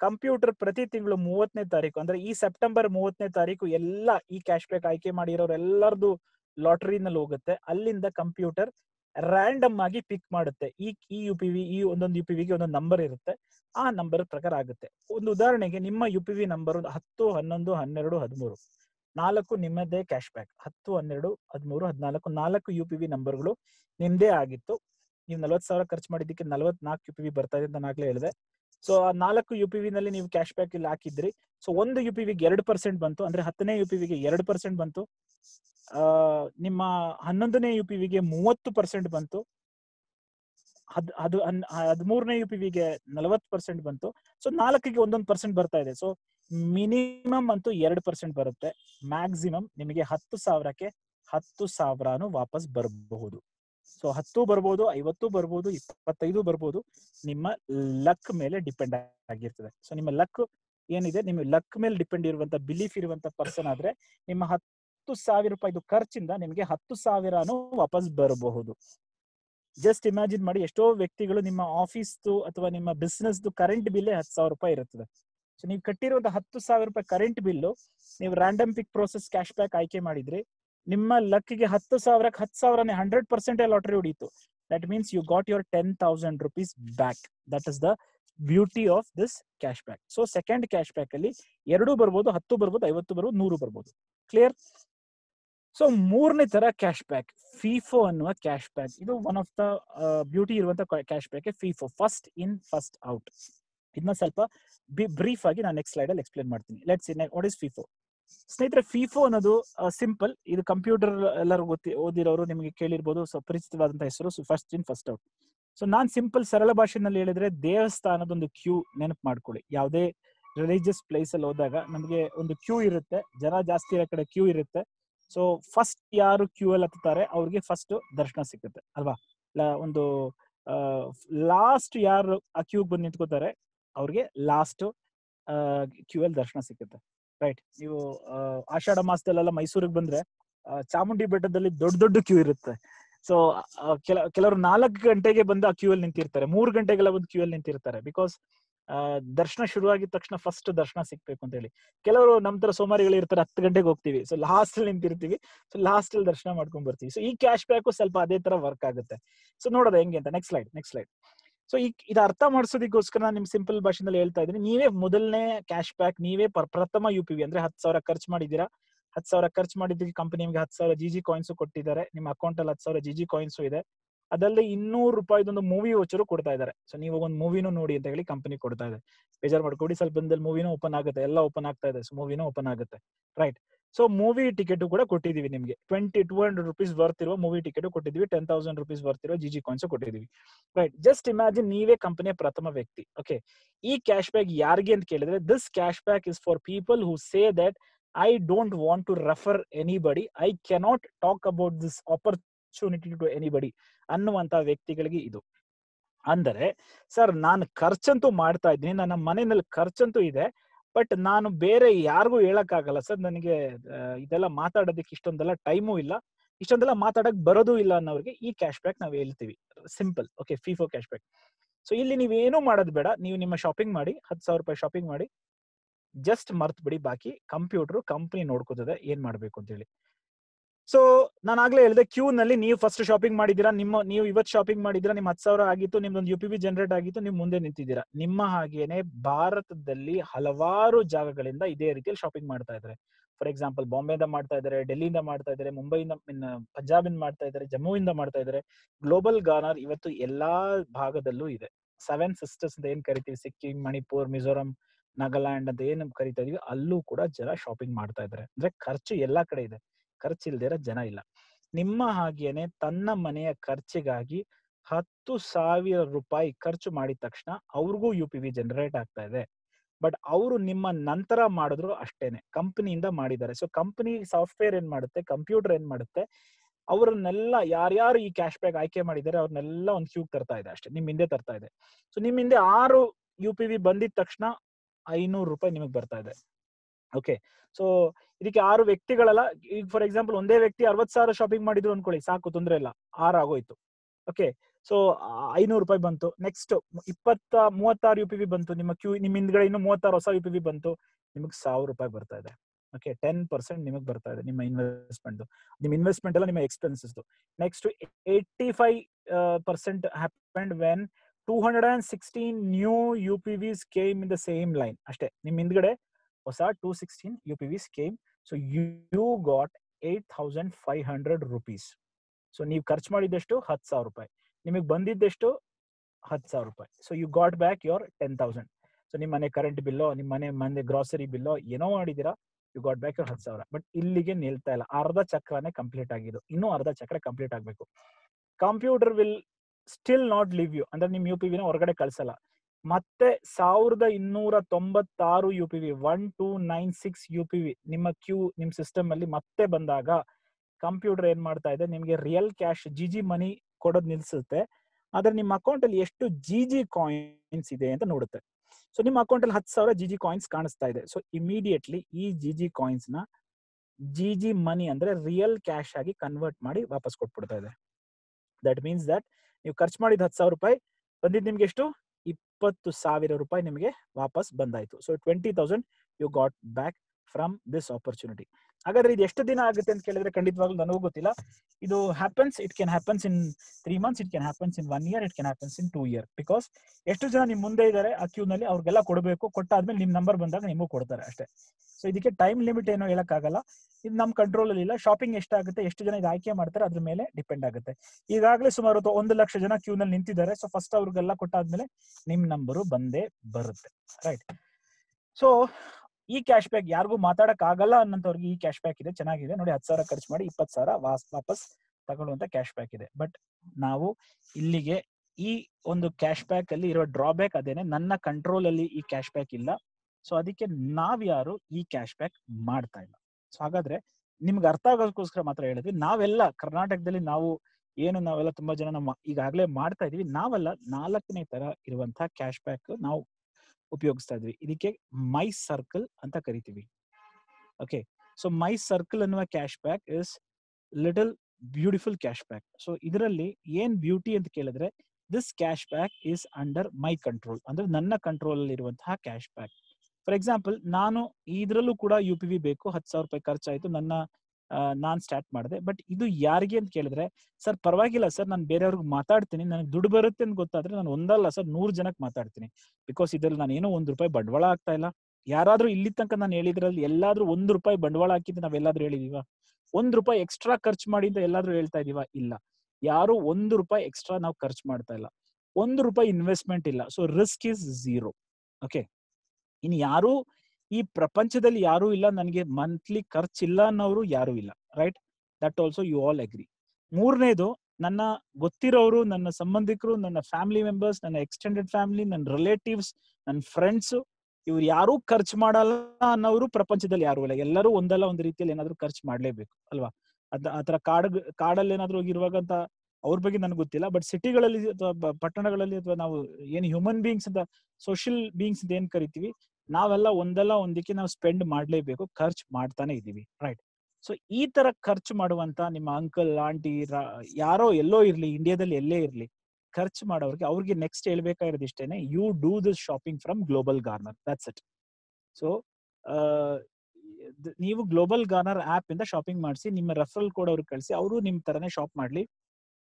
ಕಂಪ್ಯೂಟರ್ ಪ್ರತಿ ತಿಂಗಳು ಮೂವತ್ತನೇ ತಾರೀಕು, ಅಂದ್ರೆ ಈ ಸೆಪ್ಟೆಂಬರ್ ಮೂವತ್ತನೇ ತಾರೀಕು ಎಲ್ಲ ಈ ಕ್ಯಾಶ್ ಬ್ಯಾಕ್ ಆಯ್ಕೆ ಮಾಡಿರೋರು ಎಲ್ಲರದು ಲಾಟರಿನಲ್ಲಿ ಹೋಗುತ್ತೆ. ಅಲ್ಲಿಂದ ಕಂಪ್ಯೂಟರ್ ರ್ಯಾಂಡಮ್ ಆಗಿ ಪಿಕ್ ಮಾಡುತ್ತೆ. ಈ ಈ ಯು ಪಿ ವಿ ಈ ಒಂದೊಂದು ಯು ಪಿ ವಿಗೆ ಒಂದೊಂದು ನಂಬರ್ ಇರುತ್ತೆ. ಆ ನಂಬರ್ ಪ್ರಕಾರ ಆಗುತ್ತೆ. ಒಂದು ಉದಾಹರಣೆಗೆ ನಿಮ್ಮ ಯು ಪಿ ವಿ ನಂಬರ್ ಹತ್ತು, ಹನ್ನೊಂದು, ಹನ್ನೆರಡು, ಹದಿಮೂರು. ನಾಲ್ಕು ನಿಮ್ಮದೇ ಕ್ಯಾಶ್ ಬ್ಯಾಕ್ ಹತ್ತು, ಹನ್ನೆರಡು, ಹದಿಮೂರು, ಹದಿನಾಲ್ಕು, ನಾಲ್ಕು ಯು ಪಿ ವಿ ನಂಬರ್ಗಳು ನಿಮ್ದೇ ಆಗಿತ್ತು. ನೀವು ನಲ್ವತ್ತು ಸಾವಿರ ಖರ್ಚು ಮಾಡಿದ್ದಕ್ಕೆ ನಲ್ವತ್ನಾಲ್ಕು ಯು ಪಿ ವಿ ಬರ್ತಾ ಇದೆ ಅಂತ ನಾಗ್ಲೇ ಹೇಳಿದೆ. ಸೊ ಆ ನಾಲ್ಕು ಯು ಪಿ ವಿ ನಲ್ಲಿ ನೀವು ಕ್ಯಾಶ್ ಬ್ಯಾಕ್ ಇಲ್ಲಿ ಹಾಕಿದ್ರಿ. ಸೊ ಒಂದು ಯು ಪಿ ವಿಗೆ ಎರಡು ಪರ್ಸೆಂಟ್ ಬಂತು. ಅಂದ್ರೆ ಹತ್ತನೇ ಯು ಪಿ ವಿಗೆ ಎರಡು ಪರ್ಸೆಂಟ್ ಬಂತು. ನಿಮ್ಮ ಹನ್ನೊಂದನೇ ಯು ಪಿ ವಿಗೆ ಮೂವತ್ತು ಪರ್ಸೆಂಟ್ ಬಂತು. ಹದ್, ಅದು ಹದಿಮೂರನೇ ಯು ಪಿ ವಿಗೆ ನಲವತ್ತು ಪರ್ಸೆಂಟ್ ಬಂತು. ಸೊ ನಾಲ್ಕಿಗೆ ಒಂದೊಂದು ಪರ್ಸೆಂಟ್ ಬರ್ತಾ ಇದೆ. ಸೊ ಮಿನಿಮಮ್ ಅಂತೂ ಎರಡು ಪರ್ಸೆಂಟ್ ಬರುತ್ತೆ. ಮ್ಯಾಕ್ಸಿಮಮ್ ನಿಮಗೆ ಹತ್ತು ಸಾವಿರಕ್ಕೆ ಹತ್ತು ಸಾವಿರನು ವಾಪಸ್ ಬರಬಹುದು. ಸೊ ಹತ್ತು ಬರ್ಬೋದು, ಐವತ್ತು ಬರ್ಬೋದು, ಇಪ್ಪತ್ತೈದು ಬರ್ಬೋದು. ನಿಮ್ಮ ಲಕ್ ಮೇಲೆ ಡಿಪೆಂಡ್ ಆಗಿರ್ತದೆ. ಸೊ ನಿಮ್ಮ ಲಕ್ ಏನಿದೆ? ನಿಮ್ಮ ಲಕ್ ಮೇಲೆ ಡಿಪೆಂಡ್ ಇರುವಂತ ಬಿಲೀಫ್ ಇರುವಂತ ಪರ್ಸನ್ ಆದ್ರೆ ನಿಮ್ಮ ಹತ್ತು ಸಾವಿರ ರೂಪಾಯಿದು ಖರ್ಚಿಂದ ನಿಮಗೆ ಹತ್ತು ಸಾವಿರನೂ ವಾಪಸ್ ಬರಬಹುದು. ಜಸ್ಟ್ ಇಮ್ಯಾಜಿನ್ ಮಾಡಿ ಎಷ್ಟೋ ವ್ಯಕ್ತಿಗಳು ನಿಮ್ಮ ಆಫೀಸ್ ಅಥವಾ ನಿಮ್ಮ ಬಿಸ್ನೆಸ್ ಕರೆಂಟ್ ಬಿಲ್ ಹತ್ತು ಸಾವಿರ ರೂಪಾಯಿ ಇರುತ್ತದೆ. ಸೊ ನೀವು ಕಟ್ಟಿರುವಂತಹ ಹತ್ತು ಸಾವಿರ ರೂಪಾಯಿ ಕರೆಂಟ್ ಬಿಲ್ಲು ನೀವು random pick process cash back ಆಯ್ಕೆ ಮಾಡಿದ್ರೆ ನಿಮ್ಮ ಲಕ್ಕಿಗೆ ಹತ್ತು ಸಾವಿರಕ್ಕೆ ಹತ್ತು ಸಾವಿರನೇ hundred percent lottery ಹೊಡೀತು that means you got your ten thousand rupees back that is the beauty of this cash back so second cash back ಅಲ್ಲಿ ಎರಡು ಬರ್ಬೋದು, ಹತ್ತು ಬರ್ಬೋದು, ಐವತ್ತು ಬರ್ಬೋದು, ನೂರು ಬರ್ಬೋದು. ಕ್ಲಿಯರ್ ಸೊ ಮೂರನೇ ತರ ಕ್ಯಾಶ್ ಬ್ಯಾಕ್ ಫಿಫೋ ಅನ್ನುವ ಕ್ಯಾಶ್ ಬ್ಯಾಕ್ ಇದು ಒನ್ ಆಫ್ ದ ಬ್ಯೂಟಿ ಇರುವಂತ cash back FIFO first in first out ಇದನ್ನ ಸ್ವಲ್ಪ ಬ್ರೀಫ್ ಆಗಿ ನಾನು ನೆಕ್ಸ್ಟ್ ಸ್ಲೈಡ್ ಅಲ್ಲಿ ಎಕ್ಸ್ಪ್ಲೇನ್ ಮಾಡ್ತೀನಿ. ಲೆಟ್ಸ್ ವಾಟ್ ಇಸ್ ಫಿಫೋ ಸ್ನೇಹಿತರೆ ಫಿಫೋ ಅನ್ನೋದು ಸಿಂಪಲ್ ಇದು ಕಂಪ್ಯೂಟರ್ ಎಲ್ಲರೂ ಗೊತ್ತಿ, ಓದಿರೋರು ನಿಮಗೆ ಕೇಳಿರ್ಬೋದು. ಸೊ ಪರಿಚಿತವಾದಂತಹ ಹೆಸರು. First in first out so non simple ಸರಳ ಭಾಷೆನಲ್ಲಿ ಹೇಳಿದ್ರೆ ದೇವಸ್ಥಾನದ ಒಂದು ಕ್ಯೂ ನೆನಪು ಮಾಡ್ಕೊಳ್ಳಿ. ಯಾವುದೇ ರಿಲಿಜಿಯಸ್ ಪ್ಲೇಸ್ ಅಲ್ಲಿ ಹೋದಾಗ ನಮಗೆ ಒಂದು ಕ್ಯೂ ಇರುತ್ತೆ. ಜನ ಜಾಸ್ತಿ ಇರೋ ಕಡೆ ಕ್ಯೂ ಇರುತ್ತೆ. ಸೊ ಫಸ್ಟ್ ಯಾರು ಕ್ಯೂ ಅಲ್ಲಿ ಹತ್ತಾರೆ ಅವ್ರಿಗೆ ಫಸ್ಟ್ ದರ್ಶನ ಸಿಗುತ್ತೆ ಅಲ್ವಾ? ಒಂದು ಲಾಸ್ಟ್ ಯಾರು ಆ ಕ್ಯೂ ಬಂದು ನಿಂತ್ಕೋತಾರೆ ಅವ್ರಿಗೆ ಲಾಸ್ಟ್ ಕ್ಯೂ ಅಲ್ಲಿ ದರ್ಶನ ಸಿಗುತ್ತೆ ರೈಟ್ ನೀವು ಆಷಾಢ ಮಾಸದಲ್ಲೆಲ್ಲ ಮೈಸೂರಿಗೆ ಬಂದ್ರೆ ಚಾಮುಂಡಿ ಬೆಟ್ಟದಲ್ಲಿ ದೊಡ್ಡ ದೊಡ್ಡ ಕ್ಯೂ ಇರುತ್ತೆ. ಸೊ ಕೆಲ, ಕೆಲವರು ನಾಲ್ಕು ಗಂಟೆಗೆ ಬಂದು ಆ ಕ್ಯೂ ಅಲ್ಲಿ ನಿಂತಿರ್ತಾರೆ, ಮೂರು ಗಂಟೆಗೆಲ್ಲ ಬಂದು ಕ್ಯೂ ಅಲ್ಲಿ ನಿಂತಿರ್ತಾರೆ ಬಿಕಾಸ್ ದರ್ಶನ ಶುರುವಾಗಿದ ತಕ್ಷಣ ಫಸ್ಟ್ ದರ್ಶನ ಸಿಗ್ಬೇಕು ಅಂತ ಹೇಳಿ. ಕೆಲವರು ನಮ್ ತರ ಸೋಮಾರಿಗಳು ಇರ್ತಾರೆ, ಹತ್ತು ಗಂಟೆಗೆ ಹೋಗ್ತೀವಿ. ಸೊ ಲಾಸ್ಟ್ ಅಲ್ಲಿ ನಿಂತಿರ್ತೀವಿ. ಸೊ ಲಾಸ್ಟ್ ಅಲ್ಲಿ ದರ್ಶನ ಮಾಡ್ಕೊಂಡ್ ಬರ್ತೀವಿ. ಸೊ ಈ ಕ್ಯಾಶ್ ಬ್ಯಾಕ್ ಸ್ವಲ್ಪ ಅದೇ ತರ ವರ್ಕ್ ಆಗುತ್ತೆ. ಸೊ ನೋಡೋದ ಹೆಂಗೆ ಅಂತ. Next slide next slide so ಈ, ಇದು ಅರ್ಥ ಮಾಡಿಸೋದಕ್ಕೋಸ್ಕರ ನಾನು ನಿಮ್ ಸಿಂಪಲ್ ಭಾಷೆನಲ್ಲಿ ಹೇಳ್ತಾ ಇದ್ದೀನಿ. ನೀವೇ ಮೊದಲನೇ ಕ್ಯಾಶ್ ಬ್ಯಾಕ್ ನೀವೇ ಪ್ರಥಮ ಯು ಪಿ ವಿ ಅಂದ್ರೆ ಹತ್ತು ಸಾವಿರ ಖರ್ಚು ಮಾಡಿದೀರಾ ಹತ್ತು ಸಾವಿರ ಖರ್ಚು ಮಾಡಿದ್ದಕ್ಕೆ ಕಂಪನಿ ನಿಮ್ಗೆ ಹತ್ತು ಸಾವಿರ ಜಿ ಜಿ ಕಾಯಿನ್ಸ್ ಕೊಟ್ಟಿದ್ದಾರೆ. ನಿಮ್ಮ ಅಕೌಂಟ್ ಅಲ್ಲಿ ಹತ್ತು ಸಾವಿರ ಜಿ ಜಿ ಕಾಯಿನ್ಸ್ ಇದೆ. ಅದಲ್ಲದೆ ಇನ್ನೂರು ರೂಪಾಯಿದೊಂದು ಮೂವಿ ವೋಚರು ಕೊಡ್ತಾ ಇದ್ದಾರೆ. ಸೊ ನೀವು ಒಂದು ಮೂವಿನೂ ನೋಡಿ ಅಂತ ಹೇಳಿ ಕಂಪನಿ ಕೊಡ್ತಾ ಇದೆ. ಬೇಜಾರ್ ಮಾಡ್ಕೊಡಿ ಸ್ವಲ್ಪ ದಿನದಲ್ಲಿ ಮೂವಿನೂ ಓಪನ್ ಆಗುತ್ತೆ. ಎಲ್ಲ ಓಪನ್ ಆಗ್ತಾ ಇದೆ. ಸೊ ಮೂವಿನೂ ಓಪನ್ ಆಗುತ್ತೆ. ರೈಟ್ ಸೊ ಮೂವಿ ಟಿಕೆಟ್ ಕೂಡ ಕೊಟ್ಟಿದೀವಿ ನಿಮಗೆ. Twenty two hundred rupees worth ಇರುವ ಮೂವಿ ಟಿಕೆಟ್ ಕೊಟ್ಟಿದ್ವಿ ಟೆನ್ ತೌಸಂಡ್ ರುಪೀಸ್ ವರ್ತ್ ಇರೋ ಜಿ ಜಿ ಕಾಯಿನ್ಸ್ ಕೊಟ್ಟಿದೀವಿ ರೈಟ್ ಜಸ್ಟ್ ಇಮ್ಯಾಜಿನ್ ನೀವೇ ಕಂಪನಿಯ ಪ್ರಥಮ ವ್ಯಕ್ತಿ. ಓಕೆ ಈ ಕ್ಯಾಶ್ ಬ್ಯಾಕ್ ಯಾರಿಗೆ ಅಂತ ಕೇಳಿದ್ರೆ this cash back is for people who say that I don't want to refer anybody I cannot talk about this opportunity to anybody ಅನ್ನುವಂತ ವ್ಯಕ್ತಿಗಳಿಗೆ ಇದು. ಅಂದರೆ, ಸರ್, ನಾನು ಖರ್ಚಂತೂ ಮಾಡ್ತಾ ಇದ್ದೀನಿ, ನನ್ನ ಮನೆಯಲ್ಲಿ ಖರ್ಚಂತೂ ಇದೆ, ಬಟ್ ನಾನು ಬೇರೆ ಯಾರಿಗೂ ಹೇಳಕ್ಕಾಗಲ್ಲ, ಸರ್, ನನಗೆ ಇದೆಲ್ಲ ಮಾತಾಡೋದಕ್ಕೆ ಇಷ್ಟೊಂದೆಲ್ಲ ಟೈಮು ಇಲ್ಲ, ಇಷ್ಟೊಂದೆಲ್ಲ ಮಾತಾಡಕ್ ಬರೋದು ಇಲ್ಲ ಅನ್ನೋರಿಗೆ ಈ ಕ್ಯಾಶ್ ಬ್ಯಾಕ್ ನಾವು ಹೇಳ್ತೀವಿ. Simple, okay FIFO cash back so, ಇಲ್ಲಿ ನೀವೇನು ಮಾಡೋದು ಬೇಡ, ನೀವು ನಿಮ್ಮ ಶಾಪಿಂಗ್ ಮಾಡಿ, ಹತ್ತು ಸಾವಿರ ರೂಪಾಯಿ ಶಾಪಿಂಗ್ ಮಾಡಿ, ಜಸ್ಟ್ ಮರ್ತ್ ಬಿಡಿ ಬಾಕಿ ಕಂಪ್ಯೂಟರ್, ಕಂಪ್ನಿ ನೋಡ್ಕೋತದೆ, ಏನ್ ಮಾಡ್ಬೇಕು ಅಂತ ಹೇಳಿ ಸೊ ನಾನು ಆಗ್ಲೇ ಹೇಳಿದೆ ಕ್ಯೂ ನಲ್ಲಿ ನೀವು ಫಸ್ಟ್ ಶಾಪಿಂಗ್ ಮಾಡಿದೀರಾ ನಿಮ್ಮ, ನೀವು ಇವತ್ತು ಶಾಪಿಂಗ್ ಮಾಡಿದೀರಾ ನಿಮ್ಮ ಹತ್ತು ಸಾವಿರ ಆಗಿತ್ತು, ನಿಮ್ದೊಂದು ಯು ಪಿ ಬಿ ಜನರೇಟ್ ಆಗಿತ್ತು, ನೀವು ಮುಂದೆ ನಿಂತಿದ್ದೀರಾ. ನಿಮ್ಮ ಹಾಗೇನೆ ಭಾರತದಲ್ಲಿ ಹಲವಾರು ಜಾಗಗಳಿಂದ ಇದೇ ರೀತಿಯಲ್ಲಿ ಶಾಪಿಂಗ್ ಮಾಡ್ತಾ ಇದ್ದಾರೆ. ಫಾರ್ ಎಕ್ಸಾಂಪಲ್ ಬಾಂಬೆಯಿಂದ ಮಾಡ್ತಾ ಇದ್ದಾರೆ, ಡೆಲ್ಲಿಯಿಂದ ಮಾಡ್ತಾ ಇದ್ದಾರೆ, ಮುಂಬೈಯಿಂದ ಪಂಜಾಬಿಂದ ಮಾಡ್ತಾ ಇದ್ದಾರೆ, ಜಮ್ಮುವಿಂದ ಮಾಡ್ತಾ ಇದ್ದಾರೆ. ಗ್ಲೋಬಲ್ ಗಾನರ್ ಇವತ್ತು ಎಲ್ಲಾ ಭಾಗದಲ್ಲೂ ಇದೆ. ಸೆವೆನ್ ಸಿಸ್ಟರ್ಸ್ ಅಂತ ಏನ್ ಕರಿತೀವಿ ಸಿಕ್ಕಿಂ ಮಣಿಪುರ್ ಮಿಜೋರಂ ನಾಗಾಲ್ಯಾಂಡ್ ಅಂತ ಏನ್ ಕರಿತಾ ಇದೀವಿ, ಅಲ್ಲೂ ಕೂಡ ಜನ ಶಾಪಿಂಗ್ ಮಾಡ್ತಾ ಇದ್ದಾರೆ. ಅಂದ್ರೆ ಖರ್ಚು ಎಲ್ಲಾ ಕಡೆ ಇದೆ. ಖರ್ಚು ಇಲ್ದಿರ ಜನ ಇಲ್ಲ. ನಿಮ್ಮ ಹಾಗೇನೆ ತನ್ನ ಮನೆಯ ಖರ್ಚಿಗಾಗಿ ಹತ್ತು ಸಾವಿರ ರೂಪಾಯಿ ಖರ್ಚು ಮಾಡಿದ ತಕ್ಷಣ ಅವ್ರಿಗೂ ಯು ಪಿ ವಿ ಜನರೇಟ್ ಆಗ್ತಾ ಇದೆ. ಬಟ್ ಅವರು ನಿಮ್ಮ ನಂತರ ಮಾಡಿದ್ರು ಅಷ್ಟೇನೆ, ಕಂಪನಿಯಿಂದ ಮಾಡಿದ್ದಾರೆ. ಸೊ ಕಂಪನಿ ಸಾಫ್ಟ್ವೇರ್ ಏನ್ ಮಾಡುತ್ತೆ ಕಂಪ್ಯೂಟರ್ ಏನ್ ಮಾಡುತ್ತೆ, ಅವರನ್ನೆಲ್ಲ ಯಾರ್ಯಾರು ಈ ಕ್ಯಾಶ್ ಬ್ಯಾಕ್ ಆಯ್ಕೆ ಮಾಡಿದ್ದಾರೆ, ಅವ್ರನ್ನೆಲ್ಲ ಒಂದು ಕ್ಯೂಗ್ ತರ್ತಾ ಇದೆ ಅಷ್ಟೇ, ನಿಮ್ ಹಿಂದೆ ತರ್ತಾ ಇದೆ. ಸೊ ನಿಮ್ ಹಿಂದೆ ಆರು ಯು ಪಿ ವಿ ಬಂದಿದ ತಕ್ಷಣ ಐನೂರು ರೂಪಾಯಿ ನಿಮಗೆ ಬರ್ತಾ ಇದೆ. ಓಕೆ ಸೊ ಇದಕ್ಕೆ ಆರು ವ್ಯಕ್ತಿಗಳಲ್ಲ ಈಗ ಫಾರ್ ಎಕ್ಸಾಂಪಲ್ ಒಂದೇ ವ್ಯಕ್ತಿ ಅರವತ್ ಸಾವಿರ ಶಾಪಿಂಗ್ ಮಾಡಿದ್ರು ಅನ್ಕೊಳ್ಳಿ, ಸಾಕು ತೊಂದರೆ ಇಲ್ಲ, ಆರು ಆಗೋಯ್ತು. ಓಕೆ ಸೊ ಐನೂರು ರೂಪಾಯಿ ಬಂತು. ನೆಕ್ಸ್ಟ್ ಇಪ್ಪತ್ತ, ಮೂವತ್ತಾರು ಯು ಪಿ ವಿ ಬಂತು. ನಿಮ್ಮ ಕ್ಯೂ, ನಿಮ್ಮ ಹಿಂದ್ಗಡೆ ಇನ್ನು ಮೂವತ್ತಾರು ಹೊಸ ಯು ಪಿ ವಿ ಬಂತು. ನಿಮಗೆ ಸಾವಿರ ರೂಪಾಯಿ ಬರ್ತಾ ಇದೆ. ಓಕೆ ಟೆನ್ ಪರ್ಸೆಂಟ್ ನಿಮಗೆ ಬರ್ತಾ ಇದೆ, ನಿಮ್ಮ ಇನ್ವೆಸ್ಟ್ಮೆಂಟ್ ನಿಮ್ಮ ಇನ್ವೆಸ್ಟ್ಮೆಂಟ್ ಎಲ್ಲ ನಿಮ್ಮ expenses next eighty five percent happened when two hundred and sixteen new U P Vs came in the same line ಅಷ್ಟೇ. ನಿಮ್ಮ ಹಿಂದ್ಗಡೆ ಹೊಸ two sixteen U P V scheme so you got eight thousand five hundred rupees so ನೀವು ಖರ್ಚು ಮಾಡಿದ್ದೆಷ್ಟು ಹತ್ತು ಸಾವಿರ ರೂಪಾಯಿ. ನಿಮಗೆ ಬಂದಿದ್ದೆಷ್ಟು ಹತ್ತು ಸಾವಿರ ರೂಪಾಯಿ. So you got back your ten thousand so ನಿಮ್ಮ ಮನೆ ಕರೆಂಟ್ ಬಿಲ್ಲೋ, ನಿಮ್ಮ ಮನೆ ಮನೆ ಗ್ರಾಸರಿ ಬಿಲ್ಲೋ ಏನೋ ಮಾಡಿದ್ದೀರಾ ಯು ಗಾಟ್ ಬ್ಯಾಕ್ ಯೋರ್ ಹತ್ತು ಸಾವಿರ. ಬಟ್ ಇಲ್ಲಿಗೆ ನಿಲ್ತಾ ಇಲ್ಲ. ಅರ್ಧ ಚಕ್ರನೇ ಕಂಪ್ಲೀಟ್ ಆಗಿದ್ದು. ಇನ್ನೂ ಅರ್ಧ ಚಕ್ರ ಕಂಪ್ಲೀಟ್ ಆಗಬೇಕು. Computer will still not leave you ಅಂದ್ರೆ ನಿಮ್ಮ ಯು ಪಿ ವಿನ ಹೊರಗಡೆ ಕಳ್ಸಲ್ಲ. ಮತ್ತೆ ಸಾವಿರದ ಇನ್ನೂರ ತೊಂಬತ್ತಾರು U P V one two, nine, six U P V ನಿಮ್ಮ ಕ್ಯೂ, ನಿಮ್ಮ ಸಿಸ್ಟಮ್ ಅಲ್ಲಿ ಮತ್ತೆ ಬಂದಾಗ ಕಂಪ್ಯೂಟರ್ ಏನ್ ಮಾಡ್ತಾ ಇದೆ, ನಿಮಗೆ real cash G G money ಕೊಡೋದ್ ನಿಲ್ಸುತ್ತೆ. ಆದ್ರೆ ನಿಮ್ಮ ಅಕೌಂಟ್ ಅಲ್ಲಿ ಎಷ್ಟು ಜಿ ಜಿ ಕಾಯಿನ್ಸ್ ಇದೆ ಅಂತ ನೋಡುತ್ತೆ. ಸೊ ನಿಮ್ಮ ಅಕೌಂಟ್ ಅಲ್ಲಿ ಹತ್ತು ಸಾವಿರ ಜಿ ಜಿ ಕಾಯಿನ್ಸ್ ಕಾಣಿಸ್ತಾ ಇದೆ. ಸೊ ಇಮಿಡಿಯೇಟ್ಲಿ ಈ ಜಿ ಜಿ ಕಾಯಿನ್ಸ್ನ ಜಿ ಜಿ ಮನಿ ಅಂದ್ರೆ ರಿಯಲ್ ಕ್ಯಾಶ್ ಆಗಿ ಕನ್ವರ್ಟ್ ಮಾಡಿ ವಾಪಸ್ ಕೊಟ್ಬಿಡ್ತಾ ಇದೆ. ದಟ್ ಮೀನ್ಸ್ ದಟ್ ನೀವು ಖರ್ಚು ಮಾಡಿದ ಹತ್ತು ಸಾವಿರ ರೂಪಾಯಿ ಬಂದಿದ್ದು ನಿಮ್ಗೆ ಎಷ್ಟು? ಇಪ್ಪತ್ತು ಸಾವಿರ ರೂಪಾಯಿ ನಿಮಗೆ ವಾಪಸ್ ಬಂದಾಯ್ತು. So twenty thousand you got back from this opportunity ಹಾಗಾದ್ರೆ ಇದು ಎಷ್ಟು ದಿನ ಆಗುತ್ತೆ ಅಂತ ಕೇಳಿದ್ರೆ ಖಂಡಿತವಾಗ್ಲೂ ನನಗೂ ಗೊತ್ತಿಲ್ಲ. ಇದು happens it can happens in three months it can happens in one year it can happens in two year because ಎಷ್ಟು ಜನ ನಿಮ್ ಮುಂದೆ ಇದ್ದಾರೆ ಆ ಕ್ಯೂ ನಲ್ಲಿ ಅವ್ರಿಗೆಲ್ಲ ಕೊಡಬೇಕು, ಕೊಟ್ಟಾದ್ಮೇಲೆ ನಿಮ್ ನಂಬರ್ ಬಂದಾಗ ನಿಮಗೂ ಕೊಡ್ತಾರೆ ಅಷ್ಟೇ. ಸೊ ಇದಕ್ಕೆ ಟೈಮ್ ಲಿಮಿಟ್ ಏನೋ ಹೇಳಕ್ಕಾಗಲ್ಲ. ಇದು ನಮ್ಮ ಕಂಟ್ರೋಲ್ ಅಲ್ಲಿ ಇಲ್ಲ. ಶಾಪಿಂಗ್ ಎಷ್ಟಾಗುತ್ತೆ, ಎಷ್ಟು ಜನ ಇದು ಆಯ್ಕೆ ಮಾಡ್ತಾರೆ, ಅದ್ರ ಮೇಲೆ ಡಿಪೆಂಡ್ ಆಗುತ್ತೆ. ಈಗಾಗಲೇ ಸುಮಾರು ಒಂದು ಲಕ್ಷ ಜನ ಕ್ಯೂ ನಲ್ಲಿ ನಿಂತಿದ್ದಾರೆ. ಸೊ ಫಸ್ಟ್ ಅವ್ರಿಗೆಲ್ಲ ಕೊಟ್ಟಾದ್ಮೇಲೆ ನಿಮ್ ನಂಬರು ಬಂದೇ ಬರುತ್ತೆ. ರೈಟ್ ಸೊ ಈ ಕ್ಯಾಶ್ ಬ್ಯಾಕ್ ಯಾರಿಗೂ ಮಾತಾಡಕ್ ಆಗಲ್ಲ ಅನ್ನೋಂಥವ್ರಿಗೆ ಈ ಕ್ಯಾಶ್ ಬ್ಯಾಕ್ ಇದೆ, ಚೆನ್ನಾಗಿದೆ. ನೋಡಿ ಹತ್ತು ಸಾವಿರ ಖರ್ಚು ಮಾಡಿ ಇಪ್ಪತ್ತು ಸಾವಿರ ವಾಸ್, ವಾಪಸ್ ತಗೊಳ್ಳುವಂತ ಕ್ಯಾಶ್ ಬ್ಯಾಕ್ ಇದೆ. ಬಟ್ ನಾವು ಇಲ್ಲಿಗೆ ಈ ಒಂದು ಕ್ಯಾಶ್ ಬ್ಯಾಕ್ ಅಲ್ಲಿ ಇರೋ ಡ್ರಾಬ್ಯಾಕ್ ಅದೇನೆ, ನನ್ನ ಕಂಟ್ರೋಲ್ ಅಲ್ಲಿ ಈ ಕ್ಯಾಶ್ ಬ್ಯಾಕ್ ಇಲ್ಲ. ಸೊ ಅದಕ್ಕೆ ನಾವ್ಯಾರು ಈ ಕ್ಯಾಶ್ ಬ್ಯಾಕ್ ಮಾಡ್ತಾ ಇಲ್ಲ. ಸೊ ಹಾಗಾದ್ರೆ ನಿಮ್ಗೆ ಅರ್ಥ ಆಗೋದಕ್ಕೋಸ್ಕರ ಮಾತ್ರ ಹೇಳಿದ್ವಿ. ನಾವೆಲ್ಲ ಕರ್ನಾಟಕದಲ್ಲಿ ನಾವು ಏನು ನಾವೆಲ್ಲ ತುಂಬಾ ಜನ ನಮ್ಮ ಈಗಾಗಲೇ ಮಾಡ್ತಾ ಇದೀವಿ. ನಾವೆಲ್ಲ ನಾಲ್ಕನೇ ತರ ಇರುವಂತಹ ಕ್ಯಾಶ್ ಬ್ಯಾಕ್ ನಾವು ಉಪಯೋಗಿಸ್ತಾ ಇದ್ವಿ. ಇದಕ್ಕೆ ಮೈ ಸರ್ಕಲ್ ಅಂತ ಕರಿತೀವಿ. ಓಕೆ ಸೊ ಮೈ ಸರ್ಕಲ್ ಅನ್ನುವ cash back is little beautiful cash back. So ಇದರಲ್ಲಿ ಏನ್ ಬ್ಯೂಟಿ ಅಂತ ಕೇಳಿದ್ರೆ this cash back is under my control ಅಂದ್ರೆ ನನ್ನ ಕಂಟ್ರೋಲ್ ಅಲ್ಲಿ ಇರುವಂತಹ ಕ್ಯಾಶ್ ಬ್ಯಾಕ್ ಫಾರ್ ಎಕ್ಸಾಂಪಲ್ ನಾನು ಇದ್ರಲ್ಲೂ ಕೂಡ ಯು ಪಿ ವಿ ಬೇಕು, ಹತ್ತು ಸಾವಿರ ರೂಪಾಯಿ ಖರ್ಚಾಯಿತು, ನನ್ನ ನಾನ್ ಸ್ಟಾರ್ಟ್ ಮಾಡಿದೆ. ಬಟ್ ಇದು ಯಾರಿಗೆ ಅಂತ ಕೇಳಿದ್ರೆ, ಸರ್, ಪರವಾಗಿಲ್ಲ ಸರ್, ನಾನು ಬೇರೆಯವ್ರಿಗೆ ಮಾತಾಡ್ತೀನಿ. ನನಗೆ ದುಡ್ಡು ಬರುತ್ತೆ ಅಂತ ಗೊತ್ತಾದ್ರೆ ನಾನು ಒಂದಲ್ಲ ಸರ್, ನೂರ್ ಜನಕ್ಕೆ ಮಾತಾಡ್ತೀನಿ. ಬಿಕಾಸ್ ಇದ್ರಲ್ಲಿ ನಾನು ಏನೋ ಒಂದು ರೂಪಾಯಿ ಬಂಡವಾಳ ಆಗ್ತಾ ಇಲ್ಲ. ಯಾರಾದ್ರೂ ಇಲ್ಲಿ ತನಕ ನಾನು ಹೇಳಿದ್ರಲ್ಲಿ ಎಲ್ಲಾದ್ರೂ ಒಂದ್ ರೂಪಾಯಿ ಬಂಡವಾಳ ಹಾಕಿದ್ದು ನಾವೆಲ್ಲಾದ್ರೂ ಹೇಳಿದೀವ? ಒಂದ್ ರೂಪಾಯಿ ಎಕ್ಸ್ಟ್ರಾ ಖರ್ಚು ಮಾಡಿ ಅಂತ ಎಲ್ಲಾದ್ರೂ ಹೇಳ್ತಾ ಇದೀವ? ಇಲ್ಲ. ಯಾರು ಒಂದು ರೂಪಾಯಿ ಎಕ್ಸ್ಟ್ರಾ ನಾವು ಖರ್ಚು ಮಾಡ್ತಾ ಇಲ್ಲ. ಒಂದು ರೂಪಾಯಿ ಇನ್ವೆಸ್ಟ್ಮೆಂಟ್ ಇಲ್ಲ. So risk is zero okay in ಯಾರು ಈ ಪ್ರಪಂಚದಲ್ಲಿ ಯಾರು ಇಲ್ಲ, ನನಗೆ ಮಂತ್ಲಿ ಖರ್ಚಿಲ್ಲ ಅನ್ನೋರು ಯಾರು ಇಲ್ಲ right that also you all agree ಮೂರನೇದು, ನನ್ನ ಗೊತ್ತಿರೋರು ನನ್ನ ಸಂಬಂಧಿಕರು, ನನ್ನ ಫ್ಯಾಮಿಲಿ ಮೆಂಬರ್ಸ್ ನನ್ನ ಎಕ್ಸ್ಟೆಂಡೆಡ್ ಫ್ಯಾಮಿಲಿ ನನ್ನ ರಿಲೇಟಿವ್ಸ್ ನನ್ನ ಫ್ರೆಂಡ್ಸ್ ಇವ್ರು ಯಾರು ಖರ್ಚು ಮಾಡಲ್ಲ ಅನ್ನೋರು ಪ್ರಪಂಚದಲ್ಲಿ ಯಾರು ಇಲ್ಲ. ಎಲ್ಲರೂ ಒಂದಲ್ಲ ಒಂದು ರೀತಿಯಲ್ಲಿ ಏನಾದ್ರು ಖರ್ಚು ಮಾಡ್ಲೇಬೇಕು, ಅಲ್ವಾ? ಅದ್ ಆತರ ಕಾಡ್ ಕಾಡಲ್ಲಿ ಏನಾದ್ರು ಹೋಗಿರುವಾಗ ಅಂತ ಅವ್ರ ಬಗ್ಗೆ ನನಗೆ ಗೊತ್ತಿಲ್ಲ ಬಟ್ ಸಿಟಿಗಳಲ್ಲಿ ಅಥವಾ ಪಟ್ಟಣಗಳಲ್ಲಿ ಅಥವಾ ನಾವು ಏನ್ ಹ್ಯೂಮನ್ ಬೀಯಿಂಗ್ಸ್ ಅಂತ ಸೋಷಿಯಲ್ ಬೀಯಿಂಗ್ಸ್ ಅಂತ ಏನ್ ಕರಿತೀವಿ ನಾವೆಲ್ಲ ಒಂದಲ್ಲ ಒಂದಕ್ಕೆ ನಾವು ಸ್ಪೆಂಡ್ ಮಾಡ್ಲೇಬೇಕು, ಖರ್ಚು ಮಾಡ್ತಾನೆ ಇದೀವಿ ರೈಟ್ ಸೊ ಈ ತರ ಖರ್ಚು ಮಾಡುವಂತ ನಿಮ್ಮ ಅಂಕಲ್ ಆಂಟಿ ಯಾರೋ ಎಲ್ಲೋ ಇರ್ಲಿ ಇಂಡಿಯಾದಲ್ಲಿ ಎಲ್ಲೇ ಇರ್ಲಿ, ಖರ್ಚು ಮಾಡೋರಿಗೆ ಅವ್ರಿಗೆ ನೆಕ್ಸ್ಟ್ ಹೇಳ್ಬೇಕಾಗಿರೋದು ಇಷ್ಟೇನೆ you do this shopping from Global Garner that's it so ನೀವು ಗ್ಲೋಬಲ್ ಗಾರ್ನರ್ ಆಪ್ ಇಂದ ಶಾಪಿಂಗ್ ಮಾಡಿಸಿ, ನಿಮ್ಮ ರೆಫರಲ್ ಕೋಡ್ ಅವ್ರಿಗೆ ಕಳಿಸಿ, ಅವರು ನಿಮ್ ತರನೇ ಶಾಪ್ ಮಾಡ್ಲಿ.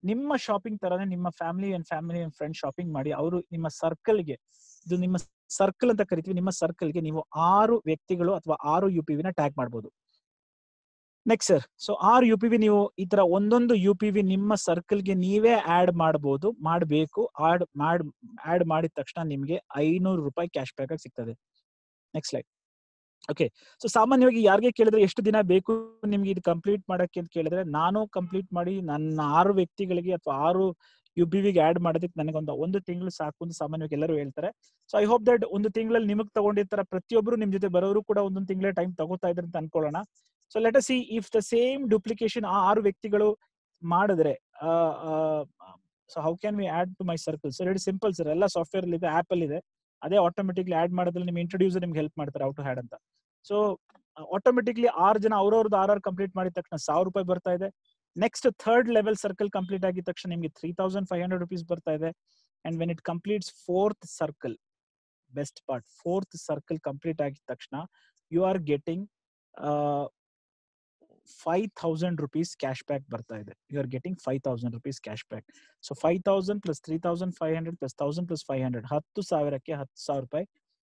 ನಿಮ್ಮ ಶಾಪಿಂಗ್ ತರನೇ ನಿಮ್ಮ family and family and friend shopping ಮಾಡಿ, ಅವರು ನಿಮ್ಮ ಸರ್ಕಲ್ಗೆ ಇದು ನಿಮ್ಮ ಸರ್ಕಲ್ ಅಂತ ಕರಿತೀವಿ, ನಿಮ್ಮ ಸರ್ಕಲ್ಗೆ ನೀವು ಆರು ವ್ಯಕ್ತಿಗಳು ಅಥವಾ ಆರು ಯು ಪಿ ವಿನ ಟ್ಯಾಗ್ ಮಾಡ್ಬೋದು. ನೆಕ್ಸ್ಟ್ ಸರ್ ಸೊ ಆರು ಯು ಪಿ ವಿ ನೀವು ಈ ತರ ಒಂದೊಂದು ಯು ಪಿ ವಿ ನಿಮ್ಮ ಸರ್ಕಲ್ಗೆ ನೀವೇ ಆಡ್ ಮಾಡಬಹುದು ಮಾಡಬೇಕು ಆಡ್ ಮಾಡ್ ಆಡ್ ಮಾಡಿದ ತಕ್ಷಣ ನಿಮಗೆ ಐನೂರು ರೂಪಾಯಿ ಕ್ಯಾಶ್ ಬ್ಯಾಕ್ ಆಗಿ ಸಿಗ್ತದೆ. ನೆಕ್ಸ್ಟ್ ಸ್ಲೈಡ್ ಓಕೆ ಸೊ ಸಾಮಾನ್ಯವಾಗಿ ಯಾರಿಗೆ ಕೇಳಿದ್ರೆ ಎಷ್ಟು ದಿನ ಬೇಕು ನಿಮ್ಗೆ ಇದು ಕಂಪ್ಲೀಟ್ ಮಾಡಕ್ಕೆ ಅಂತ ಕೇಳಿದ್ರೆ, ನಾನು ಕಂಪ್ಲೀಟ್ ಮಾಡಿ ನನ್ನ ಆರು ವ್ಯಕ್ತಿಗಳಿಗೆ ಅಥವಾ ಆರು ಯು ಬಿ ವಿಗೆ ಆಡ್ ಮಾಡೋದಕ್ಕೆ ನನಗೊಂದು ಒಂದು ತಿಂಗಳು ಸಾಕು ಅಂತ ಸಾಮಾನ್ಯವಾಗಿ ಎಲ್ಲರೂ ಹೇಳ್ತಾರೆ. ಸೊ ಐ ಹೋಪ್ ದಟ್ ಒಂದು ತಿಂಗಳಲ್ಲಿ ನಿಮಗೆ ತಗೊಂಡಿರ್ತಾರ ಪ್ರತಿಯೊಬ್ಬರು ನಿಮ್ ಜೊತೆ ಬರೋರು ಕೂಡ ಒಂದೊಂದು ತಿಂಗಳ ಟೈಮ್ ತಗೋತಾ ಇದ್ರೆ ಅಂತ ಅನ್ಕೊಳ್ಳೋಣ. So let see if the same duplication ಆ ಆರು ವ್ಯಕ್ತಿಗಳು ಮಾಡಿದ್ರೆ so how can we add to my circle sir it simple sir ಎಲ್ಲ ಸಾಫ್ಟ್ವೇರ್ ಇದೆ ಆಪ್ ಅಲ್ಲಿ ಇದೆ. ಅದೇ ಆಟೋಮೆಟಿಕ್ಲಿ ಆಡ್ ಮಾಡೋದ್ರಲ್ಲಿ ನಿಮ್ ಇಂಟ್ರೊಡ್ಯೂಸರ್ ನಿಮ್ಗೆ ಹೆಲ್ಪ್ ಮಾಡ್ತಾರೆ ಔಟ್ ಹ್ಯಾಡ್ ಅಂತ. ಸೊ ಆಟೋಮೆಟಿಕ್ಲಿ ಆರು ಜನ ಅವ್ರವ್ರದ್ದು ಆರ್ ಆರ್ ಕಂಪ್ಲೀಟ್ ಮಾಡಿದ ತಕ್ಷಣ ಸಾವಿರ ರೂಪಾಯಿ ಬರ್ತಾ ಇದೆ. Next third level circle complete ಆಗಿದ ತಕ್ಷಣ ನಿಮ್ಗೆ three thousand five hundred rupees ಬರ್ತಾ ಇದೆ. And when it completes fourth circle best part fourth circle complete ಆಗಿದ ತಕ್ಷಣ you are getting five thousand rupees cash back ಬರ್ತಾ ಇದೆ. You are getting five thousand rupees cash back so five thousand plus three thousand five hundred plus thousand plus five hundred ಹತ್ತು ಸಾವಿರಕ್ಕೆ ಹತ್ತು ಸಾವಿರ ರೂಪಾಯಿ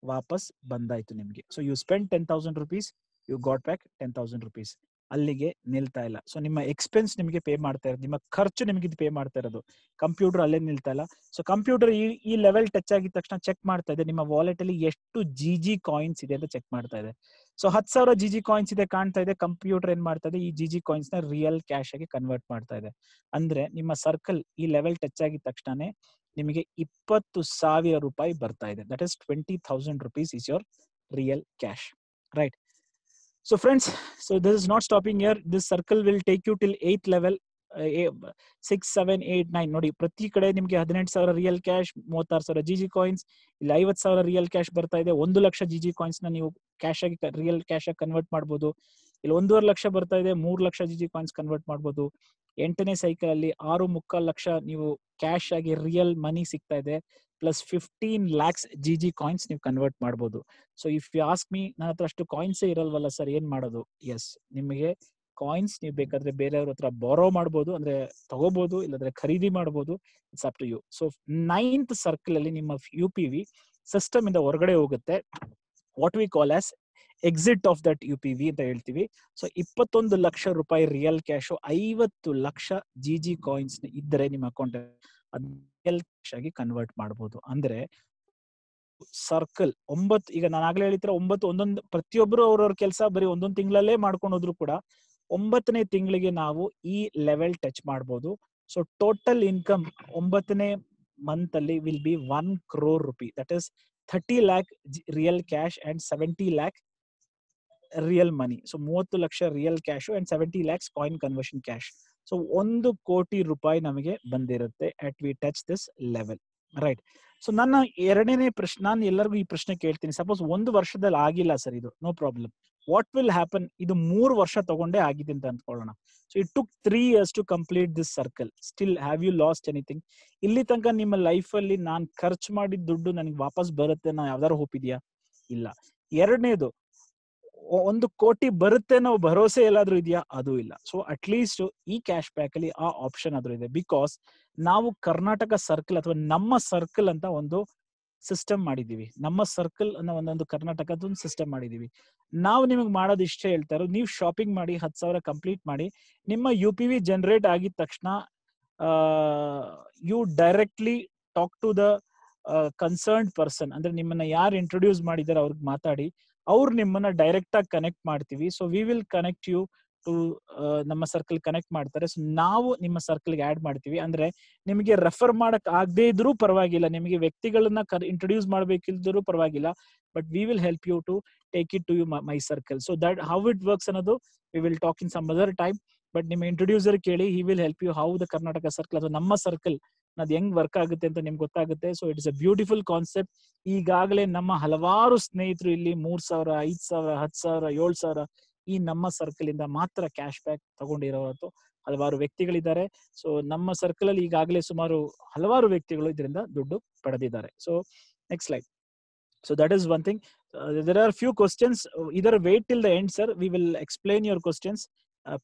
ವಾಪಸ್ ಬಂದಾಯ್ತು ನಿಮ್ಗೆ. So you spend ten thousand rupees you got back ten thousand rupees ಅಲ್ಲಿಗೆ ನಿಲ್ತಾ ಇಲ್ಲ. ಸೊ ನಿಮ್ಮ ಎಕ್ಸ್ಪೆನ್ಸ್ ನಿಮಗೆ ಪೇ ಮಾಡ್ತಾ ಇರೋದು, ನಿಮ್ಮ ಖರ್ಚು ನಿಮಗೆ ಇದು ಪೇ ಮಾಡ್ತಾ ಇರೋದು. ಕಂಪ್ಯೂಟರ್ ಅಲ್ಲೇ ನಿಲ್ತಾ ಇಲ್ಲ. ಸೊ ಕಂಪ್ಯೂಟರ್ ಈ ಈ ಲೆವೆಲ್ ಟಚ್ ಆಗಿದ ತಕ್ಷಣ ಚೆಕ್ ಮಾಡ್ತಾ ಇದೆ. ನಿಮ್ಮ ವಾಲೆಟ್ ಅಲ್ಲಿ ಎಷ್ಟು ಜಿ ಜಿ ಕಾಯಿನ್ಸ್ ಇದೆ ಅಂತ ಚೆಕ್ ಮಾಡ್ತಾ ಇದೆ. ಸೊ ಹತ್ತು ಸಾವಿರ ಜಿ ಜಿ ಕಾಯಿನ್ಸ್ ಇದೆ ಕಾಣ್ತಾ ಇದೆ. ಕಂಪ್ಯೂಟರ್ ಏನ್ ಮಾಡ್ತಾ ಇದೆ? ಈ ಜಿ ಜಿ ಕಾಯಿನ್ಸ್ನ ರಿಯಲ್ ಕ್ಯಾಶ್ ಆಗಿ ಕನ್ವರ್ಟ್ ಮಾಡ್ತಾ ಇದೆ. ಅಂದ್ರೆ ನಿಮ್ಮ ಸರ್ಕಲ್ ಈ ಲೆವೆಲ್ ಟಚ್ ಆಗಿದ ತಕ್ಷಣನೇ ನಿಮಗೆ ಇಪ್ಪತ್ತು ಸಾವಿರ ರೂಪಾಯಿ ಬರ್ತಾ ಇದೆ. That is twenty thousand rupees is your real cash right so friends so this is not stopping here. This circle will take you till eighth level six seven eight nine ನೋಡಿ, ಪ್ರತಿ ಕಡೆ ನಿಮಗೆ ಹದಿನೆಂಟು ಸಾವಿರ ರಿಯಲ್ ಕ್ಯಾಶ್ ಮೂವತ್ತಾರು ಸಾವಿರ G G coins ಇಲ್ಲಿ ಐವತ್ತು ಸಾವಿರ ರಿಯಲ್ ಕ್ಯಾಶ್ ಬರ್ತಾ ಇದೆ. ಒಂದು ಲಕ್ಷ ಜಿ ಜಿ ಕಾಯಿನ್ಸ್ನ ನೀವು ಕ್ಯಾಶ್ ಆಗಿ ರಿಯಲ್ ಕ್ಯಾಶ್ ಆಗಿ ಕನ್ವರ್ಟ್ ಮಾಡ್ಬೋದು. ಇಲ್ಲಿ ಒಂದೂವರೆ ಲಕ್ಷ ಬರ್ತಾ ಇದೆ, ಮೂರ್ lakh G G coins convert ಮಾಡ್ಬೋದು. ಎಂಟನೇ ಸೈಕಲ್ ಅಲ್ಲಿ ಆರು ಮುಕ್ಕಾಲು ಲಕ್ಷ ನೀವು ಕ್ಯಾಶ್ ಆಗಿ ರಿಯಲ್ ಮನಿ ಸಿಗ್ತಾ ಇದೆ plus fifteen lakhs G G coins ನೀವು ಕನ್ವರ್ಟ್ ಮಾಡ್ಬೋದು. So if you ask me ನನ್ನ ಹತ್ರ ಅಷ್ಟು ಕಾಯಿನ್ಸ್ ಇರಲ್ವಲ್ಲ ಸರ್ ಏನ್ ಮಾಡೋದು? ಎಸ್ ನಿಮಗೆ ಕಾಯಿನ್ಸ್ ನೀವು ಬೇಕಾದ್ರೆ ಬೇರೆಯವ್ರ ಹತ್ರ ಬಾರೋ ಮಾಡ್ಬೋದು, ಅಂದ್ರೆ ತಗೋಬಹುದು ಇಲ್ಲಾಂದ್ರೆ ಖರೀದಿ ಮಾಡ್ಬೋದು it's up to you so ninth circle ಅಲ್ಲಿ ನಿಮ್ಮ ಯು ಪಿ ವಿ ಸಿಸ್ಟಮ್ ಇಂದ ಹೊರಗಡೆ ಹೋಗುತ್ತೆ. What we call as exit of that U P V ಅಂತ ಹೇಳ್ತೀವಿ. ಸೊ ಇಪ್ಪತ್ತೊಂದು ಲಕ್ಷ ರೂಪಾಯಿ ರಿಯಲ್ ಕ್ಯಾಶ್ ಐವತ್ತು ಲಕ್ಷ ಜಿ ಜಿ ಕಾಯಿನ್ಸ್ ಇದ್ರೆ ನಿಮ್ಮ ಅಕೌಂಟ್ ರಿಯಲ್ ಕ್ಯಾಶ್ ಆಗಿ ಕನ್ವರ್ಟ್ ಮಾಡಬಹುದು ಅಂದ್ರೆ ಸರ್ಕಲ್ ಒಂಬತ್ತು, ಈಗ ನಾನು ಆಗ್ಲೇ ಹೇಳಿದ್ರೆ ಒಂಬತ್ತು ಒಂದೊಂದು ಪ್ರತಿಯೊಬ್ಬರು ಅವ್ರವ್ರ ಕೆಲಸ ಬರೀ ಒಂದೊಂದು ತಿಂಗಳಲ್ಲೇ ಮಾಡ್ಕೊಂಡು ಹೋದ್ರು ಕೂಡ ಒಂಬತ್ತನೇ ತಿಂಗಳಿಗೆ ನಾವು ಈ ಲೆವೆಲ್ ಟಚ್ ಮಾಡ್ಬೋದು. ಸೊ ಟೋಟಲ್ ಇನ್ಕಮ್ ಒಂಬತ್ತನೇ ಮಂತ್ ಅಲ್ಲಿ will be one crore rupee that is thirty lakh real cash and seventy lakh real money so ಮೂವತ್ತು lakh real cash and seventy lakhs coin conversion cash so ಒಂದು ಕೋಟಿ ರೂಪಾಯಿ ನಮಗೆ ಬಂದಿರುತ್ತೆ at we touch this level right so ನನ್ನ ಎರಡನೇ ಪ್ರಶ್ನೆ, ನಾನು ಎಲ್ಲರಿಗೂ ಈ ಪ್ರಶ್ನೆ ಕೇಳ್ತೀನಿ. ಸಪೋಸ್ ಒಂದು ವರ್ಷದಲ್ಲಿ ಆಗಿಲ್ಲ ಸರ್ ಇದು. No problem what will happen ಇದು ಮೂರು ವರ್ಷ ತಗೊಂಡೇ ಆಗಿದೆ ಅಂತ ಅಂದ್ಕೊಳ್ಳೋಣ. So it took three years to complete this circle still have you lost anything ಇಲ್ಲಿ ತನಕ ನಿಮ್ಮ ಲೈಫ್ ಅಲ್ಲಿ ನಾನ್ ಖರ್ಚು ಮಾಡಿದ ದುಡ್ಡು ನನಗೆ ವಾಪಸ್ ಬರುತ್ತೆ ನಾ ಯಾವ್ದಾರು ಹೋಪ್ ಇದೆಯಾ? ಇಲ್ಲ. ಎರಡನೇದು ಒಂದು ಕೋಟಿ ಬರುತ್ತೆ ಅನ್ನೋ ಭರವಸೆ ಎಲ್ಲಾದ್ರೂ ಇದೆಯಾ? ಅದು ಇಲ್ಲ. ಸೊ ಅಟ್ ಲೀಸ್ಟ್ ಈ ಕ್ಯಾಶ್ ಬ್ಯಾಕ್ ಅಲ್ಲಿ ಆ ಆಪ್ಷನ್ ಆದ್ರೂ ಇದೆ. ಬಿಕಾಸ್ ನಾವು ಕರ್ನಾಟಕ ಸರ್ಕಲ್ ಅಥವಾ ನಮ್ಮ ಸರ್ಕಲ್ ಅಂತ ಒಂದು ಸಿಸ್ಟಮ್ ಮಾಡಿದೀವಿ ನಮ್ಮ ಸರ್ಕಲ್ ಅನ್ನೋ ಒಂದೊಂದು ಕರ್ನಾಟಕದ ಒಂದು ಸಿಸ್ಟಮ್ ಮಾಡಿದೀವಿ ನಾವು ನಿಮಗೆ ಮಾಡೋದು ಇಷ್ಟೇ ಹೇಳ್ತಾರೋ ನೀವು ಶಾಪಿಂಗ್ ಮಾಡಿ ಹತ್ತು ಸಾವಿರ ಕಂಪ್ಲೀಟ್ ಮಾಡಿ, ನಿಮ್ಮ ಯು ಪಿ ವಿ ಜನರೇಟ್ ಆಗಿದ ತಕ್ಷಣ you directly talk to the concerned person ಅಂದ್ರೆ ನಿಮ್ಮನ್ನ ಯಾರು ಇಂಟ್ರೊಡ್ಯೂಸ್ ಮಾಡಿದಾರೆ ಅವ್ರಿಗೆ ಮಾತಾಡಿ, ಅವ್ರು ನಿಮ್ಮನ್ನ ಡೈರೆಕ್ಟ್ ಆಗಿ ಕನೆಕ್ಟ್ ಮಾಡ್ತೀವಿ. So we will connect you to ನಮ್ಮ ಸರ್ಕಲ್ ಕನೆಕ್ಟ್ ಮಾಡ್ತಾರೆ. ಸೊ ನಾವು ನಿಮ್ಮ ಸರ್ಕಲ್ಗೆ ಆಡ್ ಮಾಡ್ತೀವಿ. ಅಂದ್ರೆ, ನಿಮಗೆ ರೆಫರ್ ಮಾಡಕ್ ಆಗದೇ ಇದ್ರೂ ಪರವಾಗಿಲ್ಲ. ನಿಮಗೆ ವ್ಯಕ್ತಿಗಳನ್ನ ಇಂಟ್ರೊಡ್ಯೂಸ್ ಮಾಡ್ಬೇಕಿದ್ರು ಪರವಾಗಿಲ್ಲ. But we will help you to take it to you my circle so that how it works ಅನ್ನೋದು we will talk in some other time but ನಿಮ್ಮ ಇಂಟ್ರೊಡ್ಯೂಸರ್ ಕೇಳಿ he will help you how the Karnataka circle ಅಥವಾ ನಮ್ಮ circle ಅದು ಹೆಂಗ್ work ಆಗುತ್ತೆ ಅಂತ ನಿಮ್ಗೆ ಗೊತ್ತಾಗುತ್ತೆ. So it's a beautiful concept ಈಗಾಗಲೇ ನಮ್ಮ ಹಲವಾರು ಸ್ನೇಹಿತರು ಇಲ್ಲಿ ಮೂರ್ ಸಾವಿರ, ಐದ್ ಸಾವಿರ, ಹತ್ತು ಸಾವಿರ, ಏಳ್ ಸಾವಿರ ಈ ನಮ್ಮ ಸರ್ಕಲ್ ಇಂದ ಮಾತ್ರ ಕ್ಯಾಶ್ ಬ್ಯಾಕ್ ತಗೊಂಡಿರೋದು ಹಲವಾರು ವ್ಯಕ್ತಿಗಳಿದ್ದಾರೆ. ಸೊ ನಮ್ಮ ಸರ್ಕಲ್ ಅಲ್ಲಿ ಈಗಾಗಲೇ ಸುಮಾರು ಹಲವಾರು ವ್ಯಕ್ತಿಗಳು ಇದರಿಂದ ದುಡ್ಡು ಪಡೆದಿದ್ದಾರೆ. So next slide so that is one thing there are few questions either wait till the end sir we will explain your questions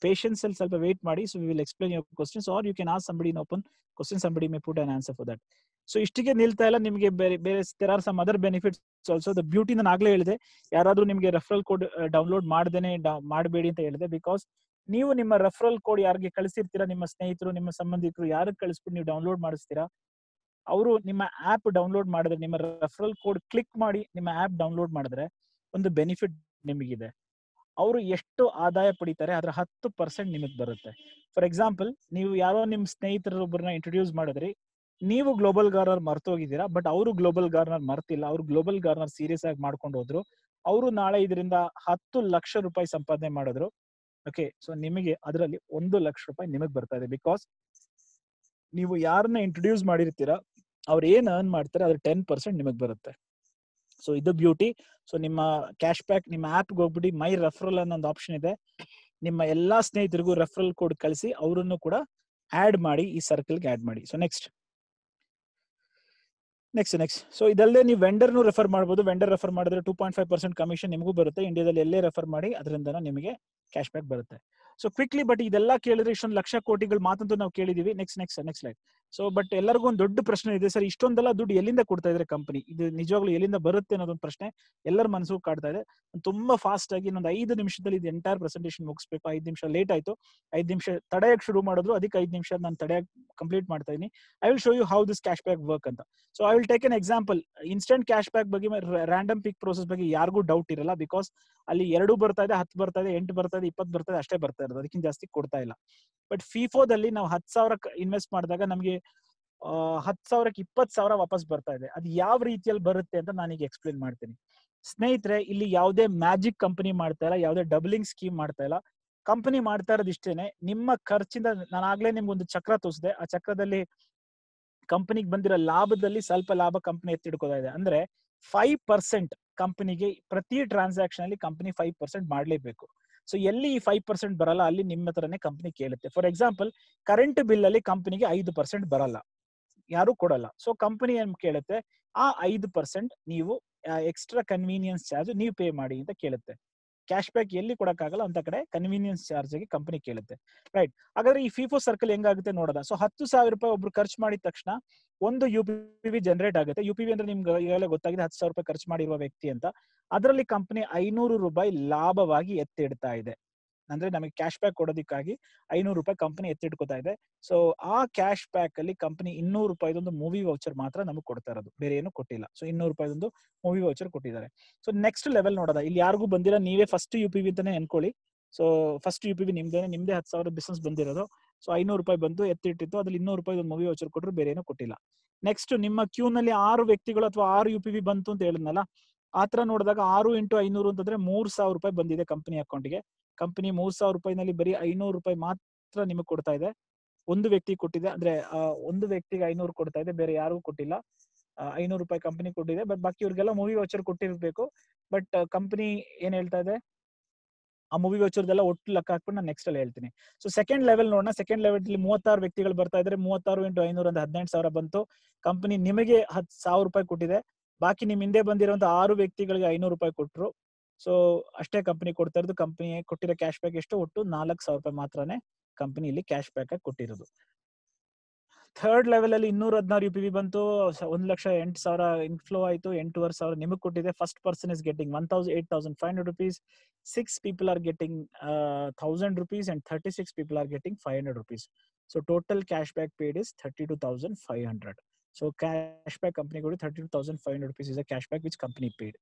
patience ಅಲ್ಲಿ ಸ್ವಲ್ಪ ವೇಟ್ ಮಾಡಿ. So will explain your questions are you can ask somebody in open question somebody may put an answer for that so ಇಷ್ಟಿಗೆ ನಿಲ್ತಾ ಇಲ್ಲ. ನಿಮಗೆ ಬೇರೆ ಬೇರೆ there are some other benefits also the beauty ನಾನು ಆಗ್ಲೇ ಹೇಳಿದೆ. ಯಾರಾದ್ರೂ ನಿಮಗೆ ರೆಫರಲ್ ಕೋಡ್ ಡೌನ್ಲೋಡ್ ಮಾಡ್ದೇನೆ ಮಾಡಬೇಡಿ ಅಂತ ಹೇಳಿದೆ. ಬಿಕಾಸ್ ನೀವು ನಿಮ್ಮ ರೆಫರಲ್ ಕೋಡ್ ಯಾರಿಗೆ ಕಳಿಸಿರ್ತೀರಾ, ನಿಮ್ಮ ಸ್ನೇಹಿತರು, ನಿಮ್ಮ ಸಂಬಂಧಿಕರು ಯಾರಿಗೆ ಕಳಿಸ್ಬಿಟ್ಟು ನೀವು ಡೌನ್ಲೋಡ್ ಮಾಡಿಸ್ತೀರಾ, ಅವರು ನಿಮ್ಮ ಆ್ಯಪ್ ಡೌನ್ಲೋಡ್ ಮಾಡಿದ್ರೆ, ನಿಮ್ಮ ರೆಫರಲ್ ಕೋಡ್ ಕ್ಲಿಕ್ ಮಾಡಿ ನಿಮ್ಮ ಆ್ಯಪ್ ಡೌನ್ಲೋಡ್ ಮಾಡಿದ್ರೆ ಒಂದು ಬೆನಿಫಿಟ್ ನಿಮಗಿದೆ. ಅವರು ಎಷ್ಟು ಆದಾಯ ಪಡಿತಾರೆ ಅದರ ಹತ್ತು ಪರ್ಸೆಂಟ್ ನಿಮಗೆ ಬರುತ್ತೆ. ಫಾರ್ ಎಕ್ಸಾಂಪಲ್, ನೀವು ಯಾರೋ ನಿಮ್ಮ ಸ್ನೇಹಿತರೊಬ್ಬರನ್ನ ಇಂಟ್ರೊಡ್ಯೂಸ್ ಮಾಡಿದ್ರಿ, ನೀವು ಗ್ಲೋಬಲ್ ಗಾರ್ನರ್ ಮರ್ತೋಗಿದ್ದೀರಾ, ಬಟ್ ಅವರು ಗ್ಲೋಬಲ್ ಗಾರ್ನರ್ ಮರ್ತಿಲ್ಲ, ಅವ್ರು ಗ್ಲೋಬಲ್ ಗಾರ್ನರ್ ಸೀರಿಯಸ್ ಆಗಿ ಮಾಡ್ಕೊಂಡು ಹೋದ್ರು, ಅವರು ನಾಳೆ ಇದರಿಂದ ಹತ್ತು ಲಕ್ಷ ರೂಪಾಯಿ ಸಂಪಾದನೆ ಮಾಡಿದ್ರು ಓಕೆ ಸೊ ನಿಮಗೆ ಅದರಲ್ಲಿ ಒಂದು ಲಕ್ಷ ರೂಪಾಯಿ ನಿಮಗೆ ಬರ್ತಾ ಇದೆ ಬಿಕಾಸ್ ನೀವು ಯಾರನ್ನ ಇಂಟ್ರೊಡ್ಯೂಸ್ ಮಾಡಿರ್ತೀರಾ, ಅವ್ರು ಏನ್ ಅರ್ನ್ ಮಾಡ್ತಾರೆ, ಅದ್ರ ಟೆನ್ ಪರ್ಸೆಂಟ್ ನಿಮಗೆ ಬರುತ್ತೆ. ಸೊ ಇದು ಬ್ಯೂಟಿ ಸೊ ನಿಮ್ಮ ಕ್ಯಾಶ್ ಬ್ಯಾಕ್ ನಿಮ್ಮ ಆಪ್ಗೆ ಹೋಗ್ಬಿಟ್ಟು ಮೈ ರೆಫರಲ್ ಅನ್ನೋ ಒಂದು ಆಪ್ಷನ್ ಇದೆ. ನಿಮ್ಮ ಎಲ್ಲಾ ಸ್ನೇಹಿತರಿಗೂ ರೆಫರಲ್ ಕೋಡ್ ಕಳಿಸಿ, ಅವರನ್ನು ಕೂಡ ಆಡ್ ಮಾಡಿ, ಈ ಸರ್ಕಲ್ಗೆ ಆಡ್ ಮಾಡಿ. So next next next so ಇದಲ್ಲದೆ ನೀವು ವೆಂಡರ್ನು ರೆಫರ್ ಮಾಡಬಹುದು ವೆಂಡರ್ ರೆಫರ್ ಮಾಡಿದ್ರೆ two point five percent commission ನಿಮಗೂ ಬರುತ್ತೆ. ಇಂಡಿಯಾದಲ್ಲಿ ಎಲ್ಲೇ ರೆಫರ್ ಮಾಡಿ ಅದರಿಂದ ನಿಮಗೆ ಕ್ಯಾಶ್ ಬ್ಯಾಕ್ ಬರುತ್ತೆ. ಸೊ ಕ್ವಿಕ್ಲಿ ಬಟ್ ಇದೆಲ್ಲ ಕೇಳಿದ್ರೆ ಇಷ್ಟೊಂದು ಲಕ್ಷ ಕೋಟಿಗಳು ಮಾತಂತೂ ನಾವು ಕೇಳಿದೀವಿ. Next next next light so but ಎಲ್ಲರಿಗೂ ಒಂದು ದೊಡ್ಡ ಪ್ರಶ್ನೆ ಇದೆ. ಸರ್, ಇಷ್ಟೊಂದೆಲ್ಲ ದುಡ್ಡು ಎಲ್ಲಿಂದ ಕೊಡ್ತಾ ಇದ್ರೆ ಕಂಪನಿ ಇದು ನಿಜವಾಗ್ಲೂ ಎಲ್ಲಿಂದ ಬರುತ್ತೆ ಅನ್ನೋದೊಂದು ಪ್ರಶ್ನೆ ಎಲ್ಲರ ಮನಸ್ಸು ಕಾಡ್ತಾ ಇದೆ. ತುಂಬಾ ಫಾಸ್ಟ್ ಆಗಿ ಇನ್ನೊಂದು ಐದು ನಿಮಿಷದಲ್ಲಿ ಇದು ಎಂಟೈರ್ ಪ್ರೆಸೆಂಟೇಷನ್ ಮುಗಿಸ್ಬೇಕು. ಐದು ನಿಮಿಷ ಲೇಟ್ ಆಯ್ತು. ಐದು ನಿಮಿಷ ತಡೆಯಕ್ಕೆ ಶುರು ಮಾಡಿದ್ರು. ಅದಕ್ಕೆ ಐದು ನಿಮಿಷ ನಾನು ತಡೆಯಕ್ಕೆ ಕಂಪ್ಲೀಟ್ ಮಾಡ್ತಾ ಇದೀನಿ I will show you how this cash back work ಅಂತ. So I will take an example instant cash back ಬಗ್ಗೆ ರ್ಯಾಂಡಮ್ ಪಿಕ್ ಪ್ರೋಸೆಸ್ ಬಗ್ಗೆ ಯಾರಿಗೂ ಡೌಟ್ ಇರಲ್ಲ. ಬಿಕಾಸ್ ಅಲ್ಲಿ ಎರಡು ಬರ್ತಾ ಇದೆ, ಹತ್ತು ಬರ್ತಾ ಇದೆ, ಎಂಟು ಬರ್ತಾ ಇದೆ ಇಪ್ಪತ್ತು ಬರ್ತದೆ, ಅಷ್ಟೇ ಬರ್ತಾ ಇರೋದು. ಅದಕ್ಕಿಂತ ಜಾಸ್ತಿ ಕೊಡ್ತಾ ಇಲ್ಲ. ಬಟ್ ಫಿಫೋದಲ್ಲಿ ನಾವು ಹತ್ತು ಸಾವಿರ ಇನ್ವೆಸ್ಟ್ ಮಾಡಿದಾಗ ನಮಗೆ ಹತ್ತು ಸಾವಿರಕ್ಕೆ ಇಪ್ಪತ್ತು ಸಾವಿರ ವಾಪಸ್ ಬರ್ತಾ ಇದೆ. ಅದು ಯಾವ ರೀತಿಯಲ್ಲಿ ಬರುತ್ತೆ ಅಂತ ನಾನೀಗ ಎಕ್ಸ್ಪ್ಲೇನ್ ಮಾಡ್ತೀನಿ. ಸ್ನೇಹಿತರೆ, ಇಲ್ಲಿ ಯಾವುದೇ ಮ್ಯಾಜಿಕ್ ಕಂಪನಿ ಮಾಡ್ತಾ ಇಲ್ಲ, ಯಾವುದೇ ಡಬ್ಲಿಂಗ್ ಸ್ಕೀಮ್ ಮಾಡ್ತಾ ಇಲ್ಲ. ಕಂಪನಿ ಮಾಡ್ತಾ ಇರೋದು ಇಷ್ಟೇನೆ ನಿಮ್ಮ ಖರ್ಚಿಂದ ನಾನು ಆಗ್ಲೇ ನಿಮ್ಗೆ ಒಂದು ಚಕ್ರ ತೋರಿಸಿದೆ. ಆ ಚಕ್ರದಲ್ಲಿ ಕಂಪನಿಗೆ ಬಂದಿರೋ ಲಾಭದಲ್ಲಿ ಸ್ವಲ್ಪ ಲಾಭ ಕಂಪನಿ ಎತ್ತಿಡ್ಕೋತಾ ಇದೆ. ಅಂದ್ರೆ ಫೈವ್ ಪರ್ಸೆಂಟ್ ಕಂಪನಿಗೆ ಪ್ರತಿ ಟ್ರಾನ್ಸಾಕ್ಷನ್ ಅಲ್ಲಿ ಕಂಪನಿ ಫೈವ್ ಪರ್ಸೆಂಟ್ ಮಾಡ್ಲೇಬೇಕು. ಸೊ ಎಲ್ಲಿ ಈ ಫೈವ್ ಪರ್ಸೆಂಟ್ ಬರಲ್ಲ, ಅಲ್ಲಿ ನಿಮ್ಮ ಹತ್ರನೇ ಕಂಪನಿ ಕೇಳುತ್ತೆ. ಫಾರ್ ಎಕ್ಸಾಂಪಲ್ ಕರೆಂಟ್ ಬಿಲ್ ಅಲ್ಲಿ ಕಂಪನಿಗೆ ಐದು ಪರ್ಸೆಂಟ್ ಬರಲ್ಲ. ಯಾರು ಕೊಡಲ್ಲ. ಸೊ ಕಂಪನಿ ಏನ್ ಕೇಳುತ್ತೆ? ಆ ಐದು ಪರ್ಸೆಂಟ್ ನೀವು ಎಕ್ಸ್ಟ್ರಾ ಕನ್ವೀನಿಯನ್ಸ್ ಚಾರ್ಜ್ ನೀವು ಪೇ ಮಾಡಿ ಅಂತ ಕೇಳುತ್ತೆ. ಕ್ಯಾಶ್ ಬ್ಯಾಕ್ ಎಲ್ಲಿ ಕೊಡಕ್ಕಾಗಲ್ಲ, ಅಂತ ಕಡೆ ಕನ್ವೀನಿಯನ್ಸ್ ಚಾರ್ಜ್ ಆಗಿ ಕಂಪನಿ ಕೇಳುತ್ತೆ ರೈಟ್ ಹಾಗಾದ್ರೆ ಈ ಫಿಫೋ ಸರ್ಕಲ್ ಹೆಂಗಾಗುತ್ತೆ ನೋಡೋದ ಸೊ ಹತ್ತು ಸಾವಿರ ರೂಪಾಯಿ ಒಬ್ರು ಖರ್ಚು ಮಾಡಿದ ತಕ್ಷಣ ಒಂದು ಯು ಪಿ ವಿ ಜನರೇಟ್ ಆಗುತ್ತೆ. ಯು ಪಿ ವಿ ಅಂದ್ರೆ ನಿಮ್ಗೆ ಈಗಾಗಲೇ ಗೊತ್ತಾಗಿದೆ, ಹತ್ತು ಸಾವಿರ ರೂಪಾಯಿ ಖರ್ಚು ಮಾಡಿರುವ ವ್ಯಕ್ತಿ ಅಂತ. ಅದರಲ್ಲಿ ಕಂಪನಿ ಐನೂರು ರೂಪಾಯಿ ಲಾಭವಾಗಿ ಎತ್ತಿಡ್ತಾ ಇದೆ. ಅಂದ್ರೆ ನಮಗೆ ಕ್ಯಾಶ್ ಬ್ಯಾಕ್ ಕೊಡೋದಕ್ಕಾಗಿ ಐನೂರು ರೂಪಾಯಿ ಕಂಪನಿ ಎತ್ತಿಟ್ಕೋತಾ ಇದೆ. ಸೊ ಆ ಕ್ಯಾಶ್ ಬ್ಯಾಕ್ ಅಲ್ಲಿ ಕಂಪನಿ ಇನ್ನೂರು ರೂಪಾಯಿದೊಂದು ಮೂವಿ ವೌಚರ್ ಮಾತ್ರ ನಮಗೆ ಕೊಡ್ತಾ ಇರೋದು. ಬೇರೆ ಏನು ಕೊಟ್ಟಿಲ್ಲ. ಸೊ ಇನ್ನೂರು ರೂಪಾಯಿದೊಂದು ಮೂವಿ ವೌಚರ್ ಕೊಟ್ಟಿದ್ದಾರೆ. ಸೊ ನೆಕ್ಸ್ಟ್ ಲೆವೆಲ್ ನೋಡೋದ ಇಲ್ಲಿ ಯಾರಿಗೂ ಬಂದಿಲ್ಲ. ನೀವೇ ಫಸ್ಟ್ ಯು ಪಿ ವಿ ಅಂತಾನೆ ಅನ್ಕೊಳ್ಳಿ so first U P V ನಿಮ್ದೇನೆ. ನಿಮ್ದೇ ಹತ್ತು ಸಾವಿರ ಬಿಸ್ನೆಸ್ ಬಂದಿರೋದು. ಸೊ ಐನೂರು ರೂಪಾಯಿ ಬಂದು ಎತ್ತಿಟ್ಟಿತ್ತು. ಅದ್ರಲ್ಲಿ ಇನ್ನೂರು ರೂಪಾಯಿ ಒಂದು ಮೂವಿ ವೌಚರ್ ಕೊಟ್ಟರು. ಬೇರೆ ಏನೂ ಕೊಟ್ಟಿಲ್ಲ. ನೆಕ್ಸ್ಟ್ ನಿಮ್ಮ ಕ್ಯೂ ನಲ್ಲಿ ಆರು ವ್ಯಕ್ತಿಗಳು ಅಥವಾ ಆರು ಯು ಪಿ ವಿ ಬಂತು ಅಂತ ಹೇಳಿದ್ನಲ್ಲ ಆತರ ನೋಡಿದಾಗ ಆರು ಇಂಟು ಐನೂರು ಅಂತಂದ್ರೆ ಮೂರ್ ಸಾವಿರ ರೂಪಾಯಿ ಬಂದಿದೆ ಕಂಪನಿ ಅಕೌಂಟ್ಗೆ ಕಂಪನಿ ಮೂರ್ ಸಾವಿರ ರೂಪಾಯಿನಲ್ಲಿ ಬರೀ ಐನೂರು ರೂಪಾಯಿ ಮಾತ್ರ ನಿಮಗೆ ಕೊಡ್ತಾ ಇದೆ. ಒಂದು ವ್ಯಕ್ತಿ ಕೊಟ್ಟಿದೆ, ಅಂದ್ರೆ ಒಂದು ವ್ಯಕ್ತಿಗೆ ಐನೂರು ಕೊಡ್ತಾ ಇದೆ, ಬೇರೆ ಯಾರಿಗೂ ಕೊಟ್ಟಿಲ್ಲ. ಐನೂರು ರೂಪಾಯಿ ಕಂಪನಿ ಕೊಟ್ಟಿದೆ, ಬಟ್ ಬಾಕಿ ಇವ್ರಿಗೆಲ್ಲ ಮೂವಿ ವಾಚರ್ ಕೊಟ್ಟಿರ್ಬೇಕು. ಬಟ್ ಕಂಪನಿ ಏನ್ ಹೇಳ್ತಾ ಇದೆ? ಆ ಮೂವಿ ವಚರ್ದೆಲ್ಲ ಒಟ್ಟು ಲೆಕ್ಕ ಹಾಕ್ಬಿಟ್ಟು ನಾನು ನೆಕ್ಸ್ಟ್ ಅಲ್ಲಿ ಹೇಳ್ತೀನಿ. ಸೊ ಸೆಕೆಂಡ್ ಲೆವೆಲ್ ನೋಡೋಣ. ಸೆಕೆಂಡ್ ಲೆವೆಲ್ ಅಲ್ಲಿ ಮೂವತ್ತಾರು ವ್ಯಕ್ತಿಗಳು ಬರ್ತಾ ಇದ್ರೆ ಮೂವತ್ತಾರು ಇಂಟು ಐನೂರ ಒಂದು ಹದಿನೆಂಟು ಸಾವಿರ ಬಂತು. ಕಂಪನಿ ನಿಮಗೆ ಹತ್ತು ಸಾವಿರ ರೂಪಾಯಿ ಕೊಟ್ಟಿದೆ. ಬಾಕಿ ನಿಮ್ ಹಿಂದೆ ಬಂದಿರುವಂತ ಆರು ವ್ಯಕ್ತಿಗಳಿಗೆ ಐನೂರು ರೂಪಾಯಿ ಕೊಟ್ಟರು ಸೊ, ಅಷ್ಟೇ ಕಂಪನಿ ಕೊಡ್ತಾ ಇರೋದು ಕಂಪನಿ ಕೊಟ್ಟಿರೋ ಕ್ಯಾಶ್ ಬ್ಯಾಕ್ ಎಷ್ಟು ಒಟ್ಟು ನಾಲ್ಕು ಸಾವಿರ ರೂಪಾಯಿ ಮಾತ್ರನೇ ಕಂಪನಿ ಇಲ್ಲಿ ಕ್ಯಾಶ್ ಬ್ಯಾಕ್ ಆಗಿ ಕೊಟ್ಟಿರೋದು. ಥರ್ಡ್ ಲೆವೆಲ್ ಅಲ್ಲಿ ಇನ್ನೂರ ಹದಿನಾರು ಯು ಪಿ ಬಿ ಬಂತು. ಒಂದು ಲಕ್ಷ ಎಂಟು ಸಾವಿರ ಇನ್ಫ್ಲೋ ಆಯ್ತು. ಎಂಟೂವರೆ ಸಾವಿರ ನಿಮಗೆ ಕೊಟ್ಟಿದೆ. First person is getting one thousand eight thousand five hundred rupees six people are getting thousand rupees and thirty six people are getting five hundred rupees so total cash back paid is thirty two thousand five hundred thirty two thousand five hundred rupees is a cash back which company paid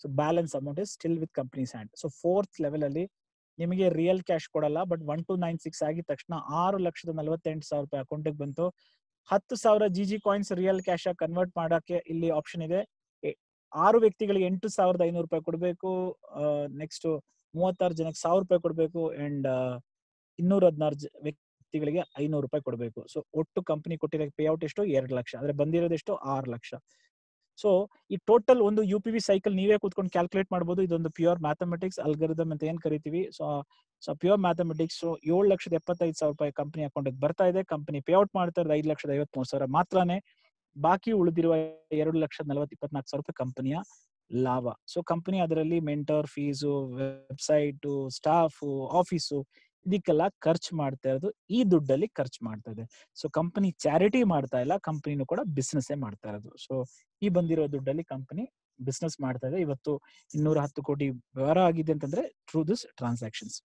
so balance amount is still with company's hand so fourth level ಅಲ್ಲಿ ನಿಮಗೆ real cash ಕೊಡಲ್ಲ but one two nine six ಆಗಿದ ತಕ್ಷಣ ಆರು ಲಕ್ಷದ ನಲವತ್ತೆಂಟು ಸಾವಿರ ರೂಪಾಯಿ ಅಕೌಂಟಿಗೆ ಬಂತು. ಹತ್ತು ಸಾವಿರ G G coins real cash ಆಗಿ ಕನ್ವರ್ಟ್ ಮಾಡಕ್ಕೆ ಇಲ್ಲಿ ಆಪ್ಷನ್ ಇದೆ. ಆರು ವ್ಯಕ್ತಿಗಳಿಗೆ ಎಂಟು ಸಾವಿರದ ಐನೂರು ರೂಪಾಯಿ ಕೊಡಬೇಕು ನೆಕ್ಸ್ಟ್ ಮೂವತ್ತಾರು ಜನಕ್ಕೆ ಸಾವಿರ ರೂಪಾಯಿ ಕೊಡಬೇಕು ಅಂಡ್ ಇನ್ನೂರ ಹದಿನಾರು ವ್ಯಕ್ತಿಗಳಿಗೆ ಐನೂರು ರೂಪಾಯಿ ಕೊಡಬೇಕು. ಸೊ, ಒಟ್ಟು ಕಂಪನಿ ಕೊಟ್ಟಿರೋ ಪೇಔಟ್ ಎಷ್ಟು? ಎರಡು ಲಕ್ಷ. ಅಂದ್ರೆ ಬಂದಿರೋದು ಎಷ್ಟು? ಆರು ಲಕ್ಷ. ಸೊ, ಈ ಟೋಟಲ್ ಒಂದು ಯು ಪಿ ಸೈಕಲ್ ನೀವೇ ಕೂತ್ಕೊಂಡು ಕ್ಯಾಲ್ಕುಲೇಟ್ ಮಾಡಬಹುದು ಇದೊಂದು ಪ್ಯೂರ್ ಮ್ಯಾಥಮೆಟಿಕ್ಸ್ ಅಲ್ಗರಿದಮ್ ಅಂತ ಏನ್ ಕರಿತೀವಿ? ಸೊ ಸೊ ಪ್ಯೂರ್ ಮ್ಯಾಥಮೆಟಿಕ್ಸ್ ಏಳು ಲಕ್ಷದ ಎಪ್ಪತ್ತೈದು ಸಾವಿರ ರೂಪಾಯಿ ಕಂಪನಿ ಅಕೌಂಟಿಗೆ ಬರ್ತಾ ಇದೆ. ಕಂಪನಿ ಪೇ ಔಟ್ ಮಾಡ್ತಾ ಇರೋದು ಐದು ಲಕ್ಷದ ಐವತ್ಮೂರು ಸಾವಿರ ಮಾತ್ರನೇ. ಬಾಕಿ ಉಳಿದಿರುವ ಎರಡು ಲಕ್ಷದ ನಲವತ್ತು ಇಪ್ಪತ್ನಾಲ್ಕು ಸಾವಿರ ರೂಪಾಯಿ ಕಂಪನಿಯ ಲಾಭ. ಸೊ ಕಂಪನಿ ಅದರಲ್ಲಿ mentor fees website staff office ಇದಕ್ಕೆಲ್ಲ ಖರ್ಚು ಮಾಡ್ತಾ ಇರೋದು ಈ ದುಡ್ಡಲ್ಲಿ ಖರ್ಚು ಮಾಡ್ತಾ ಇದೆ. ಸೊ ಕಂಪನಿ ಚಾರಿಟಿ ಮಾಡ್ತಾ ಇಲ್ಲ ಕಂಪನಿನೂ ಕೂಡ ಬಿಸ್ನೆಸ್ ಮಾಡ್ತಾ ಇರೋದು. ಸೊ ಈ ಬಂದಿರೋ ದುಡ್ಡಲ್ಲಿ ಕಂಪನಿ ಬಿಸ್ನೆಸ್ ಮಾಡ್ತಾ ಇದೆ. ಇವತ್ತು ಇನ್ನೂರ ಹತ್ತು ಕೋಟಿ ವ್ಯವಹಾರ ಆಗಿದೆ ಅಂತಂದ್ರೆ through this transactions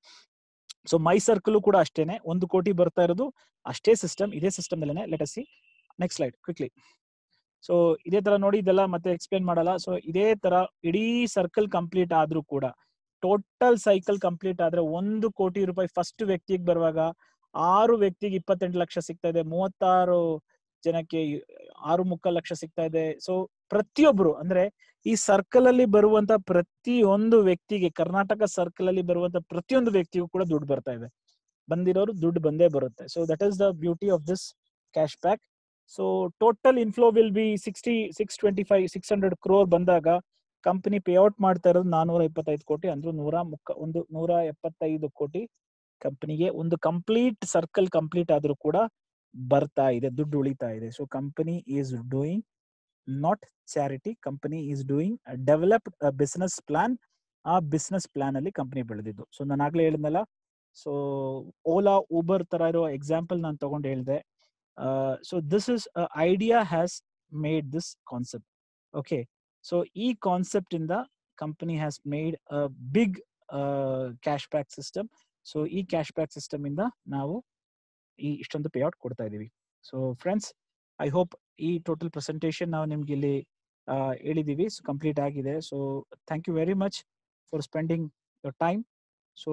so my circle ಕೂಡ ಅಷ್ಟೇನೆ. ಒಂದು ಕೋಟಿ ಬರ್ತಾ ಇರೋದು, ಅಷ್ಟೇ ಸಿಸ್ಟಮ್ ಇದೇ ಸಿಸ್ಟಮ್ ಅಲ್ಲೇನೆ let see next slide quickly so ಇದೇ ತರ ನೋಡಿ, ಇದೆಲ್ಲ ಮತ್ತೆ ಎಕ್ಸ್ಪ್ಲೇನ್ ಮಾಡಲ್ಲ. ಸೊ ಇದೇ ತರ ಇಡೀ ಸರ್ಕಲ್ ಕಂಪ್ಲೀಟ್ ಆದ್ರೂ ಕೂಡ ಟೋಟಲ್ ಸೈಕಲ್ ಕಂಪ್ಲೀಟ್ ಆದ್ರೆ ಒಂದು ಕೋಟಿ ರೂಪಾಯಿ ಫಸ್ಟ್ ವ್ಯಕ್ತಿಗೆ ಬರುವಾಗ ಆರು ವ್ಯಕ್ತಿಗೆ ಇಪ್ಪತ್ತೆಂಟು ಲಕ್ಷ ಸಿಗ್ತಾ ಇದೆ, ಮೂವತ್ತಾರು ಜನಕ್ಕೆ ಆರು ಮುಕ್ಕಾಲು ಲಕ್ಷ ಸಿಗ್ತಾ ಇದೆ. ಸೊ ಪ್ರತಿಯೊಬ್ರು ಅಂದ್ರೆ ಈ ಸರ್ಕಲ್ ಅಲ್ಲಿ ಬರುವಂತ ಪ್ರತಿಯೊಂದು ವ್ಯಕ್ತಿಗೆ, ಕರ್ನಾಟಕ ಸರ್ಕಲ್ ಅಲ್ಲಿ ಬರುವಂತ ಪ್ರತಿಯೊಂದು ವ್ಯಕ್ತಿಗೂ ಕೂಡ ದುಡ್ಡು ಬರ್ತಾ ಇದೆ. ಬಂದಿರೋರು ದುಡ್ಡು ಬಂದೇ ಬರುತ್ತೆ. So that is the beauty of this cash back so total inflow will be sixty six twenty five six hundred crore ಬಂದಾಗ ಕಂಪನಿ ಪೇಔಟ್ ಮಾಡ್ತಾ ಇರೋದು ನಾನೂರ ಇಪ್ಪತ್ತೈದು ಕೋಟಿ, ಅಂದ್ರೆ ನೂರ ಮುಕ್ಕ, ಒಂದು ನೂರ ಎಪ್ಪತ್ತೈದು ಕೋಟಿ ಕಂಪನಿಗೆ ಒಂದು ಕಂಪ್ಲೀಟ್ ಸರ್ಕಲ್ ಕಂಪ್ಲೀಟ್ ಆದ್ರೂ ಕೂಡ ಬರ್ತಾ ಇದೆ, ದುಡ್ಡು ಉಳಿತಾ ಇದೆ. So company is doing not charity company is doing developed business plan ಆ ಬಿಸ್ನೆಸ್ ಪ್ಲಾನ್ ಅಲ್ಲಿ ಕಂಪನಿ ಬೆಳೆದಿದ್ದು. ಸೊ ನಾನು ಆಗ್ಲೇ ಹೇಳಿದ್ನಲ್ಲ ಸೊ ಓಲಾ ಊಬರ್ ತರ ಇರೋ ಎಕ್ಸಾಂಪಲ್ ನಾನು ತಗೊಂಡು ಹೇಳಿದೆ. So this is idea has made this concept okay so ಈ ಕಾನ್ಸೆಪ್ಟ್ ಇಂದ company has made a big cash back system so ಈ ಕ್ಯಾಶ್ ಬ್ಯಾಕ್ ಸಿಸ್ಟಮ್ ಇಂದ ನಾವು ಈ ಇಷ್ಟೊಂದು ಪೇ ಔಟ್ ಕೊಡ್ತಾ ಇದೀವಿ ಸೊ ಫ್ರೆಂಡ್ಸ್ ಐ ಹೋಪ್ ಈ ಟೋಟಲ್ ಪ್ರೆಸೆಂಟೇಷನ್ ನಾವು ನಿಮ್ಗೆ ಇಲ್ಲಿ ಹೇಳಿದೀವಿ ಸೊ ಕಂಪ್ಲೀಟ್ ಆಗಿದೆ. So thank you very much for spending your time so